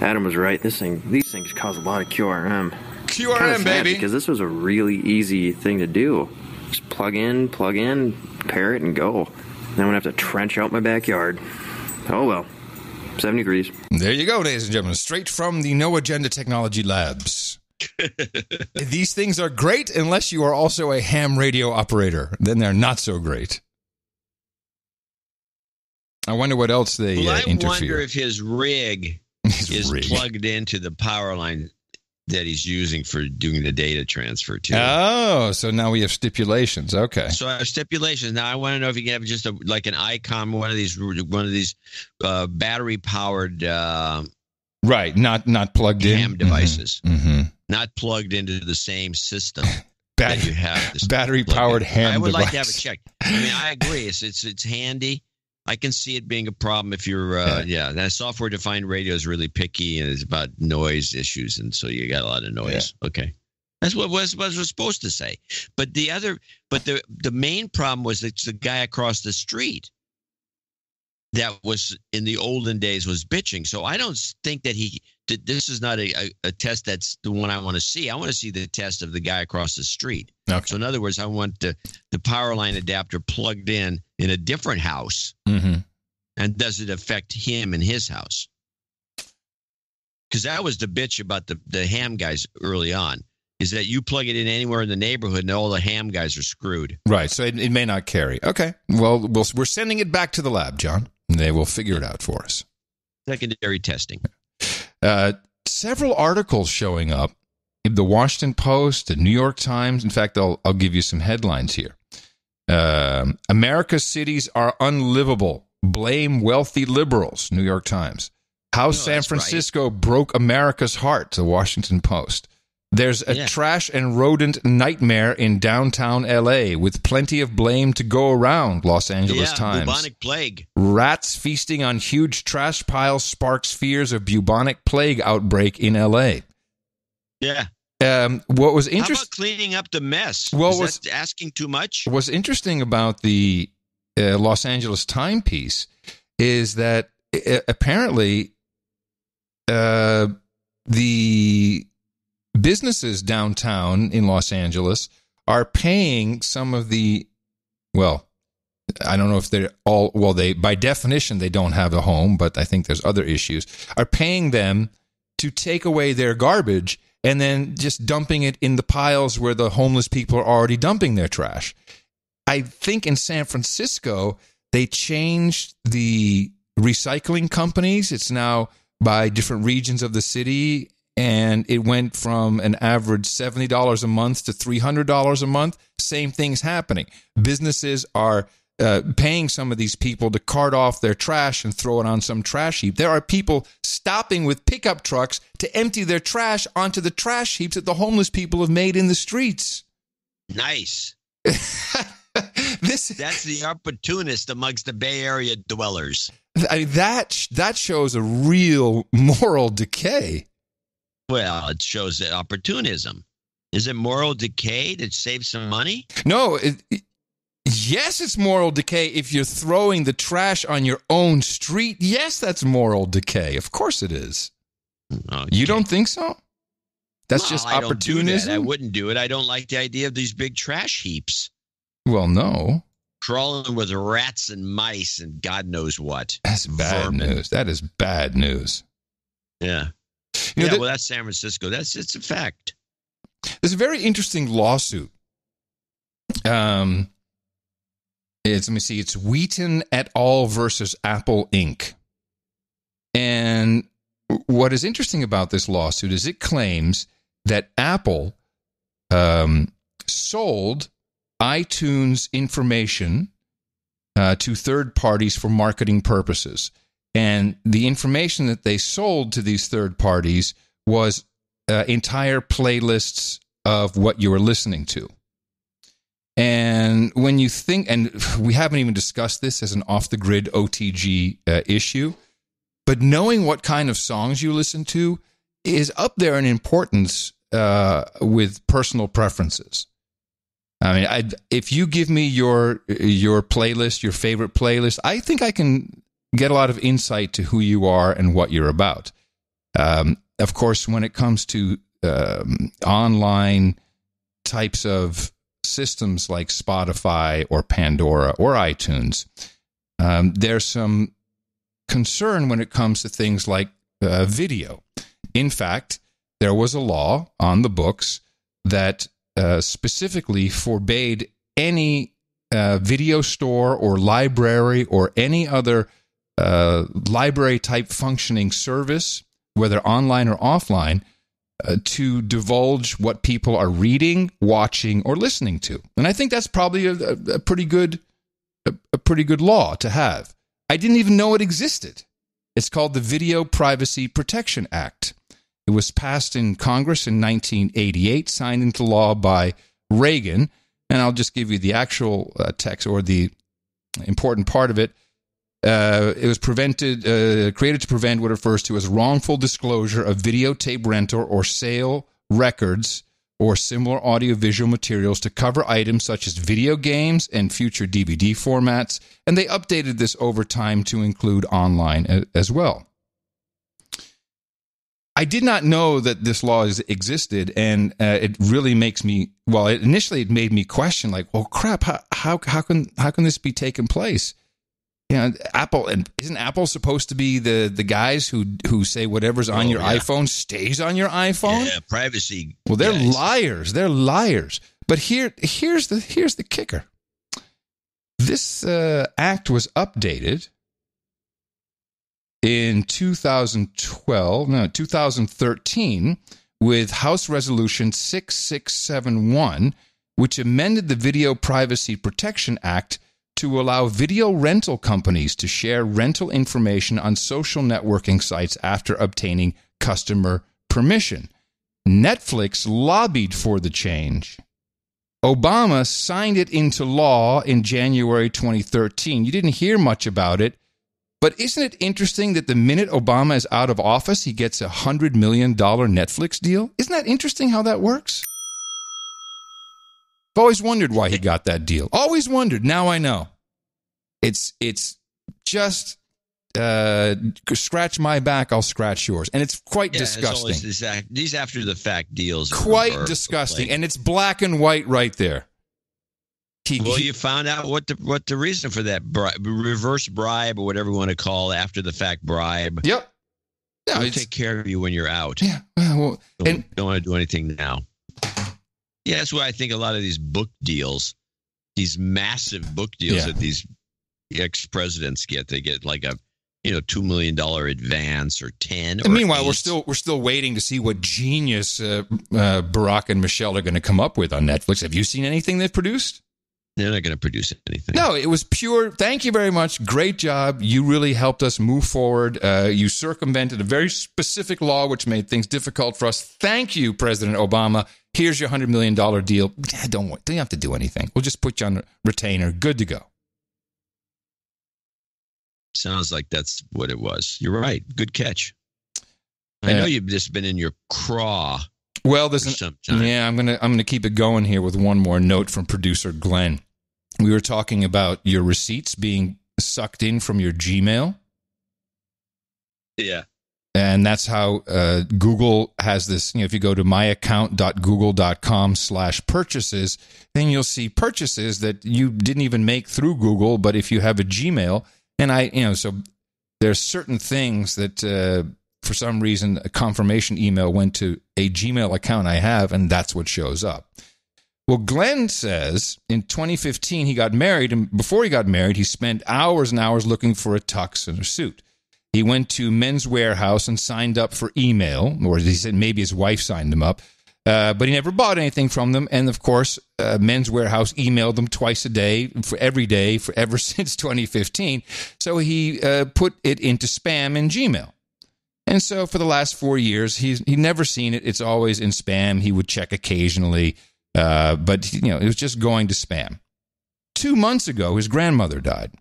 Adam was right. This thing, these things cause a lot of QRM. QRM, Kinda baby. Because this was a really easy thing to do. Just plug in, plug in, pair it, and go. Then I'm gonna have to trench out my backyard. Oh well. 70 degrees. There you go, ladies and gentlemen, straight from the No Agenda Technology Labs. [laughs] These things are great unless you are also a ham radio operator. Then they're not so great. I wonder what else they Well, uh, I interfere. wonder if his rig is rig. plugged into the power line that he's using for doing the data transfer to. Oh, so now we have stipulations. Okay. So I have stipulations. Now I want to know if you can have just a like an icon, one of these, one of these uh, battery powered uh, Right, not not plugged in. ham devices, hmm not plugged into the same system [laughs] Bat- that you have. battery powered hand. I would like to have it checked. I mean, I agree. It's it's it's handy. I can see it being a problem if you're, uh, yeah. That software defined radio is really picky and it's about noise issues, and so you got a lot of noise. Okay, that's what was was was supposed to say. But the other, but the the main problem was it's the guy across the street that was in the olden days was bitching. So I don't think that he. that This is not a, a, a test that's the one I want to see. I want to see the test of the guy across the street. Okay. So in other words, I want the the power line adapter plugged in in a different house, hmm and does it affect him and his house? Because that was the bitch about the the ham guys early on. Is that you plug it in anywhere in the neighborhood, and all the ham guys are screwed. Right, so it, it may not carry. Okay. Well, we'll, we're sending it back to the lab, John. They will figure it out for us. Secondary testing. Uh, several articles showing up in the Washington Post, the New York Times. In fact, I'll, I'll give you some headlines here. Um, America's cities are unlivable. Blame wealthy liberals. New York Times. How San that's right. Francisco broke America's heart. The Washington Post. There's a Yeah. trash and rodent nightmare in downtown LA with plenty of blame to go around. Los Angeles yeah, Times. bubonic plague. Rats feasting on huge trash piles sparks fears of bubonic plague outbreak in LA. Yeah. Um, what was How about interesting cleaning up the mess? Well, Is was- that asking too much? what's interesting about the uh, Los Angeles timepiece is that uh, apparently uh, the businesses downtown in Los Angeles are paying some of the well I don't know if they're all well they by definition they don't have a home but I think there's other issues are paying them to take away their garbage and then just dumping it in the piles where the homeless people are already dumping their trash. I think in San Francisco they changed the recycling companies. It's now by different regions of the city and it went from an average $70 a month to $300 a month. Same thing's happening. Businesses are uh, paying some of these people to cart off their trash and throw it on some trash heap. There are people stopping with pickup trucks to empty their trash onto the trash heaps that the homeless people have made in the streets. Nice. [laughs] this That's the opportunist amongst the Bay Area dwellers. I mean, that that shows a real [laughs] moral decay. Well, it shows that opportunism. Is it moral decay to save some money? No, it, it- yes, it's moral decay if you're throwing the trash on your own street. Yes, that's moral decay. Of course it is. You don't think so? That's Well, just I don't that. I wouldn't do it. I don't like the idea of these big trash heaps Well, no, crawling with rats and mice and God knows what. that's bad Vermin. news. That is bad news. Yeah. You know, yeah, that- well, that's San Francisco. That's it's a fact. There's a very interesting lawsuit. Um, it's let me see. It's Wheaton et al. versus Apple Inc. And what is interesting about this lawsuit is it claims that Apple um, sold iTunes information uh, to third parties for marketing purposes, and the information that they sold to these third parties was uh, entire playlists of what you were listening to. And when you think, and [sighs] we haven't even discussed this as an off the grid OTG uh, issue, but knowing what kind of songs you listen to is up there in importance uh, with personal preferences. I mean, I, if you give me your your playlist, your favorite playlist, I think I can get a lot of insight to who you are and what you're about. Um, of course, when it comes to um, online types of systems like Spotify or Pandora or iTunes, um, there's some concern when it comes to things like uh, video. In fact, there was a law on the books that uh, specifically forbade any uh, video store or library or any other uh, library type functioning service, whether online or offline, uh, to divulge what people are reading, watching, or listening to. And I think that's probably a, a, pretty good a, a pretty good law to have. I didn't even know it existed. It's called the Video Privacy Protection Act. It was passed in Congress in 1988, signed into law by Reagan. And I'll just give you the actual uh, text or the important part of it. Uh, it was prevented, uh, created to prevent what refers to as wrongful disclosure of videotape rental or sale records or similar audiovisual materials to cover items such as video games and future DVD formats. And they updated this over time to include online as well. I did not know that this law existed, and uh, it really makes me. Well, it, initially it made me question, like, "Well, crap! How, how how can how can this be taking place?" You know, Apple and isn't Apple supposed to be the the guys who who say whatever's on Oh, your yeah. iPhone stays on your iPhone? Yeah, privacy. Well, they're guys. liars. They're liars. But here, here's the here's the kicker. This uh, act was updated in 2012, no, 2013, with House Resolution 6671, which amended the Video Privacy Protection Act to allow video rental companies to share rental information on social networking sites after obtaining customer permission. Netflix lobbied for the change. Obama signed it into law in January 2013. You didn't hear much about it, but isn't it interesting that the minute Obama is out of office, he gets a $100 million Netflix deal? Isn't that interesting how that works? I've always wondered why he got that deal. Always wondered. Now I know. It's it's just uh, scratch my back, I'll scratch yours, and it's quite Yeah, disgusting. this these after the fact deals. quite are- disgusting, and it's black and white right there. He, well, he- you found out what the what the reason for that bri- reverse bribe or whatever you want to call after the fact bribe. Yep. Yeah, We'll take care of you when you're out. Yeah. Well, don't, and- don't want to do anything now. Yeah, that's why I think a lot of these book deals, these massive book deals Yeah. that these ex presidents get, they get like a you know two million dollar advance or ten. Or meanwhile, we're still we're still waiting to see what genius uh, uh, Barack and Michelle are going to come up with on Netflix. Have you seen anything they've produced? They're not going to produce anything. No, it was pure. Thank you very much. Great job. You really helped us move forward. Uh, you circumvented a very specific law which made things difficult for us. Thank you, President Obama. Here's your hundred million dollar deal. Don't wor- don't have to do anything. We'll just put you on retainer. Good to go. Sounds like that's what it was. You're right. Good catch. I know you've just been in your craw. Well, there's an, yeah. I'm gonna I'm gonna keep it going here with one more note from producer Glenn. We were talking about your receipts being sucked in from your Gmail. Yeah. And that's how uh, google has this you know if you go to myaccount.google.com slash purchases then you'll see purchases that you didn't even make through google but if you have a gmail and i you know so there's certain things that uh, for some reason a confirmation email went to a gmail account i have and that's what shows up well, Glenn says in 2015 he got married, and before he got married, he spent hours and hours looking for a tux and a suit. He went to Men's Wearhouse and signed up for email, or he said maybe his wife signed him up, uh, but he never bought anything from them. And of course, uh, Men's Wearhouse emailed them twice a day for every day for ever [laughs] since 2015. So he uh, put it into spam in Gmail. And so for the last four years, he's he never seen it. It's always in spam. He would check occasionally, uh, but you know it was just going to spam. Two months ago, his grandmother died,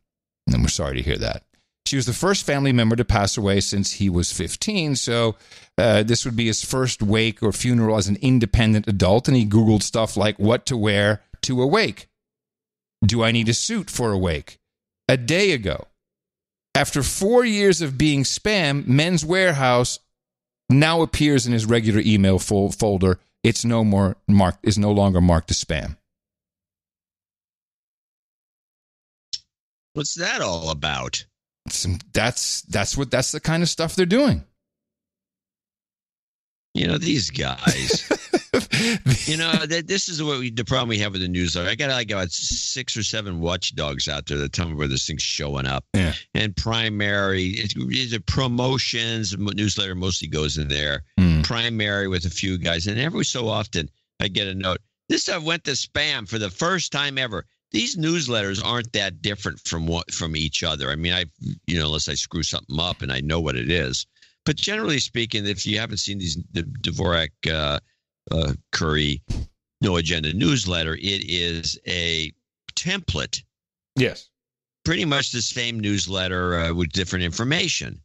and we're sorry to hear that. She was the first family member to pass away since he was 15, so uh, this would be his first wake or funeral as an independent adult. And he Googled stuff like what to wear to a wake. Do I need a suit for a wake? A day ago, after four years of being spam, Men's Wearhouse now appears in his regular email fol- folder. It's no more marked. Is no longer marked as spam. What's that all about? That's that's what that's the kind of stuff they're doing. You know these guys. [laughs] you know that this is what we, the problem we have with the newsletter. I got like about six or seven watchdogs out there that tell me where this thing's showing up. Yeah. And primary, it's, it's promotions newsletter mostly goes in there. Hmm. Primary with a few guys, and every so often I get a note. This stuff went to spam for the first time ever. These newsletters aren't that different from what from each other. I mean, I you know unless I screw something up and I know what it is. But generally speaking, if you haven't seen these the Dvorak uh, uh, Curry No Agenda newsletter, it is a template. Yes. Pretty much the same newsletter uh, with different information.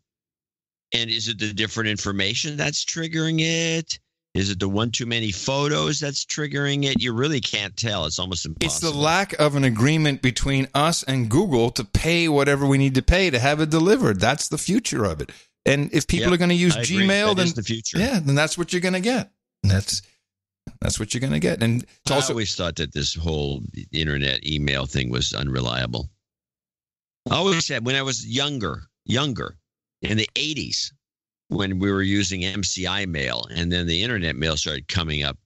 And is it the different information that's triggering it? Is it the one too many photos that's triggering it? You really can't tell. It's almost impossible. It's the lack of an agreement between us and Google to pay whatever we need to pay to have it delivered. That's the future of it. And if people Yep, are going to use I. Gmail, That then the future. Yeah, then that's what you're going to get. And that's that's what you're going to get. And it's I also always thought that this whole internet email thing was unreliable. I always said when I was younger, younger in the 80s, when we were using MCI mail and then the internet mail started coming up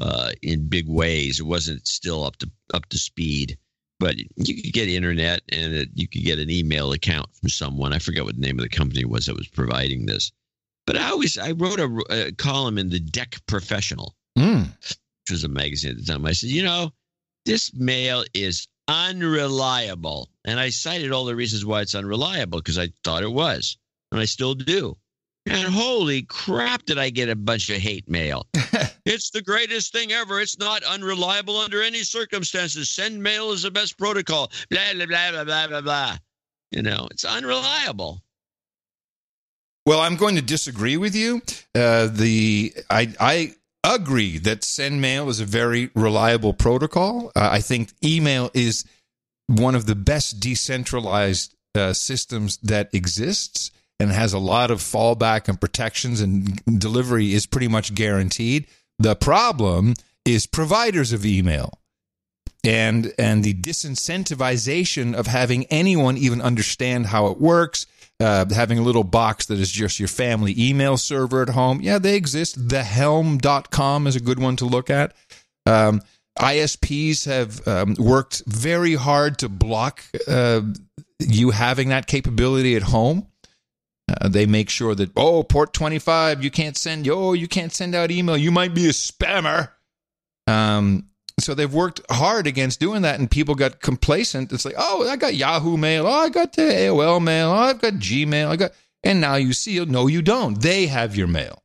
uh, in big ways. It wasn't still up to up to speed, but you could get internet and it, you could get an email account from someone. I forget what the name of the company was that was providing this. But I always I wrote a, a column in the DEC Professional Mm. which was a magazine at the time. I said, you know, this mail is unreliable. And I cited all the reasons why it's unreliable because I thought it was. And I still do. And holy crap, did I get a bunch of hate mail. [laughs] it's the greatest thing ever. It's not unreliable under any circumstances. Sendmail is the best protocol. Blah, blah, blah, blah, blah, blah, blah. You know, it's unreliable. Well, I'm going to disagree with you. Uh, the I I agree that Sendmail is a very reliable protocol. Uh, I think email is one of the best decentralized uh, systems that exists and has a lot of fallback and protections and delivery is pretty much guaranteed. The problem is providers of email and and the disincentivization of having anyone even understand how it works uh, having a little box that is just your family email server at home. Yeah they exist. thehelm.com is a good one to look at. Um, isps have um, worked very hard to block uh, you having that capability at home uh, they make sure that oh port 25 you can't send oh you can't send out email you might be a spammer um, so they've worked hard against doing that, and people got complacent. It's like, oh, I got Yahoo Mail, oh, I got the AOL Mail, oh, I've got Gmail, I got, and now you see, no, you don't. They have your mail,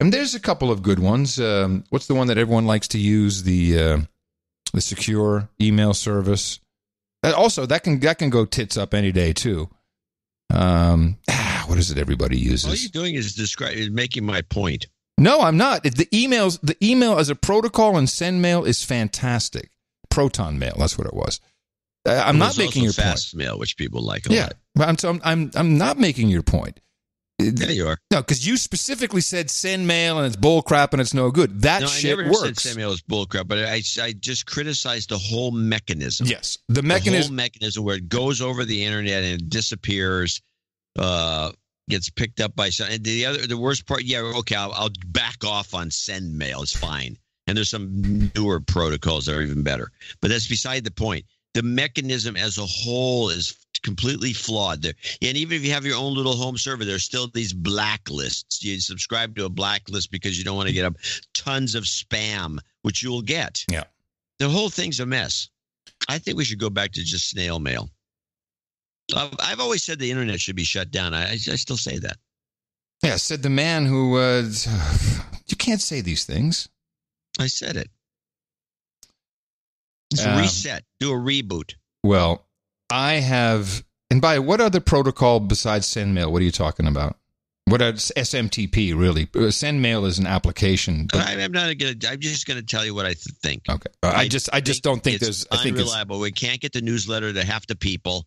and there's a couple of good ones. Um, what's the one that everyone likes to use? The uh, the secure email service. Also that can that can go tits up any day too. Um, Ah, what is it? Everybody uses. All you're doing is describing, is making my point. No, I'm not. The emails, the email as a protocol and Sendmail is fantastic. ProtonMail, that's what it was. I'm not There's making your also point. Fastmail, which people like a Yeah, lot. but I'm, so I'm I'm I'm not making your point. Yeah, you are. No, because you specifically said Sendmail and it's bull crap and it's no good. That no, shit works. said mail is bullcrap, but I, I just criticized the whole mechanism. Yes, the The mechanism. whole mechanism where it goes over the internet and it disappears, uh, gets picked up by some. And the other, the worst part, yeah, okay, I'll, I'll back off on Sendmail. It's fine. And there's some newer protocols that are even better. But that's beside the point. The mechanism as a whole is completely flawed there. And even if you have your own little home server, there's still these blacklists. You subscribe to a blacklist because you don't want to get up tons of spam, which you will get. Yeah. The whole thing's a mess. I think we should go back to just snail mail. I've, I've always said the internet should be shut down. I, I still say that. Yeah, said the man who. Uh, [sighs] you can't say these things. I said it. It's Um, reset. Do a reboot. Well, I have. And by what other protocol besides Sendmail? What are you talking about? What is SMTP really? Sendmail is an application. But, I, I'm not gonna. I'm just gonna tell you what I th- think. okay, I just I just don't think there's. I think it's, unreliable. We can't get the newsletter to half the people.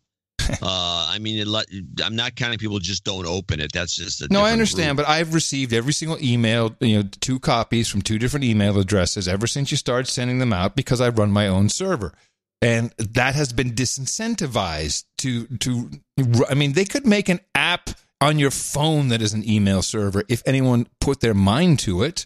[laughs] uh, I mean, it, I'm not counting people just don't open it. That's just a No, I understand, group. but I've received every single email, you know, two copies from two different email addresses ever since you started sending them out because I run my own server. And that has been disincentivized to to I mean, they could make an app on your phone that is an email server if anyone put their mind to it.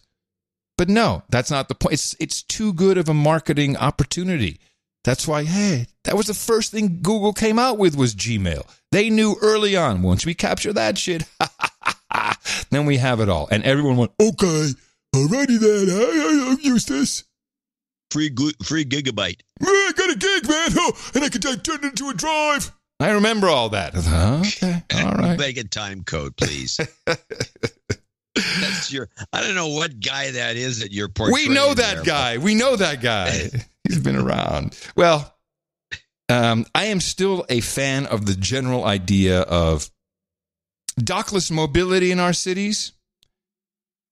But no, that's not the point. It's it's too good of a marketing opportunity. That's why, hey, that was the first thing Google came out with was Gmail. They knew early on once we capture that shit, [laughs] then we have it all. And everyone went, okay, alrighty then, I, I'll use this. free free gigabyte. I got a gig, man, oh, and I can turn it into a drive. I remember all that. I thought, oh, okay, [laughs] all right. Make a time code, please. [laughs] That's your. I don't know what guy that is that you're portraying. We know that there, guy. We know that guy. He's been around. Well, um, I am still a fan of the general idea of dockless mobility in our cities.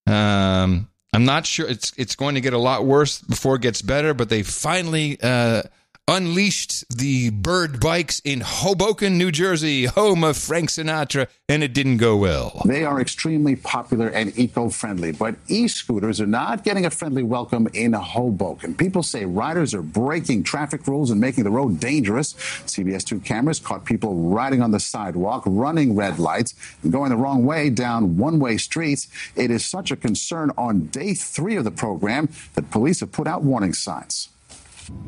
Um, I'm not sure it's it's going to get a lot worse before it gets better, but they finally uh, unleashed the bird bikes in Hoboken, New Jersey, home of Frank Sinatra, and it didn't go well. They are extremely popular and eco friendly, but e scooters are not getting a friendly welcome in Hoboken. People say riders are breaking traffic rules and making the road dangerous. CBS 2 cameras caught people riding on the sidewalk, running red lights, and going the wrong way down one way streets. It is such a concern on day three of the program that police have put out warning signs.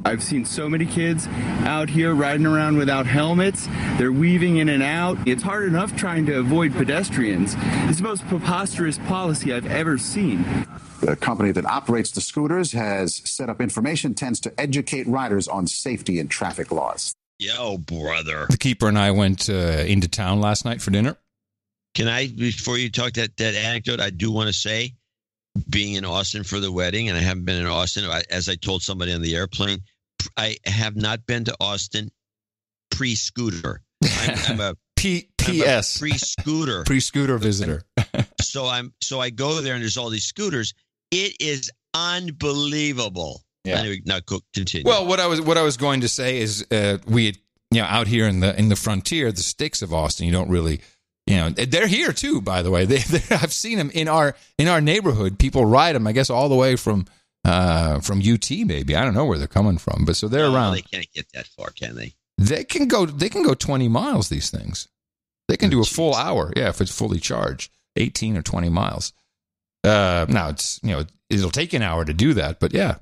I've seen so many kids out here riding around without helmets. They're weaving in and out. It's hard enough trying to avoid pedestrians. It's the most preposterous policy I've ever seen. The company that operates the scooters has set up information tents to educate riders on safety and traffic laws. Yo, brother. The keeper and I went uh, into town last night for dinner. Can I, before you talk that that anecdote, I do want to say, being in Austin for the wedding, and I haven't been in Austin. I, as I told somebody on the airplane, I have not been to Austin pre-scooter. I'm, I'm a [laughs] P- PS. pre-scooter. [laughs] Pre-scooter visitor. [laughs] so I'm so I go there and there's all these scooters. It is unbelievable. Yeah. Anyway, now co- continue. Well, what I was what I was going to say is uh, we had, you know out here in the in the frontier, the sticks of Austin. You don't really you know they're here too. By the way, [laughs] they, I've seen them in our in our neighborhood. People ride them. I guess all the way from uh, from UT maybe. I don't know where they're coming from, but so they're No, around. They can't get that far, can they? They can go. They can go twenty miles. These things. They can do a full hour. Yeah, if it's fully charged, eighteen or twenty miles. Uh, now it's you know it'll take an hour to do that, but yeah.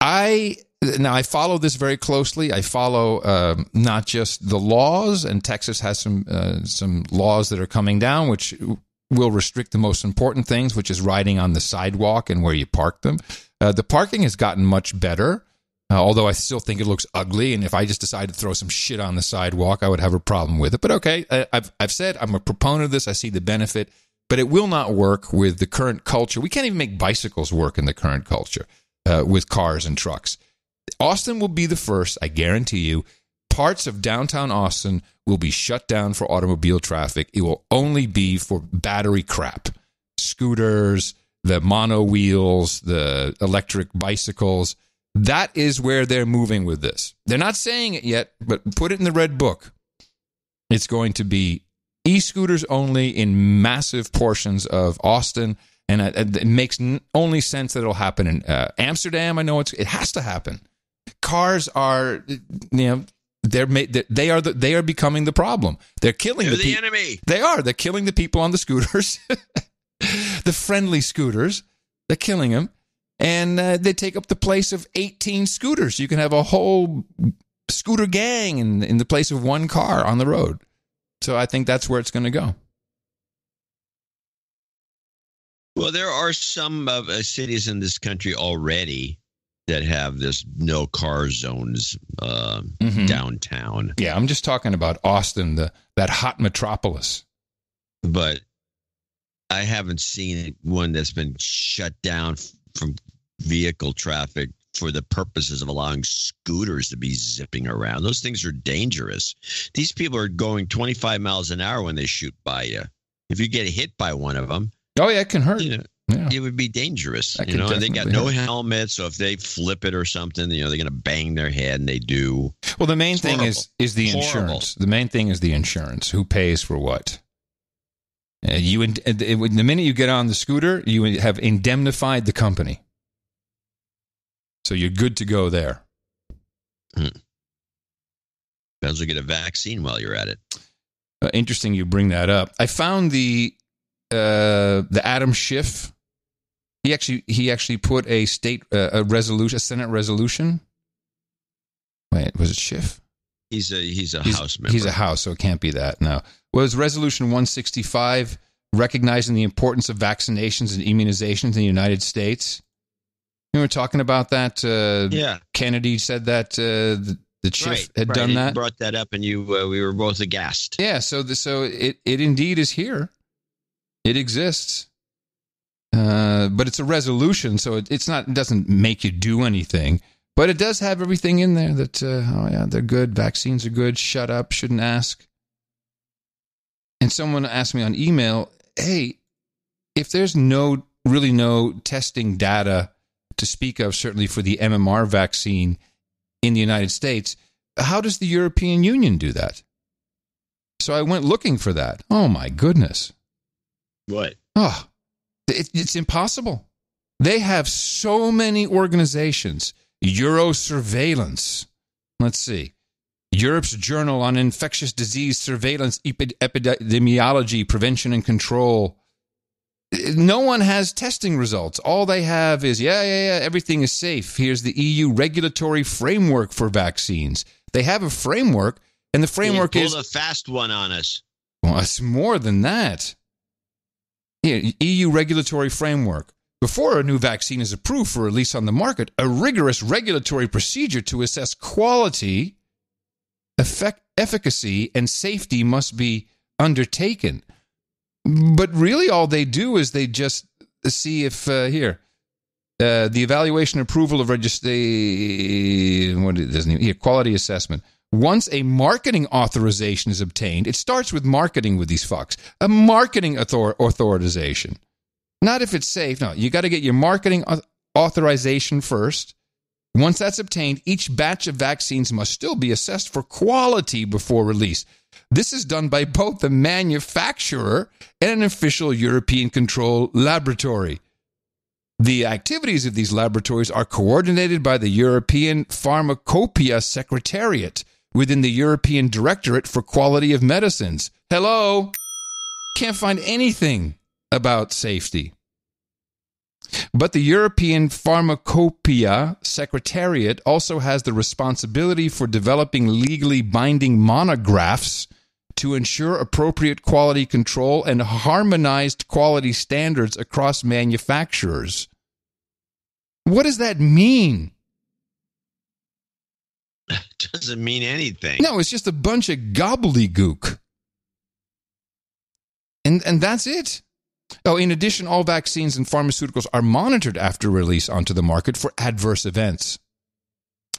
I now I follow this very closely. I follow um, not just the laws, and Texas has some uh, some laws that are coming down, which will restrict the most important things, which is riding on the sidewalk and where you park them. Uh, the parking has gotten much better. Uh, although I still think it looks ugly, and if I just decided to throw some shit on the sidewalk, I would have a problem with it. But okay, I, I've I've said I'm a proponent of this. I see the benefit, but it will not work with the current culture. We can't even make bicycles work in the current culture uh, with cars and trucks. Austin will be the first, I guarantee you. Parts of downtown Austin will be shut down for automobile traffic. It will only be for battery crap, scooters, the mono wheels, the electric bicycles. That is where they're moving with this. They're not saying it yet, but put it in the red book. It's going to be e scooters only in massive portions of Austin. And it, makes only sense that it'll happen in uh, Amsterdam. I know it's, it has to happen. Cars are, you know, they're ma- they are the, they are becoming the problem. They're killing They're the, the peop- enemy. They are. They're killing the people on the scooters, [laughs] the friendly scooters. They're killing them, and uh, they take up the place of eighteen scooters. You can have a whole scooter gang in in the place of one car on the road. So I think that's where it's going to go. Well, there are some of uh, cities in this country already that have this no car zones uh, Mhm. downtown. Yeah, I'm just talking about Austin, the that hot metropolis. But I haven't seen one that's been shut down from vehicle traffic for the purposes of allowing scooters to be zipping around. Those things are dangerous. These people are going 25 miles an hour when they shoot by you. If you get hit by one of them, Oh yeah, it can hurt. you know, Yeah. it would be dangerous. That You know, and they got no hurt. helmet, so if they flip it or something, you know, they're going to bang their head, and they do. Well, the main It's thing is horrible. is the Horrible. insurance. The main thing is the insurance. Who pays for what? Uh, you in, uh, the minute you get on the scooter, you have indemnified the company, so you're good to go there. Depends to get a vaccine while you're at it. Uh, interesting you bring that up. I found the uh, the Adam Schiff. He actually he actually put a state uh, a resolution a Senate resolution. Wait, was it Schiff? He's a he's a he's, house member. He's a house, so it can't be that. No. Was Resolution 165 recognizing the importance of vaccinations and immunizations in the United States? We were talking about that. Uh, Yeah. Kennedy said that uh, the, the Schiff right, had right. done You that. brought that up, and you uh, we were both aghast. Yeah, so the, so it it indeed is here. It exists, uh, but it's a resolution, so it, it's not. It doesn't make you do anything, but it does have everything in there that uh, oh yeah, they're good. Vaccines are good. Shut up. Shouldn't ask. And someone asked me on email, "Hey, if there's no really no testing data to speak of, certainly for the MMR vaccine in the United States, how does the European Union do that?" So I went looking for that. Oh my goodness. What? Oh, it, it's impossible. They have so many organizations. Euro surveillance. Let's see. Europe's Journal on Infectious Disease Surveillance, Epi- Epidemiology, Prevention and Control. No one has testing results. All they have is, yeah, yeah, yeah, everything is safe. Here's the EU regulatory framework for vaccines. They have a framework, and the framework you is pulled a fast one on us. well, it's more than that. EU regulatory framework. Before a new vaccine is approved for release on the market, a rigorous regulatory procedure to assess quality, effect, efficacy, and safety must be undertaken. But really, all they do is they just see if uh, here uh, the evaluation approval of registration. What doesn't even here quality assessment. Once a marketing authorization is obtained, it starts with marketing with these fucks. A marketing author- authorization. Not if it's safe. No, you got to get your marketing authorization first. Once that's obtained, each batch of vaccines must still be assessed for quality before release. This is done by both the manufacturer and an official European control laboratory. The activities of these laboratories are coordinated by the European Pharmacopoeia Secretariat within the European Directorate for Quality of Medicines. Hello? Can't find anything about safety. But the European Pharmacopoeia Secretariat also has the responsibility for developing legally binding monographs to ensure appropriate quality control and harmonized quality standards across manufacturers. What does that mean? [laughs] Doesn't mean anything. No, it's just a bunch of gobbledygook. And and that's it. Oh, in addition, all vaccines and pharmaceuticals are monitored after release onto the market for adverse events.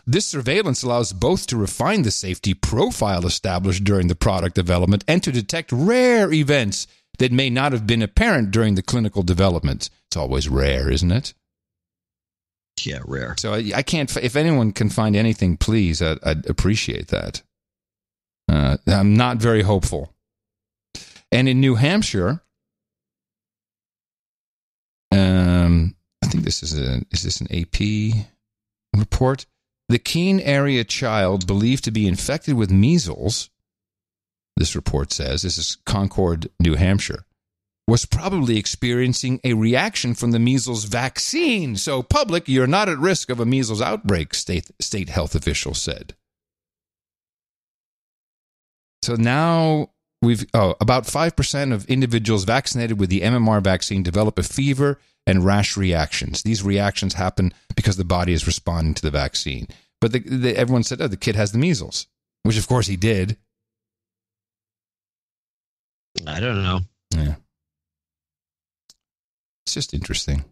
This surveillance allows both to refine the safety profile established during the product development and to detect rare events that may not have been apparent during the clinical development. It's always rare, isn't it? Yeah, rare. So I, I can't. If anyone can find anything, please, I'd, I'd appreciate that. Uh, I'm not very hopeful. And in New Hampshire, um, I think this is a is this an AP report? The Keene area child believed to be infected with measles. This report says this is Concord, New Hampshire. Was probably experiencing a reaction from the measles vaccine. So, public, you're not at risk of a measles outbreak, state, state health officials said. So now we've oh, about 5% of individuals vaccinated with the MMR vaccine develop a fever and rash reactions. These reactions happen because the body is responding to the vaccine. But the, the, everyone said, oh, the kid has the measles, which of course he did. I don't know. Yeah. It's just interesting.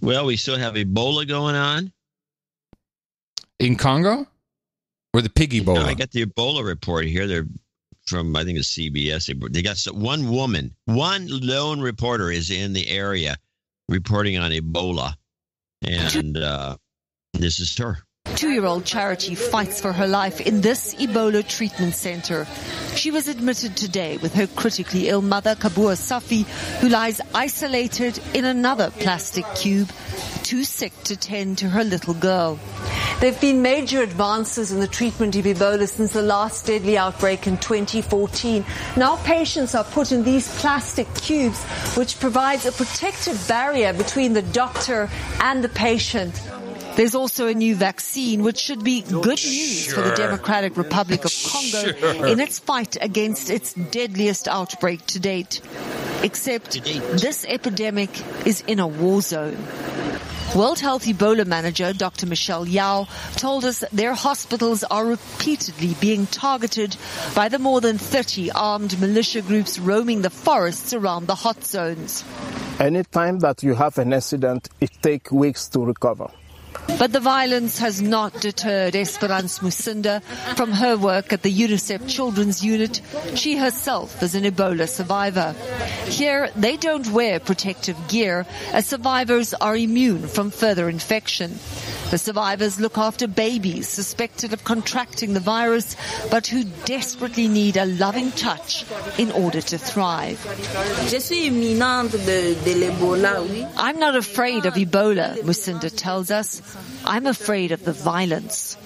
Well, we still have Ebola going on. In Congo? Or the pig Ebola? No, I got the Ebola report here. They're from, I think it's CBS. They, they got some, one woman, one lone reporter is in the area reporting on Ebola. And uh, this is her. Two year old Charity fights for her life in this Ebola treatment center. She was admitted today with her critically ill mother, Kabua Safi, who lies isolated in another plastic cube, too sick to tend to her little girl. There have been major advances in the treatment of Ebola since the last deadly outbreak in 2014. Now patients are put in these plastic cubes, which provides a protective barrier between the doctor and the patient. There's also a new vaccine, which should be good news for the Democratic Republic of Congo Sure. in its fight against its deadliest outbreak to date. Except this epidemic is in a war zone. World Health Ebola manager Dr. Michel Yao told us their hospitals are repeatedly being targeted by the more than 30 armed militia groups roaming the forests around the hot zones. Anytime that you have an incident, it takes weeks to recover. But the violence has not deterred Esperance Musinda from her work at the UNICEF Children's Unit. She herself is an Ebola survivor. Here, they don't wear protective gear as survivors are immune from further infection. The survivors look after babies suspected of contracting the virus, but who desperately need a loving touch in order to thrive. I'm not afraid of Ebola, Musinda tells us. I'm afraid of the violence.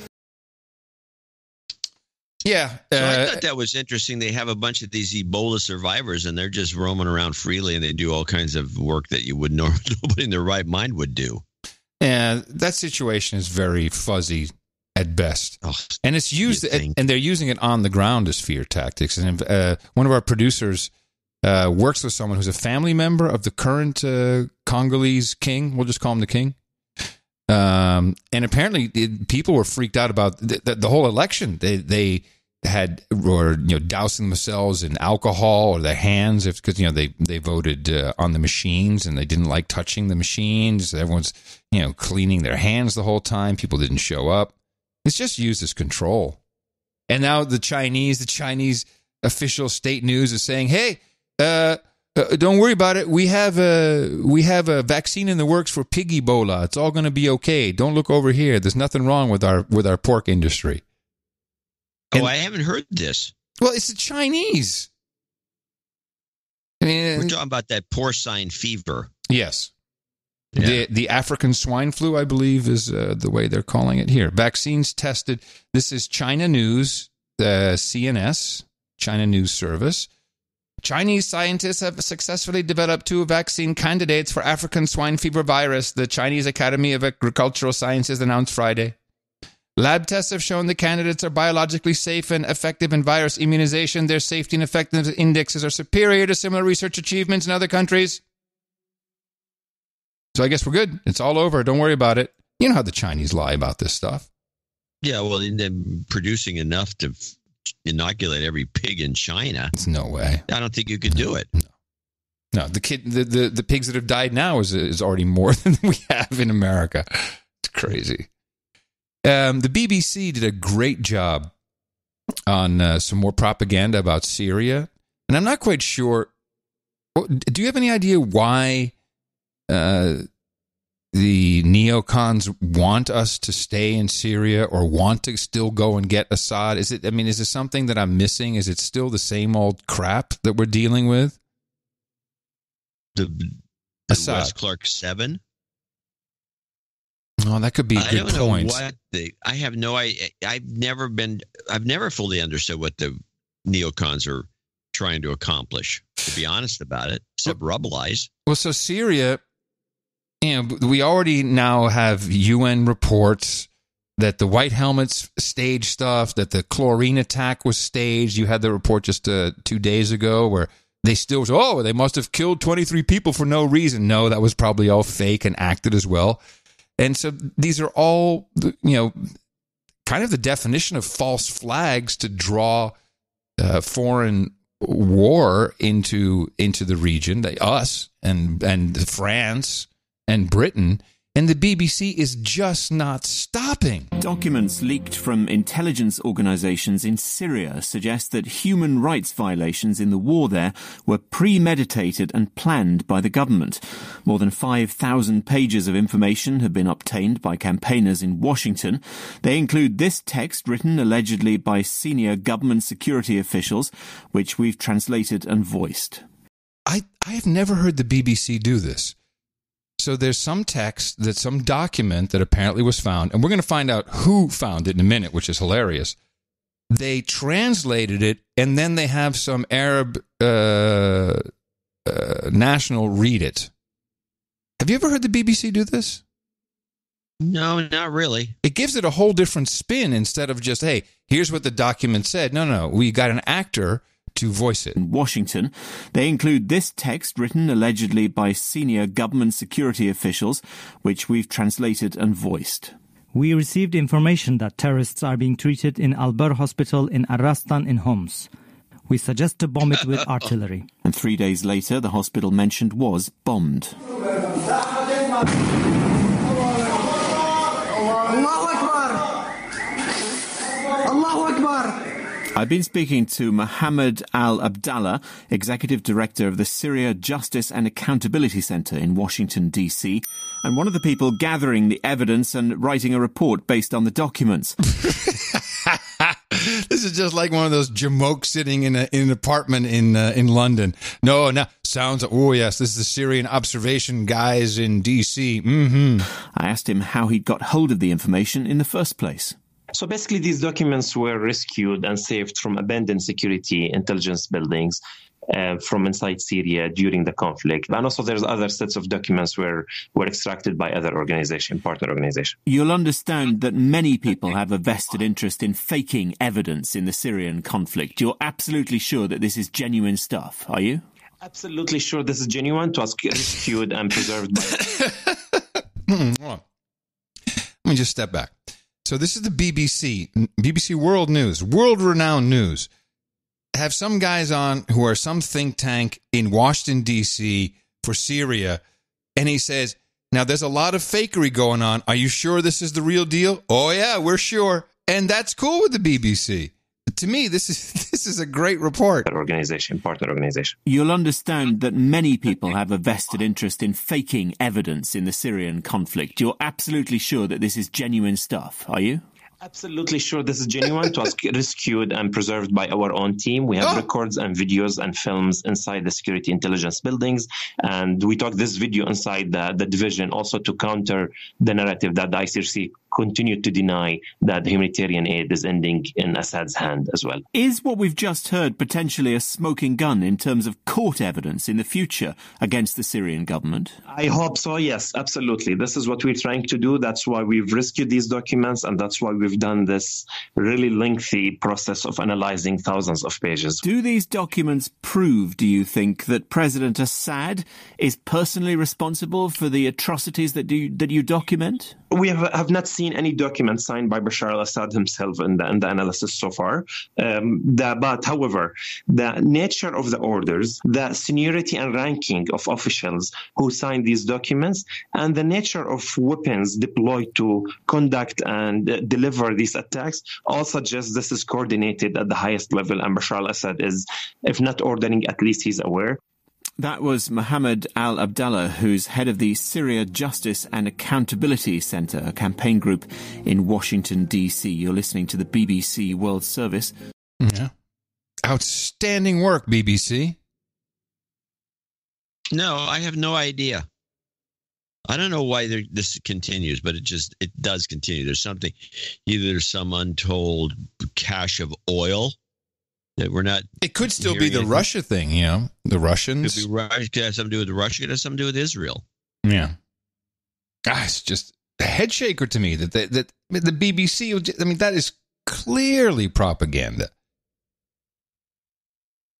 Yeah. So I uh, thought that was interesting. They have a bunch of these Ebola survivors, and they're just roaming around freely, and they do all kinds of work that you would [laughs] know nobody in their right mind would do. And that situation is very fuzzy at best. and it's used, and they're using it on the ground as fear tactics. And uh, one of our producers uh, works with someone who's a family member of the current uh, Congolese king. We'll just call him the king. Um, and apparently, it, people were freaked out about the, the, the whole election. They they had or you know dousing themselves in alcohol or their hands if because you know they they voted uh, on the machines and they didn't like touching the machines. Everyone's you know cleaning their hands the whole time. People didn't show up. It's just used as control. And now the Chinese, the Chinese official state news is saying, "Hey, uh, uh, don't worry about it. We have a we have a vaccine in the works for pig Ebola. It's all going to be okay. Don't look over here. There's nothing wrong with our with our pork industry." oh, I haven't heard this. Well, it's the Chinese. I mean, We're talking about that porcine fever. Yes. The the African swine flu, I believe, is uh, the way they're calling it here. Vaccines tested. This is China News, the CNS, China News Service. Chinese scientists have successfully developed two vaccine candidates for African swine fever virus, the Chinese Academy of Agricultural Sciences announced Friday. Lab tests have shown the candidates are biologically safe and effective in virus immunization. Their safety and effectiveness indexes are superior to similar research achievements in other countries. So I guess we're good. It's all over. Don't worry about it. You know how the Chinese lie about this stuff. Yeah, well, then producing enough to inoculate every pig in China. It's no way. I don't think you could do it. No, the kid, the, the, the pigs that have died now is is already more [laughs] than we have in America. It's crazy. Um, the BBC did a great job on uh, some more propaganda about Syria, and I'm not quite sure. oh, Do you have any idea why uh, the neocons want us to stay in Syria or want to still go and get Assad? Is it? I mean, is it something that I'm missing? Is it still the same old crap that we're dealing with? The, the Assad. Wes Clark Seven. Oh, that could be a I good don't point. know what the. I have no. I I've never been. I've never fully understood what the neocons are trying to accomplish. To be honest about it, except rubblize. Well, so Syria, you know, we already now have UN reports that the white helmets staged stuff, that the chlorine attack was staged. You had the report just uh, two days ago where they still, oh, they must have killed 23 people for no reason. No, that was probably all fake and acted as well. And so these are all, you know, kind of the definition of false flags to draw uh, foreign war into into the region, they, us and and France and Britain, and the BBC is just not stopping. Documents leaked from intelligence organizations in Syria suggest that human rights violations in the war there were premeditated and planned by the government. More than 5,000 pages of information have been obtained by campaigners in Washington. They include this text written allegedly by senior government security officials, which we've translated and voiced. I, I have never heard the BBC do this. So there's some text that some document that apparently was found, and we're going to find out who found it in a minute, which is hilarious. They translated it, and then they have some Arab uh, uh, national read it. Have you ever heard the BBC do this? No, not really. It gives it a whole different spin instead of just, hey, here's what the document said. No, no, we got an actor to voice it. In Washington, they include this text written allegedly by senior government security officials, which we've translated and voiced. We received information that terrorists are being treated in Al Bur Hospital in Arastan in Homs. We suggest to bomb it with [laughs] artillery. And three days later, the hospital mentioned was bombed. I've been speaking to Mohammed Al Abdallah, Executive Director of the Syria Justice and Accountability Center in Washington, D.C., and one of the people gathering the evidence and writing a report based on the documents. [laughs] [laughs] this is just like one of those jamoke sitting in, a, in an apartment in uh, in London. No, no, sounds. Oh yes, this is the Syrian observation guys in D.C. Mm-hmm. I asked him how he'd got hold of the information in the first place. So basically, these documents were rescued and saved from abandoned security intelligence buildings uh, from inside Syria during the conflict. And also, there's other sets of documents where were extracted by other organization, partner organization. You'll understand that many people have a vested interest in faking evidence in the Syrian conflict. You're absolutely sure that this is genuine stuff, are you? Absolutely sure this is genuine. It was rescued and preserved. By- [laughs] Let me just step back. So this is the BBC, BBC World News, world renowned news. Have some guys on who are some think tank in Washington, D.C. for Syria. And he says, now there's a lot of fakery going on. Are you sure this is the real deal? Oh, yeah, we're sure. And that's cool with the BBC. To me, this is [laughs] this is a great report. Organization, partner organization. You'll understand that many people have a vested interest in faking evidence in the Syrian conflict. You're absolutely sure that this is genuine stuff, are you? Absolutely sure this is genuine. It was [laughs] rescued and preserved by our own team. We have oh. records and videos and films inside the security intelligence buildings. And we took this video inside the, the division also to counter the narrative that the ICRC continued to deny that humanitarian aid is ending in Assad's hand as well. Is what we've just heard potentially a smoking gun in terms of court evidence in the future against the Syrian government? I hope so, yes, absolutely. This is what we're trying to do. That's why we've rescued these documents, and that's why we've done this really lengthy process of analyzing thousands of pages. Do these documents prove, do you think, that President Assad is personally responsible for the atrocities that, do, that you document? We have, have not seen any documents signed by Bashar al-Assad himself in the, in the analysis so far. Um, the, but, however, the nature of the orders, the seniority and ranking of officials who signed these documents, and the nature of weapons deployed to conduct and uh, deliver these attacks all suggest this is coordinated at the highest level, and Bashar al-Assad is, if not ordering, at least he's aware. That was Mohammed Al Abdallah, who's head of the Syria Justice and Accountability Center, a campaign group in Washington, D.C. You're listening to the BBC World Service. Yeah. Outstanding work, BBC. No, I have no idea. I don't know why this continues, but it just it does continue. There's something, either there's some untold cache of oil that we're not. It could still be the anything. Russia thing, you know, the Russians. Could be Russia. Could have something to do with Russia. Could have something to do with Israel. Yeah. Ah, it's just a head shaker to me that that, that the BBC. I mean, that is clearly propaganda.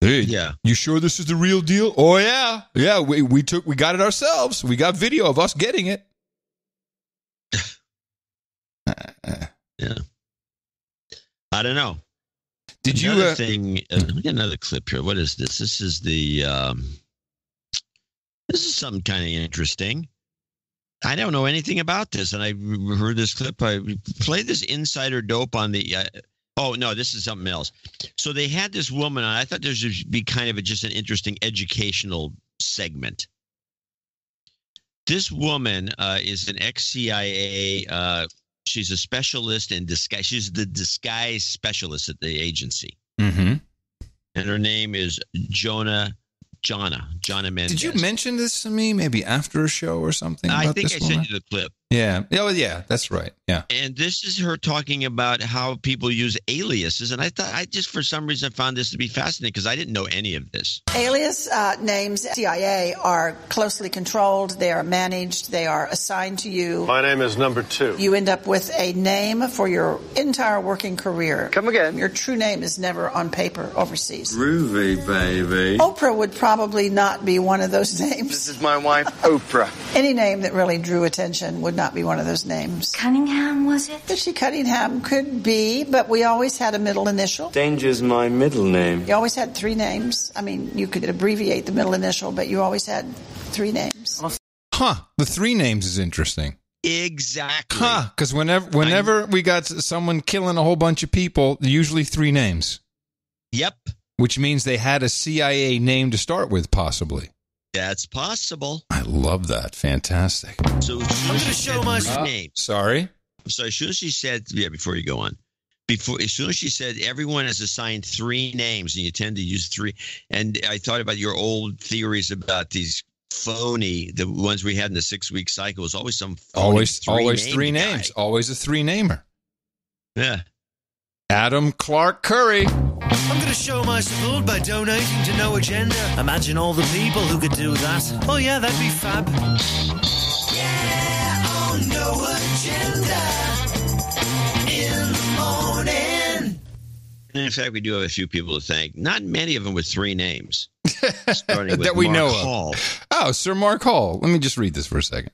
Hey, yeah. You sure this is the real deal? Oh yeah, yeah. We we took we got it ourselves. We got video of us getting it. [laughs] yeah. I don't know. Did you? Another Uh, thing? Uh, let me get another clip here. What is this? This is the. Um, this is something kind of interesting. I don't know anything about this, and I heard this clip. I played this insider dope on the. Uh, oh no, this is something else. So they had this woman on. I thought this would be kind of a, just an interesting educational segment. This woman uh, is an ex CIA. Uh, she's a specialist in disguise. She's the disguise specialist at the agency, mm-hmm. and her name is Jonah. Jonna. Jonna Mendez. Did you mention this to me maybe after a show or something? I about think I woman? sent you the clip. Yeah. Oh, yeah. That's right. Yeah. And this is her talking about how people use aliases. And I thought, I just for some reason found this to be fascinating because I didn't know any of this. Alias uh, names CIA are closely controlled, they are managed, they are assigned to you. My name is number two. You end up with a name for your entire working career. Come again. Your true name is never on paper overseas. Groovy, baby. Oprah would probably not be one of those [laughs] names. This is my wife, Oprah. Any name that really drew attention would not be one of those names. Cunningham, was it? Richie Cunningham could be, but we always had a middle initial. Danger's my middle name. You always had three names. I mean, you could abbreviate the middle initial, but you always had three names. Huh. The three names is interesting. Exactly. Huh. Because whenever whenever we got someone killing a whole bunch of people, usually three names. Yep. Which means they had a CIA name to start with, possibly. That's possible. I love that. Fantastic. So I'm going to show my name. Uh, sorry. So as soon as she said, yeah, before you go on, before as soon as she said everyone is assigned three names and you tend to use three, and I thought about your old theories about these phony, the ones we had in the six week cycle was always some phony Always, three always name three guy. names. Always a three namer. Yeah. Adam Clark Curry. I'm going to show my support by donating to No Agenda. Imagine all the people who could do that. Oh, yeah, that'd be fab. Yeah, on No Agenda. In the morning. And in fact, we do have a few people to thank. Not many of them with three names. [laughs] Starting with that we Mark know of. Hall. Oh, Sir Mark Hall. Let me just read this for a second.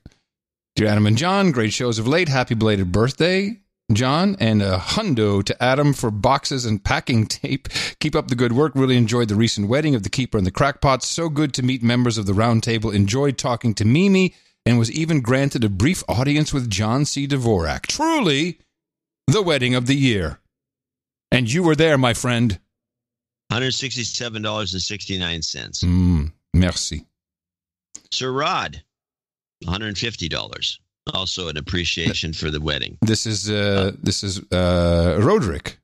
Dear Adam and John, great shows of late. Happy belated birthday, John, and a hundo to Adam for boxes and packing tape. Keep up the good work. Really enjoyed the recent wedding of the keeper and the crackpot. So good to meet members of the round table. Enjoyed talking to Mimi and was even granted a brief audience with John C. Dvorak. Truly, the wedding of the year. And you were there, my friend. $167.69. Mm, merci. Sir Rod, $150. Also an appreciation for the wedding. This is uh, this is uh, Roderick.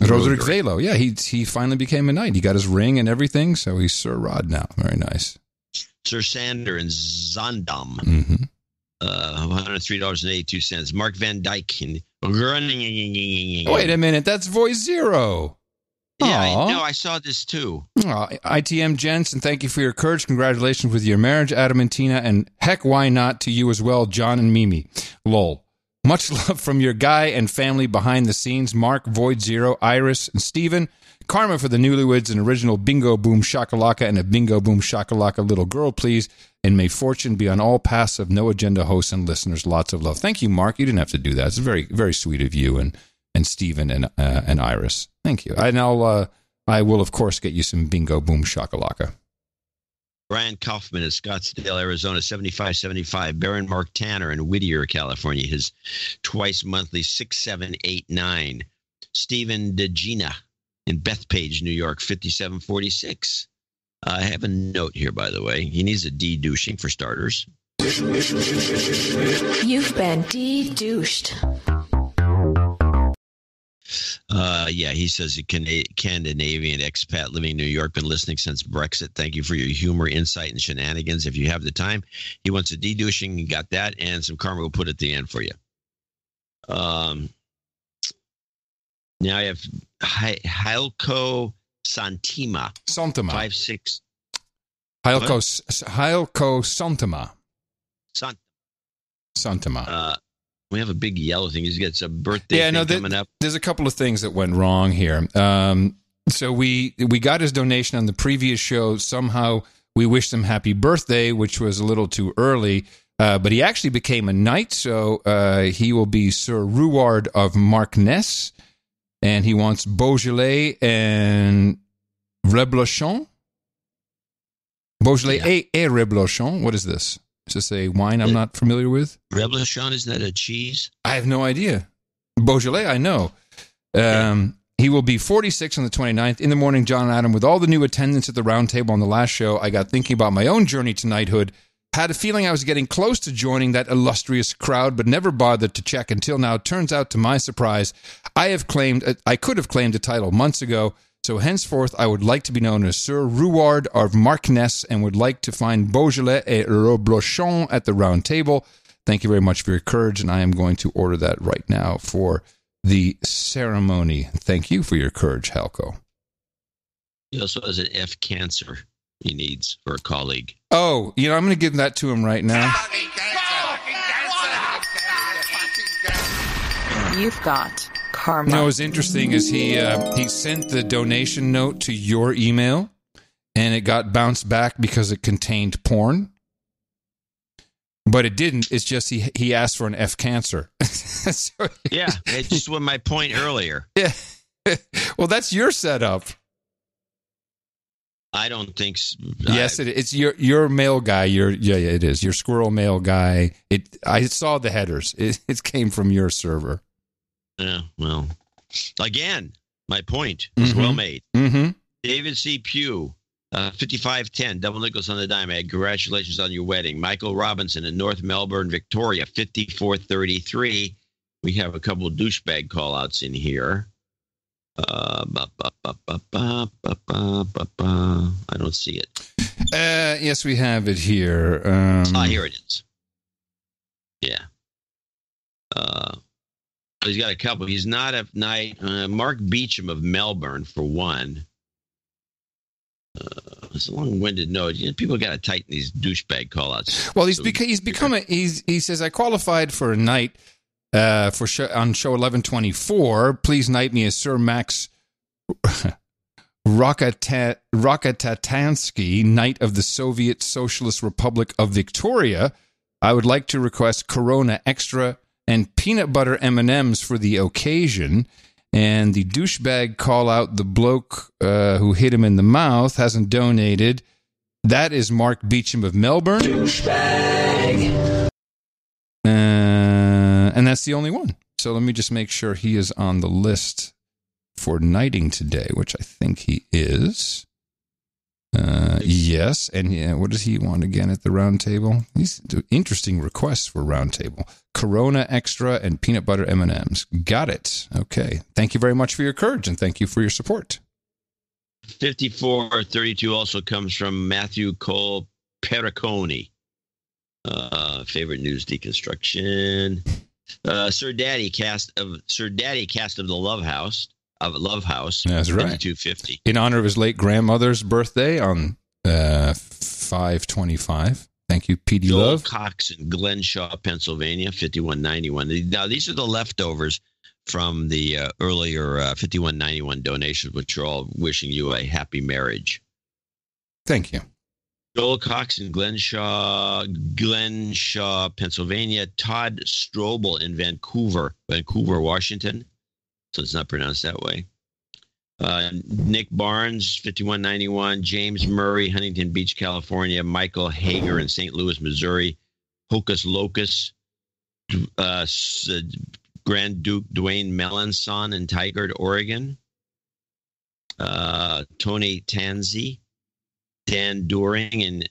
Roderick Velo. Yeah, he he finally became a knight. He got his ring and everything, so he's Sir Rod now. Very nice. Sir Sander in Zaandam, hmm uh, $103.82. Mark Van Dyke Wait a minute, that's Voice Zero. Yeah, I know. I saw this too. Aw, ITM gents, and thank you for your courage. Congratulations with your marriage, Adam and Tina, and heck, why not to you as well, John and Mimi. Lol. Much [laughs] love from your guy and family behind the scenes, Mark, Void Zero, Iris, and Steven. Karma for the newlyweds, an original Bingo Boom Shakalaka and a Bingo Boom Shakalaka little girl, please. And may fortune be on all paths of no agenda hosts and listeners. Lots of love. Thank you, Mark. You didn't have to do that. It's very, very sweet of you and and Stephen and uh, and Iris. Thank you. And I'll uh, I will of course get you some Bingo Boom Shakalaka. Brian Kaufman in Scottsdale, Arizona, 7575. Baron Mark Tanner in Whittier, California, his twice monthly 6789. Stephen DeGina in Bethpage, New York, 5746. I have a note here, by the way. He needs a de-douching for starters. You've been de-douched. Uh, yeah, he says a Scandinavian expat living in New York, been listening since Brexit. Thank you for your humor, insight, and shenanigans. If you have the time, he wants a de-douching. You got that, and some karma will put at the end for you. Um, now I have Hi- Hilco Santima. Santima. Five six. Hilco Hilco Santama. Sant- Santima. uh, we have a big yellow thing. He's got some birthday yeah, thing no, th- coming up. there's a couple of things that went wrong here. Um, so we we got his donation on the previous show. Somehow we wished him happy birthday, which was a little too early. Uh, but he actually became a knight, so uh, he will be Sir Ruard of Markness. and he wants Beaujolais and Reblochon. Beaujolais et, et Reblochon. What is this? Is this a wine I'm not familiar with? Reblochon, isn't that a cheese? I have no idea. Beaujolais, I know. Um, he will be 46 on the 29th. In the morning, John and Adam, with all the new attendance at the round table on the last show, I got thinking about my own journey to knighthood. Had a feeling I was getting close to joining that illustrious crowd, but never bothered to check until now. Turns out, to my surprise, I have claimed I could have claimed a title months ago. So henceforth, I would like to be known as Sir Ruard of Markness and would like to find Beaujolais et Reblochon at the round table. Thank you very much for your courage, and I am going to order that right now for the ceremony. Thank you for your courage, Halco. He also has an F cancer he needs for a colleague. Oh, you know, I'm going to give that to him right now. You've got karma. You know, what's interesting is he uh, he sent the donation note to your email, and it got bounced back because it contained porn. But it didn't. It's just he he asked for an F cancer. [laughs] So- Yeah, it's just what my point earlier. [laughs] yeah. well, that's your setup. I don't think. s- Yes, it, it's your your mail guy. Your yeah, yeah, it is your SquirrelMail guy. It I saw the headers. It, it came from your server. Yeah, well, again, my point was mm-hmm. well made. Mm-hmm. David C. Pugh, uh, 5510, double nickels on the dime. Ad. Congratulations on your wedding. Michael Robinson in North Melbourne, Victoria, 5433. We have a couple of douchebag call outs in here. I don't see it. Uh, yes, we have it here. Um, ah, here it is. Yeah. Uh, he's got a couple. He's not a knight. Uh, Mark Beecham of Melbourne, for one. Uh, it's a long-winded note. You know, people got to tighten these douchebag call-outs. Well, he's So- beca- he's become a he's he says I qualified for a knight uh, for show, on show eleven twenty four. Please knight me as Sir Max [laughs] Rockatansky, Knight of the Soviet Socialist Republic of Victoria. I would like to request Corona Extra and peanut butter M and M's for the occasion. And the douchebag call out the bloke uh, who hit him in the mouth hasn't donated. That is Mark Beecham of Melbourne. Douchebag. Uh, and that's the only one. So let me just make sure he is on the list for knighting today, which I think he is. Uh, yes, and yeah, what does he want again at the round table? These interesting requests for round table: Corona Extra and peanut butter M and M's. Got it. Okay. Thank you very much for your courage, and thank you for your support. 5432 also comes from Matthew Cole Pericone. Uh, favorite news deconstruction. Uh, Sir Daddy cast of Sir Daddy cast of the Love House of Love House. That's right. 5250. In honor of his late grandmother's birthday on uh, five twenty-five. Thank you, PD Joel Love. Cox in Glenshaw, Pennsylvania, 5191. Now, these are the leftovers from the uh, earlier uh, 5191 donations, which are all wishing you a happy marriage. Thank you. Joel Cox in Glenshaw, Glenshaw, Pennsylvania. Todd Strobel in Vancouver, Vancouver, Washington. So it's not pronounced that way. Uh, Nick Barnes, 5191. James Murray, Huntington Beach, California. Michael Hager in St. Louis, Missouri. Hocus Locus, [clears throat] uh, uh, Grand Duke Dwayne Melanson in Tigard, Oregon. Uh, Tony Tanzi, Dan During in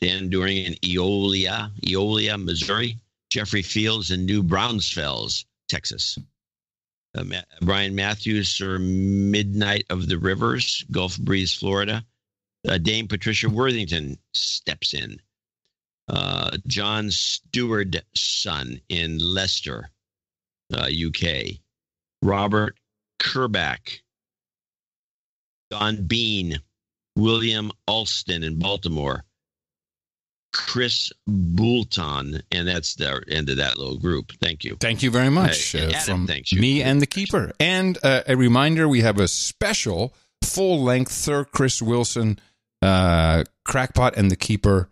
Dan During in Eolia, Eolia, Missouri. Jeffrey Fields in New Braunfels, Texas. Uh, Ma- Brian Matthews or Midnight of the Rivers, Gulf Breeze, Florida. Uh, Dame Patricia Worthington steps in. Uh, John Stewart son in Leicester, uh, UK. Robert Kerback. Don Bean. William Alston in Baltimore. Chris Boulton, and that's the end of that little group. Thank you. Thank you very much Uh, uh, Adam, from thanks you. me and the keeper. And uh, a reminder: we have a special full-length Sir Chris Wilson, uh, Crackpot and the Keeper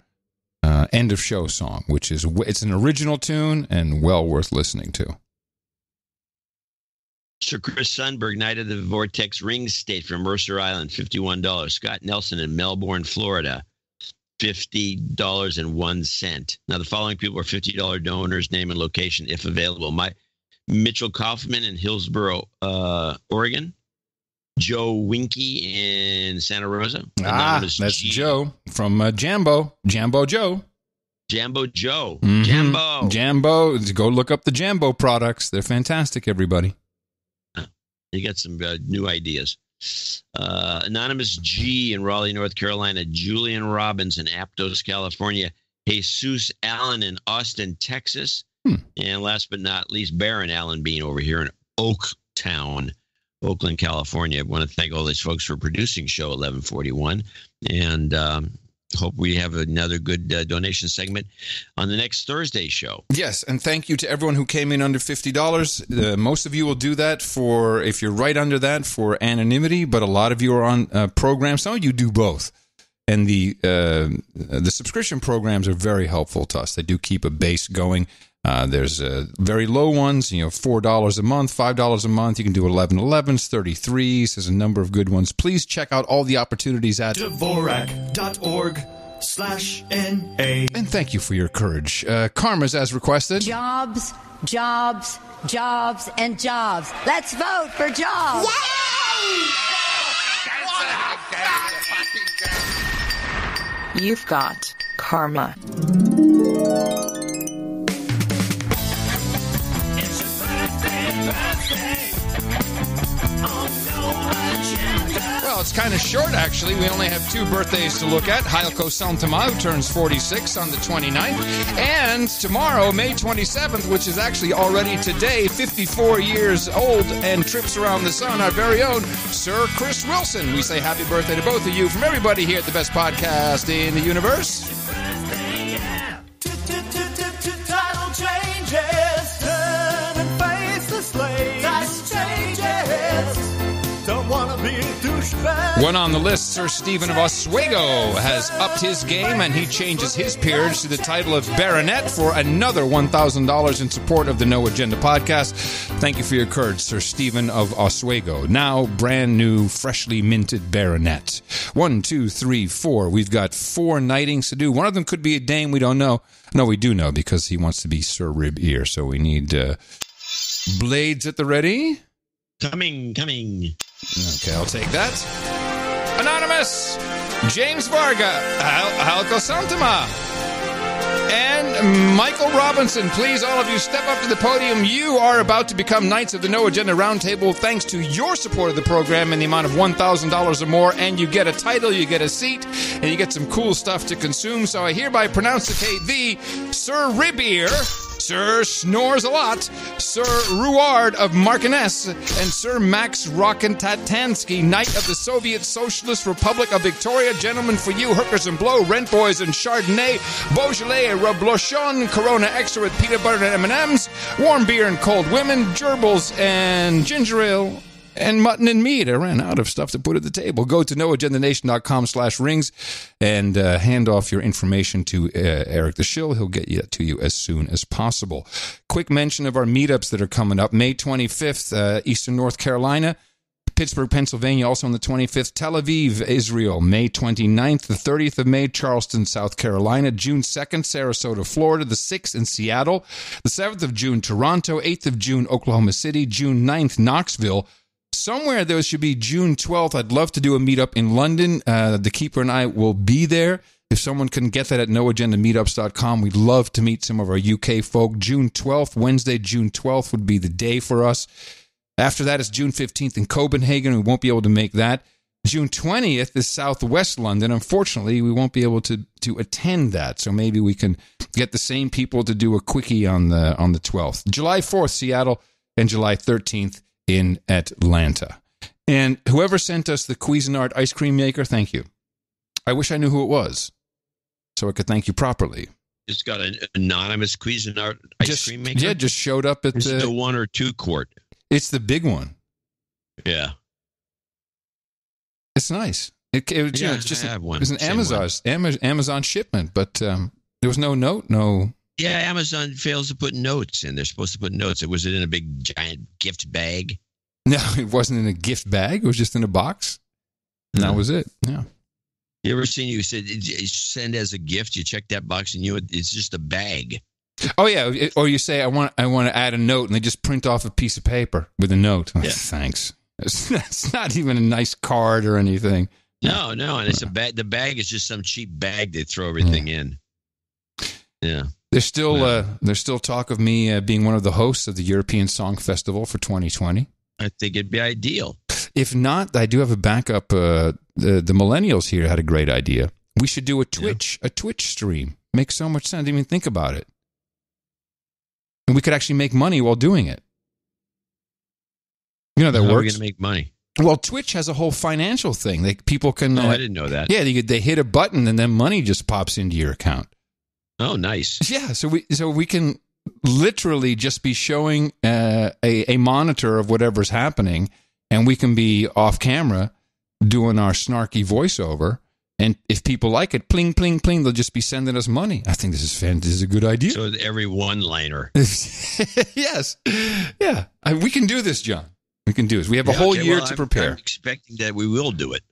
uh, end of show song, which is it's an original tune and well worth listening to. Sir Chris Sundberg, Knight of the Vortex Ring State from Mercer Island, $51. Scott Nelson in Melbourne, Florida, $50.01. Now, the following people are $50 donors, name and location if available. My Mitchell Kaufman in Hillsboro, uh, Oregon. Joe Winky in Santa Rosa. Ah, that's G. Joe from uh, Jambo. Jambo Joe. Jambo Joe. Mhm. Jambo. Jambo. Go look up the Jambo products. They're fantastic, everybody. You got some uh, new ideas. Uh, Anonymous G in Raleigh, North Carolina. Julian Robbins in Aptos, California. Jesus Allen in Austin, Texas. And last but not least, Baron Allen Bean over here in Oaktown, Oakland, California. I want to thank all these folks for producing show 1141. And um, hope we have another good uh, donation segment on the next Thursday show. Yes, and thank you to everyone who came in under fifty dollars. Uh, most of you will do that for if you're right under that for anonymity, but a lot of you are on uh, programs. Some of you do both, and the uh, the subscription programs are very helpful to us. They do keep a base going. Uh, there's uh, very low ones, you know, four dollars a month, five dollars a month. You can do 11 11s, 33s. There's a number of good ones. Please check out all the opportunities at Dvorak.org slash NA. And thank you for your courage. Uh, Karma's as requested. Jobs, jobs, jobs, and jobs. Let's vote for jobs. Yay! You've got karma. It's kind of short, actually. We only have two birthdays to look at. Santama, who turns 46 on the 29th. And tomorrow, May 27th, which is actually already today, 54 years old and trips around the sun, our very own Sir Chris Wilson. We say happy birthday to both of you from everybody here at the best podcast in the universe. One on the list, Sir Stephen of Oswego has upped his game and he changes his peerage to the title of Baronet for another $1,000 in support of the No Agenda podcast. Thank you for your courage, Sir Stephen of Oswego. Now, brand new, freshly minted Baronet. One, two, three, four. We've got four knightings to do. One of them could be a dame, we don't know. No, we do know because he wants to be Sir Rib Ear, so we need uh, blades at the ready. Coming, coming. Okay, I'll take that. Anonymous, James Varga, Hal- Santama, and Michael Robinson. Please, all of you, step up to the podium. You are about to become Knights of the No Agenda Roundtable thanks to your support of the program in the amount of $1,000 or more. And you get a title, you get a seat, and you get some cool stuff to consume. So I hereby pronounce the Sir Ribier. Sir Snores a Lot, Sir Ruard of Martinez, and Sir Max Rockatansky, Knight of the Soviet Socialist Republic of Victoria. Gentlemen, for you, hookers and blow, rent boys and Chardonnay, Beaujolais, Reblochon, Corona Extra with peanut butter and M&Ms, warm beer and cold women, gerbils and ginger ale, and mutton and meat. I ran out of stuff to put at the table. Go to noagendanation.com slash rings and uh, hand off your information to uh, Eric the Shill. He'll get it to you as soon as possible. Quick mention of our meetups that are coming up. May 25th, uh, Eastern North Carolina. Pittsburgh, Pennsylvania, also on the 25th. Tel Aviv, Israel, May 29th. The 30th of May, Charleston, South Carolina. June 2nd, Sarasota, Florida. The 6th in Seattle. The 7th of June, Toronto. 8th of June, Oklahoma City. June 9th, Knoxville. Somewhere there should be June 12th. I'd love to do a meetup in London. Uh, the Keeper and I will be there. If someone can get that at noagendameetups.com, we'd love to meet some of our UK folk. June 12th, Wednesday, June 12th would be the day for us. After that, it's June 15th in Copenhagen. We won't be able to make that. June 20th is Southwest London. Unfortunately, we won't be able to to attend that. So maybe we can get the same people to do a quickie on the on the 12th. July 4th, Seattle, and July 13th in Atlanta. And whoever sent us the Cuisinart ice cream maker, thank you. I wish I knew who it was so I could thank you properly. It's got an anonymous Cuisinart ice Just- cream maker. Yeah, just showed up at the. the one or two quart. It's the big one. Yeah. It's nice. It, it, was, you know, Yeah, it's just I have one. It was an Amazon Ama- Amazon shipment, but um, there was no note, no. Yeah, Amazon fails to put notes in. They're supposed to put notes. It was it in a big giant gift bag? No, [laughs] it wasn't in a gift bag. It was just in a box. And that hmm. was it. Yeah. You ever seen you said send as a gift? You check that box and you it's just a bag. Oh yeah, or you say I want I want to add a note, and they just print off a piece of paper with a note. Oh, Thanks. It's, it's [laughs] not even a nice card or anything. No, no, and it's a bag. The bag is just some cheap bag they throw everything in. Yeah. There's still uh, there's still talk of me uh, being one of the hosts of the European Song Festival for 2020. I think it'd be ideal. If not, I do have a backup. Uh, the the millennials here had a great idea. We should do a Twitch a Twitch stream. Makes so much sense. I didn't even think about it. And we could actually make money while doing it. You know that How are we works. going to make money? Well, Twitch has a whole financial thing. They people can. Oh, uh, I didn't know that. Yeah, they, they hit a button and then money just pops into your account. Oh, nice. Yeah, so we so we can literally just be showing uh, a a monitor of whatever's happening, and we can be off camera doing our snarky voiceover. And if people like it, pling pling pling, they'll just be sending us money. I think this is fan- this is a good idea. So every one liner. [laughs] yes, yeah, I, we can do this, John. We can do this. We have a Yeah, whole okay, year well, to I'm- prepare. I'm expecting that we will do it.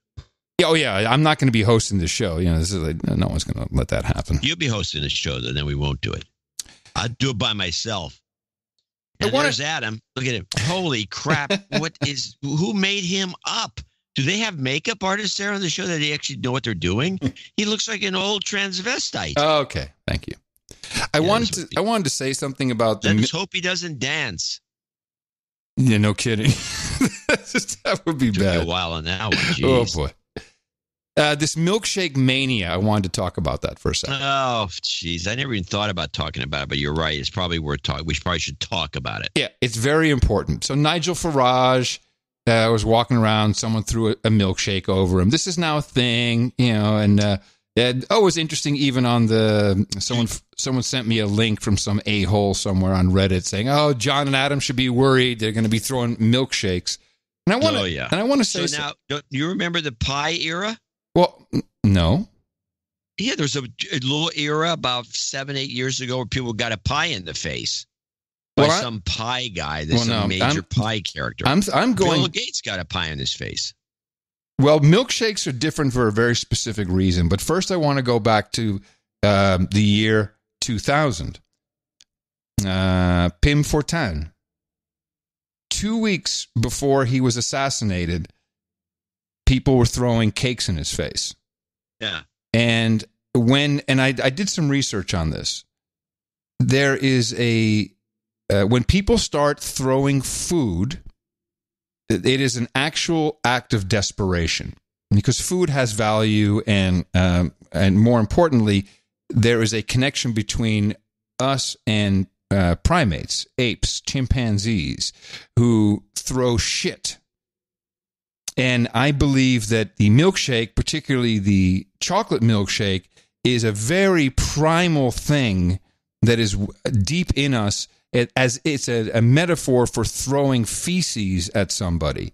Yeah, oh yeah, I'm not going to be hosting the show. You know, this is like, no one's going to let that happen. You'll be hosting the show, then we won't do it. I'll do it by myself. And wanna- there's Adam. Look at him. Holy crap! [laughs] what is? Who made him up? Do they have makeup artists there on the show that they actually know what they're doing? He looks like an old transvestite. Oh, okay, thank you. I wanted to I wanted to say something about the. Let's hope he doesn't dance. Yeah, no kidding. [laughs] that would be Took bad. a while on that one. Oh boy. Uh, this milkshake mania. I wanted to talk about that for a second. Oh, jeez. I never even thought about talking about it, but you're right. It's probably worth talking. We probably should talk about it. Yeah, it's very important. So Nigel Farage uh, was walking around. Someone threw a, a milkshake over him. This is now a thing, you know. And uh, and, oh, it was interesting. Even on the someone someone sent me a link from some a hole somewhere on Reddit saying, "Oh, John and Adam should be worried. They're going to be throwing milkshakes." And I want to, oh, yeah. and I want to say, so so- now, don't you remember the pie era? Well, no, Yeah, there's a, a little era about seven, eight years ago where people got a pie in the face by Well, I- some pie guy. this Well, some no, major I'm- pie character. I'm I'm going. Bill Gates got a pie in his face. Well, milkshakes are different for a very specific reason. But first, I want to go back to um, the year 2000. Uh, Pim Fortuyn. Two weeks before he was assassinated, people were throwing cakes in his face. Yeah. And when, and I, I did some research on this, there is a, uh, when people start throwing food, it is an actual act of desperation because food has value and um, and more importantly there is a connection between us and uh, primates apes chimpanzees who throw shit and i believe that the milkshake particularly the chocolate milkshake is a very primal thing that is deep in us it, as it's a, a metaphor for throwing feces at somebody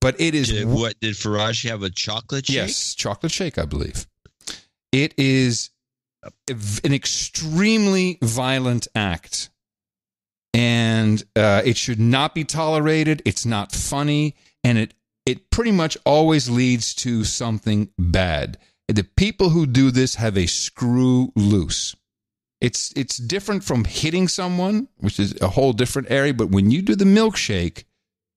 but it is Did, what did Farage have a chocolate shake? Yes, chocolate shake, I believe. It is an extremely violent act, and uh, it should not be tolerated. It's not funny, and it it pretty much always leads to something bad. The people who do this have a screw loose. It's it's different from hitting someone, which is a whole different area. But when you do the milkshake,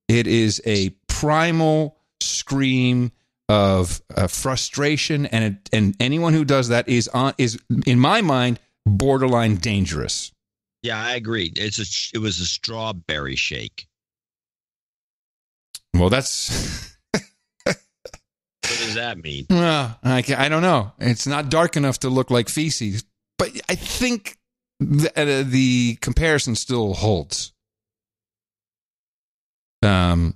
it is a primal scream of uh, frustration, and it, and anyone who does that is on is in my mind borderline dangerous. Yeah, I agree. It's a it was a strawberry shake. Well, that's What does that mean? [laughs] well, I, I don't know. It's not dark enough to look like feces, but I think the, uh, the comparison still holds. Um,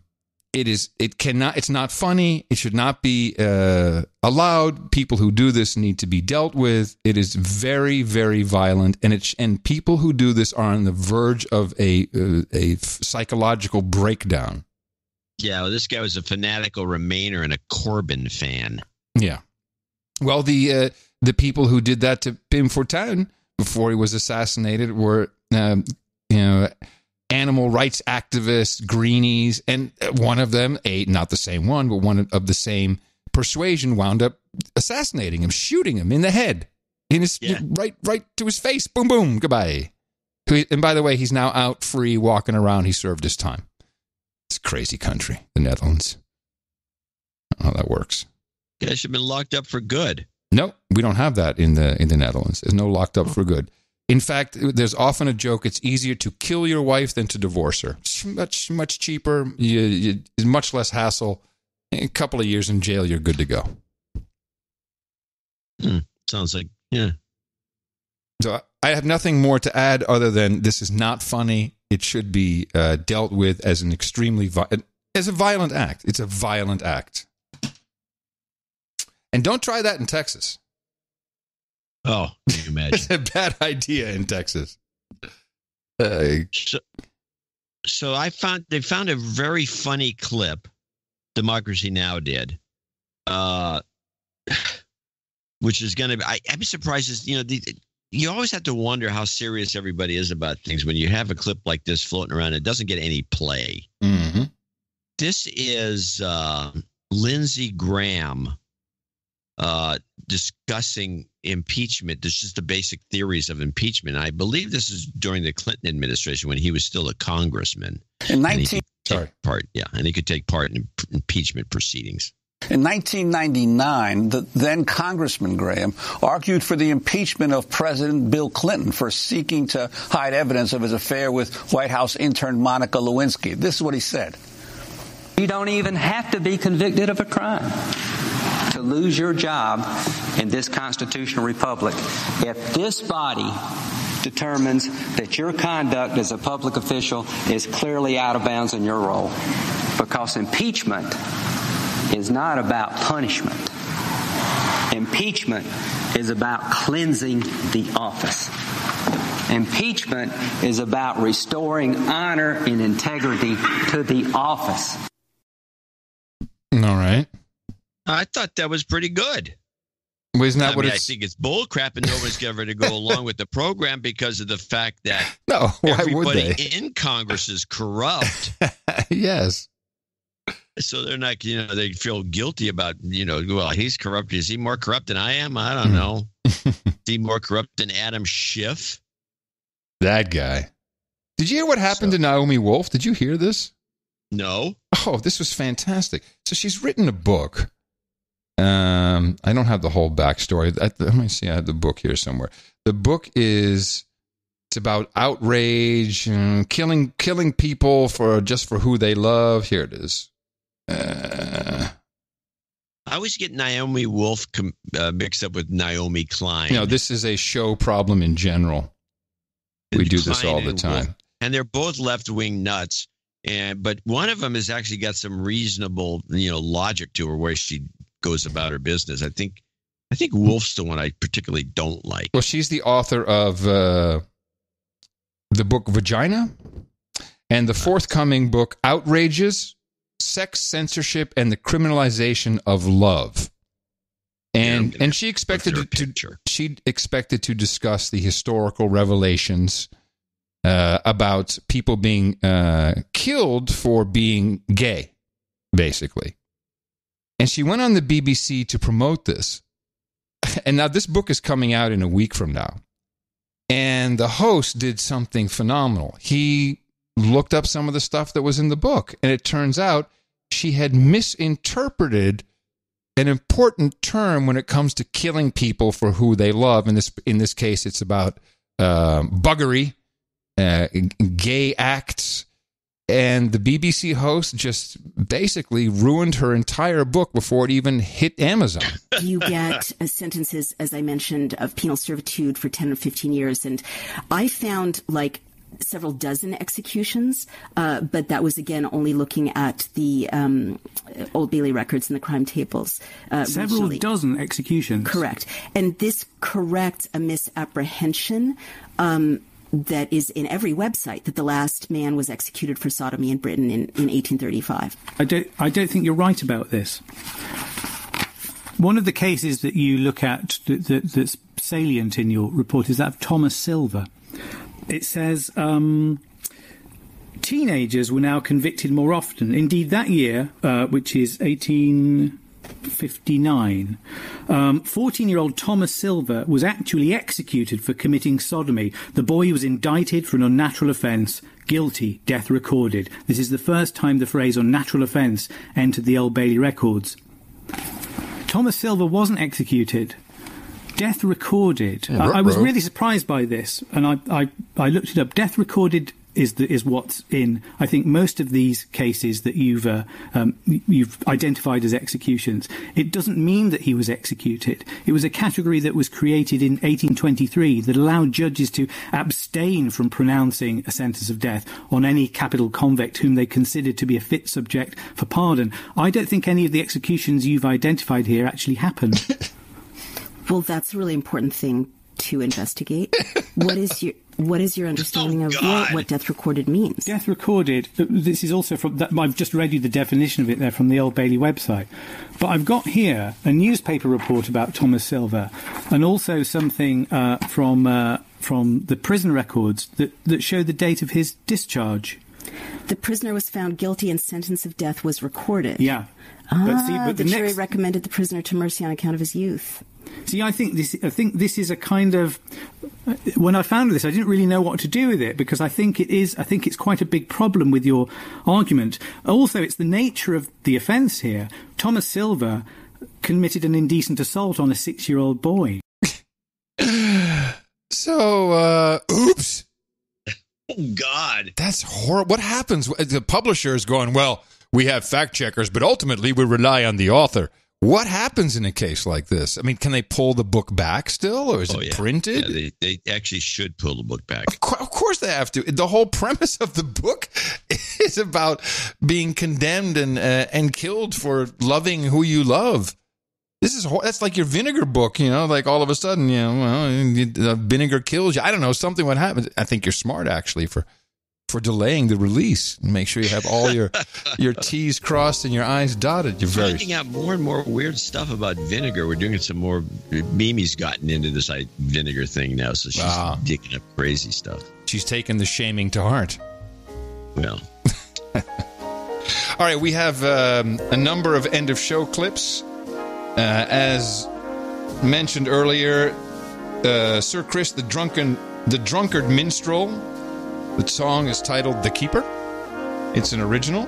it is. It cannot. It's not funny. It should not be uh, allowed. People who do this need to be dealt with. It is very, very violent, and it and people who do this are on the verge of a uh, a psychological breakdown. Yeah, well, this guy was a fanatical Remainer and a Corbyn fan. Yeah. Well, the uh, the people who did that to Pim Fortuyn before he was assassinated were, um, you know, animal rights activists, greenies, and one of them, a not the same one, but one of the same persuasion, wound up assassinating him, shooting him in the head, in his right right to his face. Boom, boom, goodbye. And by the way, he's now out free, walking around. He served his time. It's a crazy country, the Netherlands. I don't know how that works. Guys should have been locked up for good. No, we don't have that in the in the Netherlands. There's no locked up for good. In fact, there's often a joke. It's easier to kill your wife than to divorce her. It's much much cheaper. You, you, it's much less hassle. A couple of years in jail, you're good to go. Hmm. Sounds like yeah. So I have nothing more to add other than this is not funny. It should be uh, dealt with as an extremely vi- as a violent act. It's a violent act, and don't try that in Texas. Oh, can you imagine? It's [laughs] a bad idea in Texas. Uh, so, so I found they found a very funny clip. Democracy Now did, uh, [sighs] which is going to be. I, I'm surprised. Is, you know, the, you always have to wonder how serious everybody is about things when you have a clip like this floating around. It doesn't get any play. Mm-hmm. This is uh, Lindsey Graham uh, discussing impeachment. This is the basic theories of impeachment. I believe this is during the Clinton administration when he was still a congressman. In And he 19 could take part, yeah, and he could take part in impeachment proceedings. In 1999, the then Congressman Graham argued for the impeachment of President Bill Clinton for seeking to hide evidence of his affair with White House intern Monica Lewinsky. This is what he said. You don't even have to be convicted of a crime to lose your job in this constitutional republic. If this body determines that your conduct as a public official is clearly out of bounds in your role, because impeachment is not about punishment. Impeachment is about cleansing the office. Impeachment is about restoring honor and integrity to the office. All right. I thought that was pretty good. Well, isn't that I what mean, I it's? think it's bullcrap, and nobody's ever to go along with the program because of the fact that [laughs] No, why would everybody they? in Congress is corrupt. [laughs] yes. So they're not, you know, they feel guilty about, you know, well, he's corrupt. Is he more corrupt than I am? I don't Hmm. know. [laughs] is he more corrupt than Adam Schiff? That guy. Did you hear what happened to Naomi Wolf? Did you hear this? No. Oh, this was fantastic. So she's written a book. Um, I don't have the whole backstory. I, let me see. I have the book here somewhere. The book is it's about outrage, and killing killing people for just for who they love. Here it is. Uh, I always get Naomi Wolf com- uh, mixed up with Naomi Klein. you know, this is a show problem in general. We do this all the time. Wolf. and they're both left wing nuts. And but one of them has actually got some reasonable, you know, logic to her where she goes about her business. I think, I think Wolf's the one I particularly don't like. Well, she's the author of uh, the book Vagina and the forthcoming book Outrages, Sex Censorship, and the Criminalization of Love. And and she expected to, to she expected to discuss the historical revelations uh, about people being uh, killed for being gay, basically. And she went on the BBC to promote this. [laughs] And now this book is coming out in a week from now. And the host did something phenomenal. He looked up some of the stuff that was in the book, and it turns out she had misinterpreted an important term when it comes to killing people for who they love. In this in this case, it's about um, buggery, uh, gay acts, and the BBC host just basically ruined her entire book before it even hit Amazon. [laughs] you get uh, sentences, as I mentioned, of penal servitude for 10 or 15 years. And I found like several dozen executions, uh, but that was again only looking at the um, Old Bailey records and the crime tables. Uh, Several regionally. dozen executions. Correct. And this corrects a misapprehension. Um, that is in every website that the last man was executed for sodomy in Britain in, in 1835. I don't. I don't think you're right about this. One of the cases that you look at that, that, that's salient in your report is that of Thomas Silver. It says um, teenagers were now convicted more often. Indeed, that year, uh, which is 1859, 14 year old Thomas Silver was actually executed for committing sodomy. The boy was indicted for an unnatural offence. Guilty, death recorded. This is the first time the phrase unnatural offence entered the Old Bailey records. Thomas Silver wasn't executed. Death recorded. I, I was really surprised by this, and I, I, I looked it up. Death recorded is the, is what's in. I think most of these cases that you've uh, um, you've identified as executions. It doesn't mean that he was executed. It was a category that was created in 1823 that allowed judges to abstain from pronouncing a sentence of death on any capital convict whom they considered to be a fit subject for pardon. I don't think any of the executions you've identified here actually happened. [laughs] Well, that's a really important thing to investigate. [laughs] what is your what is your understanding of what, what death recorded means? Death recorded. This is also from. That, I've just read you the definition of it there from the Old Bailey website. But I've got here a newspaper report about Thomas Silver, and also something uh, from uh, from the prison records that that show the date of his discharge. The prisoner was found guilty and sentence of death was recorded. Yeah. Ah, But see, but the, the jury next- recommended the prisoner to mercy on account of his youth. See, I think this. I think this is a kind of. When I found this, I didn't really know what to do with it because I think it is. I think it's quite a big problem with your argument. Also, it's the nature of the offence here. Thomas Silver committed an indecent assault on a six-year-old boy. [sighs] So, uh, oops. Oh God, that's horrible. What happens? The publisher is going, well, we have fact checkers, but ultimately we rely on the author. What happens in a case like this? I mean, can they pull the book back still, or is Oh, it yeah. printed? Yeah, they, they actually should pull the book back. Of Of course they have to. The whole premise of the book [laughs] is about being condemned and uh, and killed for loving who you love. This is that's like your vinegar book, you know. Like all of a sudden, you know, well, you- vinegar kills you. I don't know. Something would happen. I think you're smart actually for for delaying the release. Make sure you have all your [laughs] your T's crossed and your I's dotted. You're very Finding out more and more weird stuff about vinegar. We're doing some more. Mimi's gotten into this like, vinegar thing now, so she's Wow. digging up crazy stuff. She's taken the shaming to heart. Well, [laughs] All right, we have um, a number of end of show clips. Uh, as mentioned earlier, uh, Sir Chris, the drunken, the drunkard minstrel. The song is titled "The Keeper." It's an original,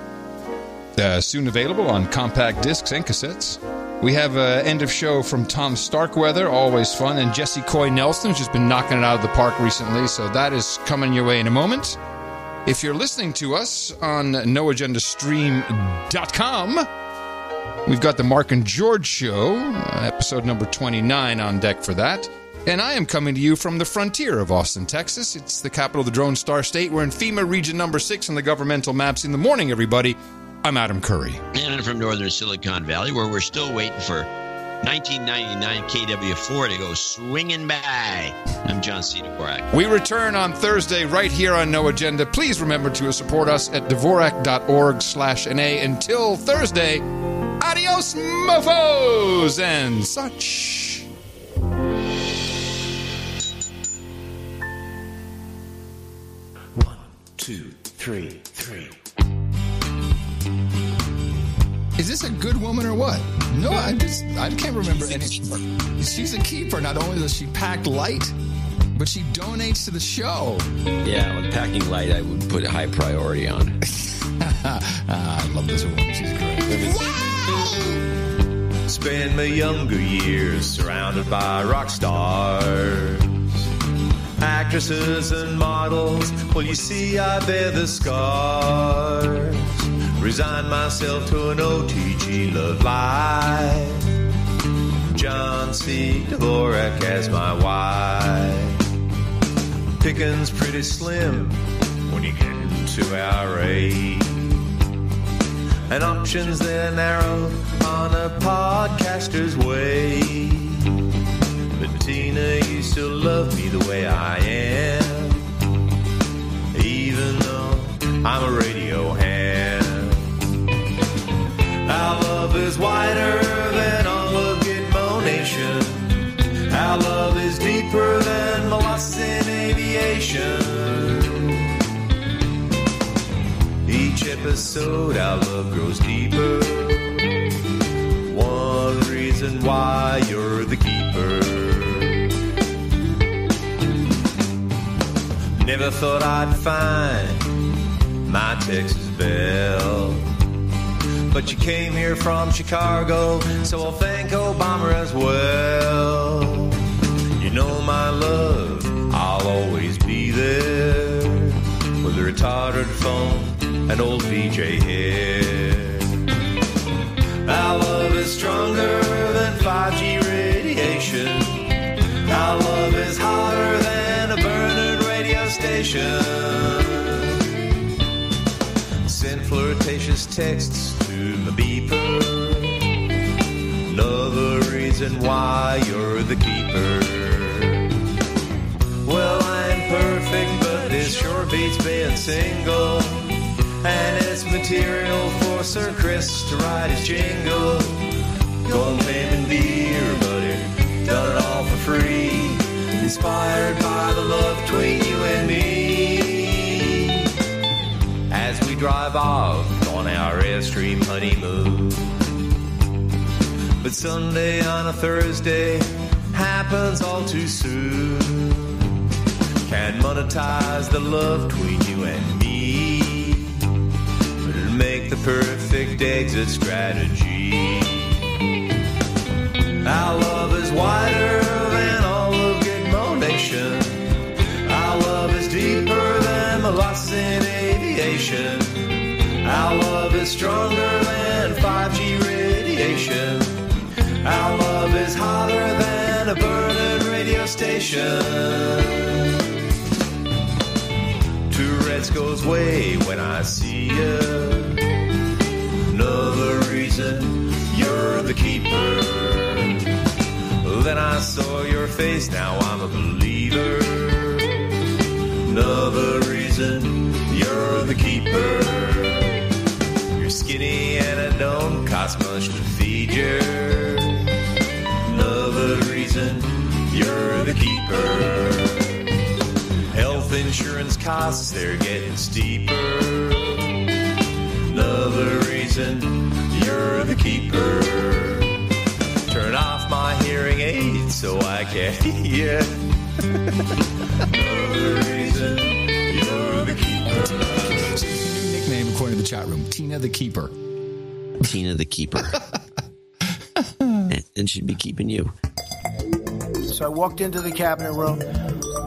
uh, soon available on compact discs and cassettes. We have an end of show from Tom Starkweather, always fun, and Jesse Coy Nelson, who's just been knocking it out of the park recently. So that is coming your way in a moment. If you're listening to us on noagendastream.com, we've got the Mark and George show, uh, episode number 29 on deck for that. And I am coming to you from the frontier of Austin, Texas. It's the capital of the Drone Star State. We're in FEMA region number six on the governmental maps in the morning, everybody. I'm Adam Curry. and I'm from northern Silicon Valley, where we're still waiting for 1999 KW4 to go swinging by. I'm John C. Dvorak. We return on Thursday right here on No Agenda. Please remember to support us at dvorak.org slash NA. Until Thursday, adios, mofos and such. Two, three, three. Is this a good woman or what? No, I just I can't remember any. She's a keeper. Not only does she pack light, but she donates to the show. Yeah, with packing light, I would put a high priority on. [laughs] I love this woman. She's great. Spend my younger years surrounded by rock stars, actresses and models. Well, you see, I bear the scars. Resign myself to an OTG love life. John C. Dvorak as my wife. Pickings pretty slim when you get into our age. And options they're narrow on a podcaster's way. But Tina, you still love me the way I am. Even though I'm a radio hand. Our love is wider than all of Gitmo Nation. Our love is deeper than Molossin Aviation. Each episode, our love grows deeper. One reason why you're the keeper. Never thought I'd find my Texas belle. But you came here from Chicago, so I'll thank Obama as well. You know my love, I'll always be there. With a retarded phone and old VJ hair. Our love is stronger than 5G radiation. Our love is hotter than a burning radio station. Send flirtatious texts to my beeper. Another reason why you're the keeper. Well, I'm perfect, but this sure beats being single. And it's material for Sir Chris to write his jingle. Gold and beer, buddy, done it all for free. Inspired by the love between you and me. As we drive off on our Airstream honeymoon. But Sunday on a Thursday happens all too soon. Can't monetize the love between you and me. Make the perfect exit strategy. Our love is wider than all of Gitmo Nation. Our love is deeper than the loss in aviation. Our love is stronger than 5G radiation. Our love is hotter than a burning radio station. Tourette's goes way when I see you. Reason you're the keeper. Then I saw your face, now I'm a believer. Another reason you're the keeper. You're skinny and it don't cost much to feed you. Another reason you're the keeper. Health insurance costs, they're getting steeper. Another reason you're the keeper. Turn off my hearing aid so I can [laughs] hear. Another reason you're the keeper. Nickname according to the chat room Tina the Keeper. Tina the Keeper. [laughs] and, and she'd be keeping you. So I walked into the cabinet room.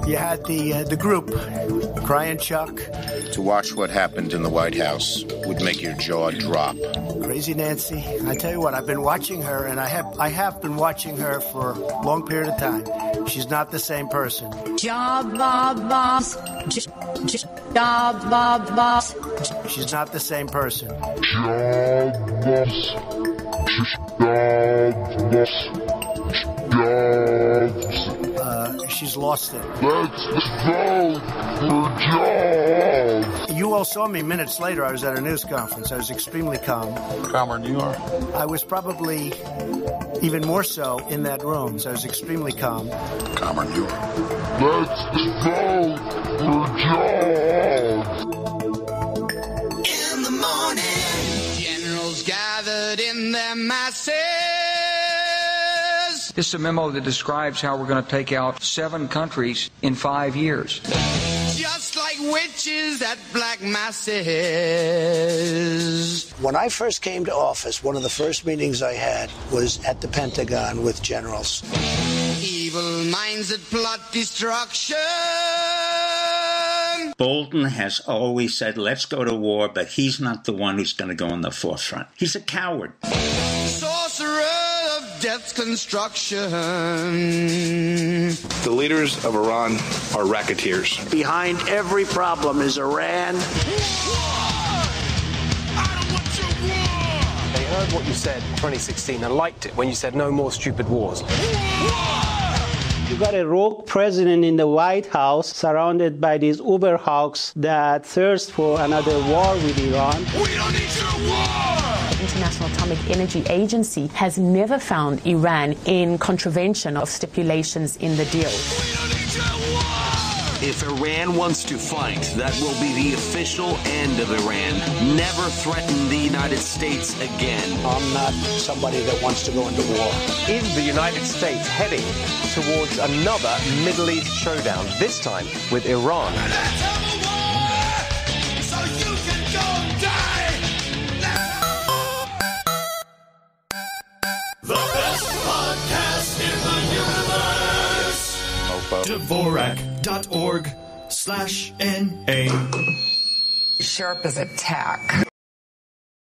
You had the uh, the group, Crying Chuck, To watch what happened in the White House would make your jaw drop. Crazy Nancy. I tell you what, I've been watching her, and I have I have been watching her for a long period of time. She's not the same person. Job, Bob, boss. J- j- job, Bob, boss. She's not the same person. Uh, she's lost it. Let's vote for jobs. You all saw me minutes later. I was at a news conference. I was extremely calm. Calmer than you are. I was probably even more so in that room. So I was extremely calm. Calmer than you are. Let's vote for jobs. In the morning, generals gathered in their masses. This is a memo that describes how we're going to take out seven countries in five years. Just like witches at black masses. When I first came to office, one of the first meetings I had was at the Pentagon with generals. Evil minds that plot destruction. Bolton has always said, let's go to war, but he's not the one who's going to go in the forefront. He's a coward. Sorcerer death's construction. The leaders of Iran are racketeers. Behind every problem is Iran. They heard what you said in 2016 and liked it when you said no more stupid wars. You got a rogue president in the White House surrounded by these uber hawks that thirst for another war with Iran. The International Atomic Energy Agency has never found Iran in contravention of stipulations in the deal. If Iran wants to fight, that will be the official end of Iran. Never threaten the United States again. I'm not somebody that wants to go into war. Is the United States heading towards another Middle East showdown, this time with Iran? Universe. Dvorak.org slash N-A. Sharp as a tack.